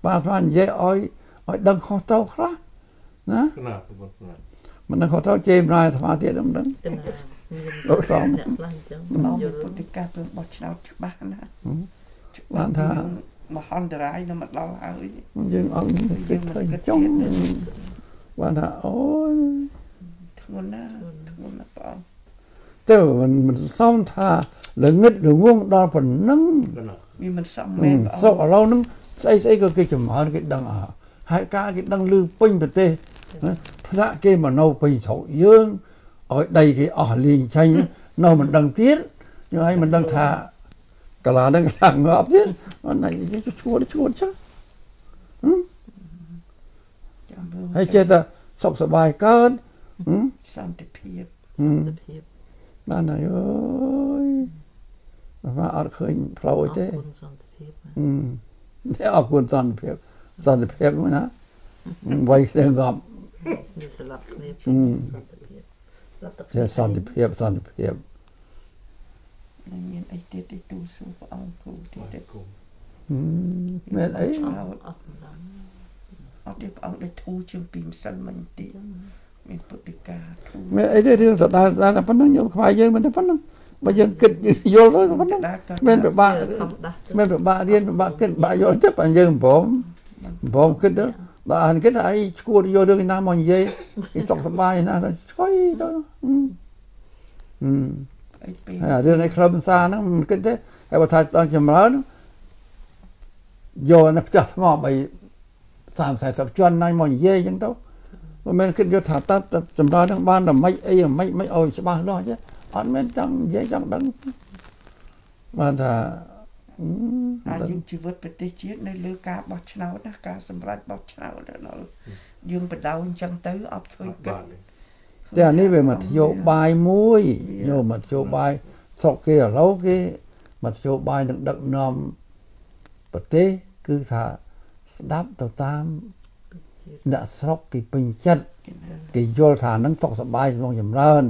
បាទស្មាននិយាយឲ្យឲ្យដឹងខុសត្រូវខ្លះណាគណាប្រពន្ធគណាមិនដឹងខុសត្រូវជេរម្ដាយអាត្មាទៀតមិនដឹងទេណាមានលោកសំអ្នកខ្លះអញ្ចឹងអស់យមានល់ពុទ្ធិកាពេលបោះឆ្នោតច្បាស់ណាបានថាមហន្តរាយនៅមកដល់ហើយយើងអត់គិតឃើញចុងបានថាអូយធ្ងន់ណាស់ធ្ងន់ណាស់ព្រះអង្គ ទៅមិនមិនសមថាល្ងឹតល្ងងដល់ប៉ុណ្ណឹងគណាវាមិនសមមែនព្រះសុកអង្គឥឡូវហ្នឹងស្អីស្អីក៏គេចម្រើនគេដឹងអើហើយការគេដឹងលឺពេញប្រទេសណាថ្នាក់គេមកនៅពេញស្រុកយើងឲ្យដីគេអស់លីងឆេញនៅមិនដឹងទៀតយើងឲ្យមិនដឹងថាកាលាហ្នឹងខ្លាំងងាប់ទៀតអត់ណាឈួតឈួតចឹងចាំមើលហើយចេះតែសុខសប្បាយកើតហឹមសន្តិភាពហឹមទៅភាព បានហើយអើយមកអត់ឃើញផ្លូវអីទេអរគុណសន្តិភាពណាហឹមតែអរគុណសន្តិភាពសន្តិភាពមួយណាវៃគ្នាងាប់មានស្លាប់គ្នាហឹមសន្តិភាពស្លាប់ទឹកចេះសន្តិភាពសន្តិភាពនឹងមានអីទៀតទីទូសួរព្រះអង្គគ្រូទៀតបាទេទគុំហឹមមានអីឆ្នោតអត់ដំអត់ទេព្រះអង្គដូចធូរជាងពីម្សិលមិញទៀត មានពុទ្ធិកាធូរមានអីទេរឿងសដាតែប៉ុណ្ណឹងយកខ្វាយយើងមិនតែប៉ុណ្ណឹងបើយើងគិតយល់ទៅប៉ុណ្ណឹងដាច់ក៏មានពិបាកធម្មតាមានពិបាករៀនពិបាកគិតពិបាកយល់ទៅបើយើងមិនព្រមព្រមគិតទៅដល់អានគេថាអីឈួតយករឿងណាមកនិយាយគេសុខសប្បាយណាស់ឆ្កុយទៅហឹមហឹមអីពេលហើយអារឿងឯក្លឹបសាហ្នឹងមិនគិតទេហើយបើថាចង់ចម្រើនយកនៅផ្ទះថ្មបី30 40ជាន់ណៃមកនិយាយអញ្ចឹងទៅ មិនមែនគិតយកថាតើតើចម្រើនហ្នឹងបានតែម៉េចអីម៉េចម៉េចឲ្យច្បាស់លាស់ទេអត់មែនចង់និយាយចង់ដឹងបានថាអឺអាយុជីវិតប្រទេសជាតិនៅលើការបោះឆ្នោតណាការសម្រេចបោះឆ្នោតដល់យើងបដៅអញ្ចឹងទៅអត់ឃើញគិតបាទតែអានេះវាមធ្យោបាយមួយយកមធ្យោបាយស្រុកគេឥឡូវគេមធ្យោបាយនឹងដឹកនាំប្រទេសគឺថាស្ដាប់ទៅតាម អ្នកស្រុកគេពេញចិត្តគេយល់ថានឹងសុខសប្បាយស្មងចម្រើន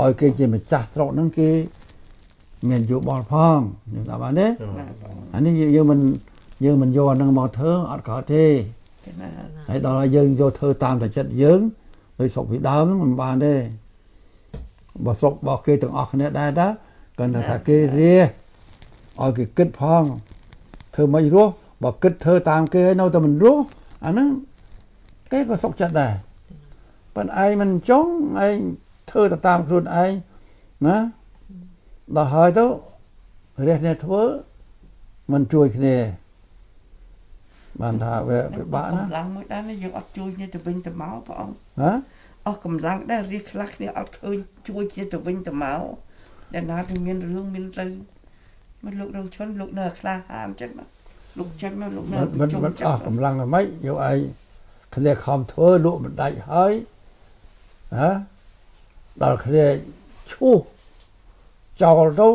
ឲ្យគេជាម្ចាស់ស្រុកហ្នឹងគេមានយោបល់ផងខ្ញុំថាបានទេណាបងអានេះយើងយើងមិនយើងមិនយកអាហ្នឹងមកធ្វើអត់ក៏ទេគេណាហើយដល់ហើយយើងយកធ្វើតាមតែចិត្តយើងដោយស្រុកពីដើមហ្នឹងមិនបានទេបើស្រុករបស់គេទាំងអស់គ្នាដែរតាគាត់នៅថាគេរាឲ្យគេគិតផងធ្វើមិនរស់បើគិតធ្វើតាមគេហើយនៅតែមិនរស់អាហ្នឹង គេក៏សុខចិត្តដែរប៉ុន្តែឯងមិនចង់ឯងធ្វើទៅតាមខ្លួនឯងណាដល់ហើយទៅរះអ្នកធ្វើមិនជួយគ្នាបានថាវាពិបាកណាកម្លាំងមួយដែរណាយើងអត់ជួយគ្នាទៅវិញទៅមកព្រះអង្គហ៎អស់កម្លាំងដែររៀសខ្លះគ្នាអត់ឃើញជួយគ្នាទៅវិញទៅមកដែលណាទៅមានរឿងមានទៅមកលោករងឈុនលោកនៅខ្លះហាមចឹងណាលោកចឹងណាលោកនៅមិនមិនមិនអស់កម្លាំងហ្មងយកឯង គ្នាខំធ្វើលក់មិនដាច់ហើយហ៎ដល់គ្នាឈូសចោលទៅ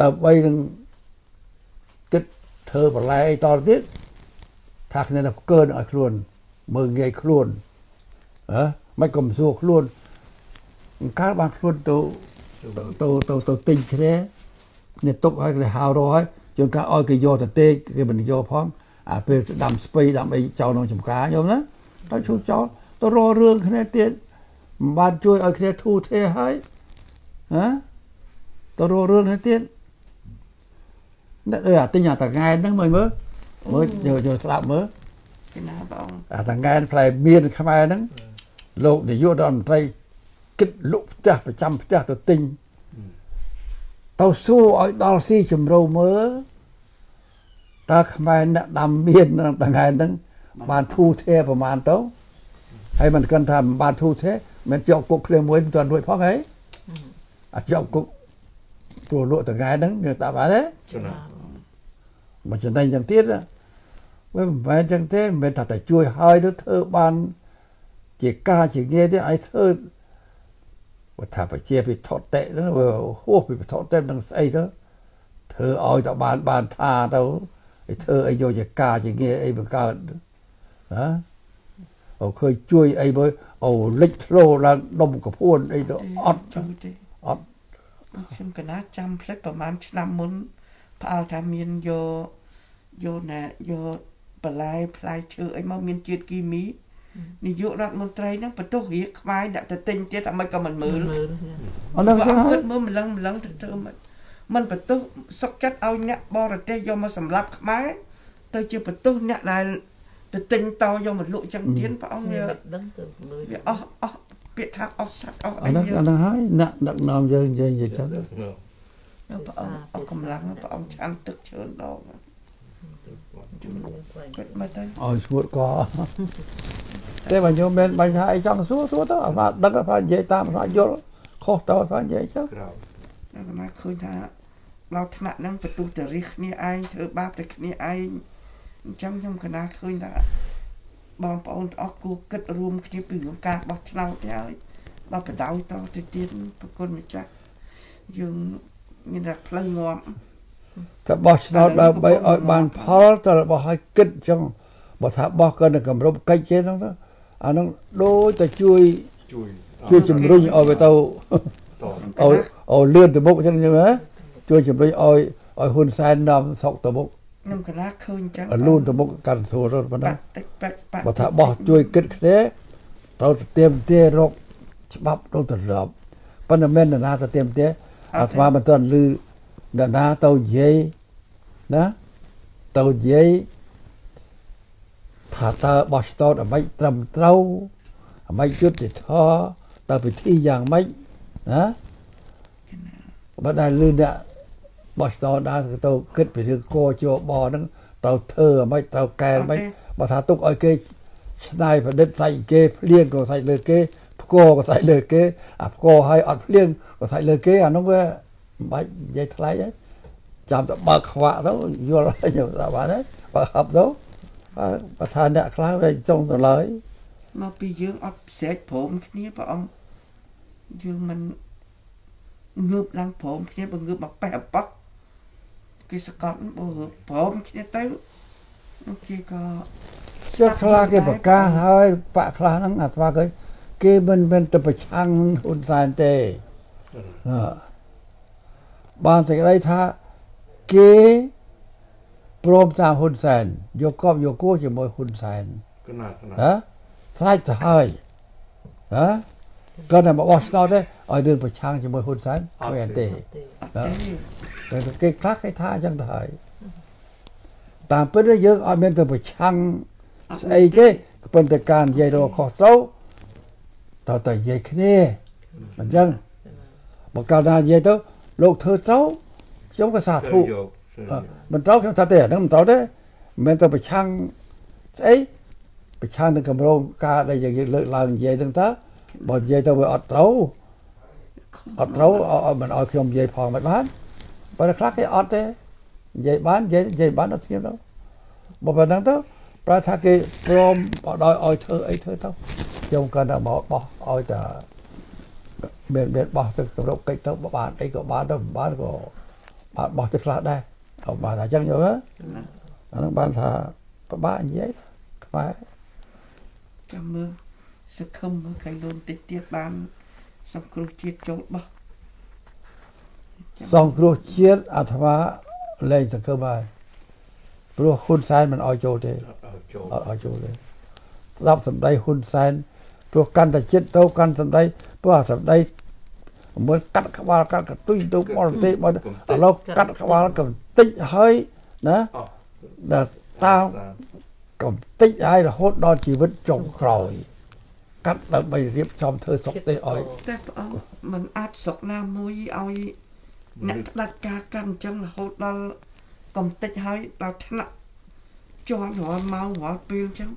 ដើម្បីនឹងគិតធ្វើបន្លែអីតទៅទៀតថាគ្នាទៅកើនឲ្យខ្លួន មើងងាយខ្លួនហ៎មិនក៏មិនសួរខ្លួនអង្ការបានខ្លួនទៅទៅទៅទៅទិញគ្នាគ្នាទុកឲ្យគេហៅរកឲ្យជួនកាលឲ្យគេយកទៅទេគេមិនយកផង អាពេលដាំស្ពៃដាំអីចោលក្នុងចំការយល់ណាទៅឈូសចោលទៅរករឿងគ្នាទៀតមិនបានជួយឲ្យគ្នាធូរទេហើយហ៎ទៅរករឿងគ្នាទៀតអ្នកអើអាទិញអាតង៉ែនហ្នឹងមើលមើលមើលយកយកស្ដាប់មើលគេណាព្រះអង្គអាតង៉ែនផ្លែមានខ្មែរហ្នឹងលោកនាយករដ្ឋមន្ត្រីគិតលក់ផ្ទះប្រចាំផ្ទះទៅទិញទៅសួរឲ្យដល់ស៊ីជំរៅមើល តើខ្មែរអ្នកដាំមាននៅតង៉ែនហ្នឹងបានធូរធាប្រហែលទៅហើយមិនគិតថាមិនបានធូរធាមិនជាប់គុកគ្រាមួយមិនទាន់រួចផងហីអាចជាប់គុកព្រោះលក់តង៉ែនហ្នឹងយើងតាបានទេចំណាមកចំណេញចឹងទៀតណាវាមិនមែនចឹងទេមិនមែនថាតែជួយឲ្យទៅធ្វើបានជាការជាងារទេឲ្យធ្វើបើថាប្រជាពិធតេហ្នឹងវាហួសពីពិធតេនឹងស្អីទៅធ្វើឲ្យទៅបានបានថាទៅ ឲ្យធ្វើអីយកជាការជាងារអីបង្កើតណាអូឃើញជួយអីបើអូលិចធ្លោឡើងដុំកពួនអីទៅអត់ជួយទេអត់ខ្ញុំកណាចាំផ្លេចប្រហែលឆ្នាំមុនផ្អើលថាមានយកយកណាយកបន្លែផ្លែឈើអីមកមានជាតិគីមីនាយករដ្ឋមន្ត្រីហ្នឹងបន្ទោសរៀកខ្មែរដាក់ទៅទិញទៀតអាមិនក៏មិនមើលមើលអត់ដឹងបើទេអត់ហើគិយតមើលម្លឹងម្លឹងទៅធ្វើមិន มันបន្ទោសសុកចិត្តឲ្យអ្នកបរទេសយកមកសម្លាប់ខ្មែរទៅជាបន្ទោសអ្នកដែលទៅទិញតយកមកលក់ចឹងទៀតព្រះអង្គវាដឹងទៅមើលវាអស់អស់ពាក្យថាអស់សត្វអស់អាអីហ្នឹងវាអាហ្នឹងហើយអ្នកដឹកនាំយើងនិយាយនិយាយចឹងព្រះអង្គអស់កម្លាំងព្រះអង្គឆានទឹកជើងដងគិតមកទៅឲ្យស្ងួតក៏តែបើញោមមានបាញ់ថាអីចង់សួរសួរទៅអត់ថាដឹកអត់ថានិយាយតាមអត់ថាយល់ខុសទៅអត់ថានិយាយទៅក្រៅតែកណាឃើញថាដល់ថ្នាក់ហ្នឹងបន្ទុះតរិះគ្នាឯងធ្វើបាបតែគ្នាឯងអញ្ចឹងខ្ញុំកណាឃើញថាបងប្អូនទាំងអស់គួរគិតរួមគ្នាពីរឿងការបោះឆ្នោតទៅហើយបើបដៅតទៅទៀតប្រគុណម្ចាស់យើងមានតែផ្លូវងាប់តែបោះឆ្នោតដើម្បីឲ្យបានផលតើបោះឲ្យគិតចឹងបើថាបោះក៏នៅកម្រិតកិច្ចទេហ្នឹងទៅអាហ្នឹងដូចតែជួយជួយជួយជំរុញឲ្យវាទៅត ឲ្យឲ្យលឿនទៅមុខចឹងចឹងណាជួយជំរុញឲ្យឲ្យហ៊ុនសែននាំស្រុកទៅមុខខ្ញុំកណាឃើញអញ្ចឹងឲ្យលូនទៅមុខកាន់ស្រួលទៅប៉ុណ្ណាបាក់តិចបាក់បាក់បើថាបោះជួយគិតគ្នាត្រូវទៅទៀមទារកច្បាប់ទៅទៅរប់ប៉ុន្តែមិននរណាទៅទៀមទាអាត្មាមិនទាន់ឮនរណាទៅនិយាយណាទៅនិយាយថាតើបោះឆ្នោតអ្វីត្រឹមត្រូវអ្វីយុត្តិធម៌តើពិធីយ៉ាងម៉េច ណាបើដែលលឺអ្នកបោះឆ្នោតដែរទៅគិតពីរឿងកជបហ្នឹងត្រូវធ្វើអ្វីត្រូវកែអ្វីបើថាទុកឲ្យគេឆ្នៃប្រឌិតសាច់គេភ្លៀងក៏សាច់លើគេផ្គរក៏សាច់លើគេអាផ្គរឲ្យអត់ភ្លៀងក៏សាច់លើគេអានោះវាមិនបាច់និយាយថ្លៃទេចាំតែបើកខ្វាក់ទៅយល់ហើយខ្ញុំថាបានទេបើហប់ទៅបើថាអ្នកខ្លះវាចង់ទៅឡើយមកពីយើងអត់ស្រែកព្រមគ្នាព្រះអង្គ យើងមិនងើបឡើងព្រមគ្នាបើងើបមកប៉ះអបោះគេសកត់បើព្រមគ្នាទៅនោះគេក៏សឹកខ្លះគេប្រកាសហើយបាក់ខ្លះហ្នឹងអាត្មាឃើញគេមិនមែនទៅប្រឆាំងហ៊ុនសែនទេអឺបានសេចក្តីថាគេព្រមតាមហ៊ុនសែនយកកប់យកគោជាមួយហ៊ុនសែនកណាកណាណាស្រេចទៅហើយណា គាត់តែមកបោះឆ្នោតទេឲ្យរឿងប្រឆាំងជាមួយហ៊ុនសែនគ្មានទេទេអត់ទេតែគេខ្លះគេថាអញ្ចឹងទៅហើយតាមពិតទៅយើងអត់មានទៅប្រឆាំងស្អីទេក៏ប៉ុន្តែការនិយាយរកខុសត្រូវតើតើនិយាយគ្នាអញ្ចឹងបើកាលណានិយាយទៅលោកធ្វើត្រូវខ្ញុំក៏សាធុយកអឺមិនត្រូវខ្ញុំថាទេអាហ្នឹងមិនត្រូវទេមិនមែនទៅប្រឆាំងស្អីប្រឆាំងនឹងកម្រងការដែលយើងលើកឡើងនិយាយហ្នឹងតើ បើនិយាយទៅវាអត់ត្រូវអត់ត្រូវអត់មិនឲ្យខ្ញុំនិយាយផងមិនបានបើខ្លះគេអត់ទេនិយាយបាននិយាយនិយាយបានអត់ស្គៀមទៅបើប៉ុណ្ណឹងទៅប្រែថាគេព្រមដោយឲ្យធ្វើអីធ្វើទៅខ្ញុំគាត់តែមកបោះឲ្យតែមានមានបោះទៅគម្រប់កិច្ចទៅបានអីក៏បានទៅមិនបានក៏បានបោះទៅខ្លះដែរអត់បានតែអញ្ចឹងយល់ទេអាហ្នឹងបានថាប្របាកនិយាយខ្មែរចាំមើល សង្ឃឹមមើលកៃលូនតិចទៀតបានសង្គ្រោះជាតិចូលបោះសង្គ្រោះជាតិអាត្មាលែងសង្ឃឹមហើយព្រោះហ៊ុនសែនមិនអោយចូលទេចូលអត់អោយចូលទេស្ដាប់សម្ដីហ៊ុនសែនព្រោះកាន់តែចិត្តទៅកាន់សម្ដីព្រោះអាសម្ដីមើលកាត់ក្បាលកាត់កន្ទុយទៅបរទេសបើឥឡូវកាត់ក្បាលកំតិចហើយណាអោះដល់តាមកំតិចហើយរហូតដល់ជីវិតចុងក្រោយ កាត់ដើម្បីរៀបចំធ្វើសុខទេឲ្យ តែព្រះអង្គมันអាចស្រុកណាមួយឲ្យអ្នកផ្ដាច់ការកាន់អញ្ចឹងរហូតដល់កំតិចហើយដល់ថ្នាក់ជាន់រាល់ម៉ោងរាល់ពេលអញ្ចឹង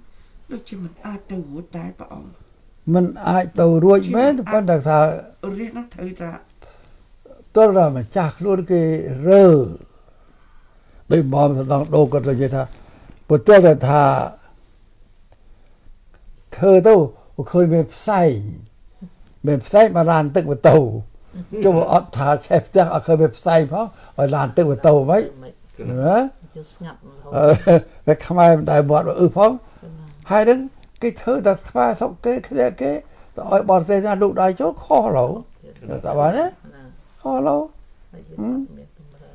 ដូចជាมันអាចទៅរួចដែរព្រះអង្គ มันអាចទៅរួចមែនប៉ុន្តែថា រាជនោះត្រូវថា ទល់តែម្ចាស់ខ្លួនគេរើដោយបំសដងដូរគាត់ទៅនិយាយថាបើទល់តែថាធ្វើទៅ ឃើញមានផ្សែងមានផ្សែងមកឡានទឹកម៉ូតូចុះអត់ថាឆេះផ្ទះអត់ឃើញមានផ្សែងផងឲ្យឡានទឹកម៉ូតូហ្មងមិនណាយកស្ងាត់រហូតអឺតែខ្មែរមិនដែលមាត់អឺផងហើយនឹងគេធ្វើតែខ្មែរសុកគេគ្នាគេទៅឲ្យបរទេសណាលោកដៃចូលខុសឡូវតែបានណាណាខុសឡូវហើយយើងអត់មានតម្រើ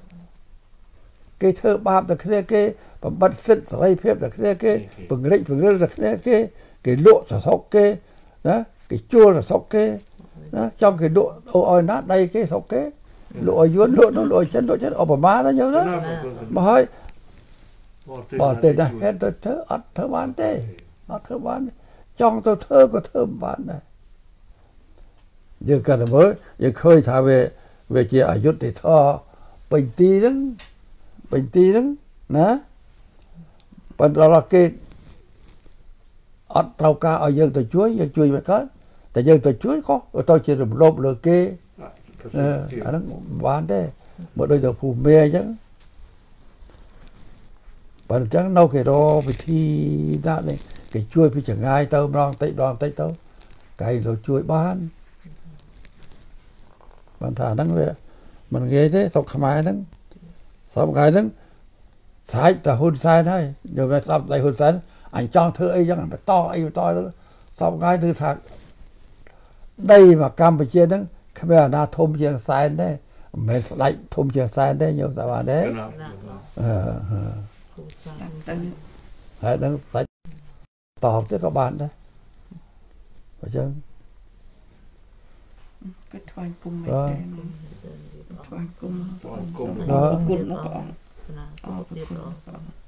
គេធ្វើបាបតែគ្នាគេបំបត្តិសិទ្ធិសេរីភាពតែគ្នាគេពង្រិចពង្រិលតែគ្នាគេ គេលក់សសុកគេណាគេជួលសសុកគេណាចង់គេលក់អូឲ្យណាដៃគេសុកគេលក់ឲ្យយួនលក់នោះលក់ឲ្យចិនលក់ចិនអបប្រមាណណាញោមណាមកហើយបើទេណាហេតុទៅធ្វើអត់ធ្វើបានទេអត់ធ្វើបានទេ អយុត្តិធម៌ពេញទីហ្នឹងពេញទីហ្នឹងណាប៉ុន្តែដល់គេអត់ត្រូវការឲ្យយើងទៅជួយយើងជួយមិនកើតតែយើងទៅជួយខុសទៅជារំលោភលើគេអឺអាហ្នឹងមិនបានទេមកដូចទៅភូមិមេអញ្ចឹងបើអញ្ចឹងនៅគេរកវិធីដាក់នេះគេជួយពីចង្ងាយទៅម្ដងតិចម្ដងតិចទៅកែទៅជួយបានបានថាហ្នឹងវាមិនងាយទេស្រុកខ្មែរហ្នឹងសពថ្ងៃហ្នឹងស្រេចតែហ៊ុនសែនហើយយកវាស្ដាប់តែហ៊ុនសែន អញចង់ធ្វើអីចឹងបន្តអីបន្តទៅសពថ្ងៃគឺថាដីមកកម្ពុជាហ្នឹងគ្មានអាណាធំជាងសែនទេមិនមែនស្ដេចធំជាងសែនទេញោមតាបានទេអឺហឺគូសាស្ដាប់ទៅហើយហ្នឹងស្ដេចតបទៅក៏បានដែរអញ្ចឹងគឺថ្វាយគុំមែនបាទទេថ្វាយគុំគុំបាទគុណមកព្រះអង្គណាសុខភាពល្អ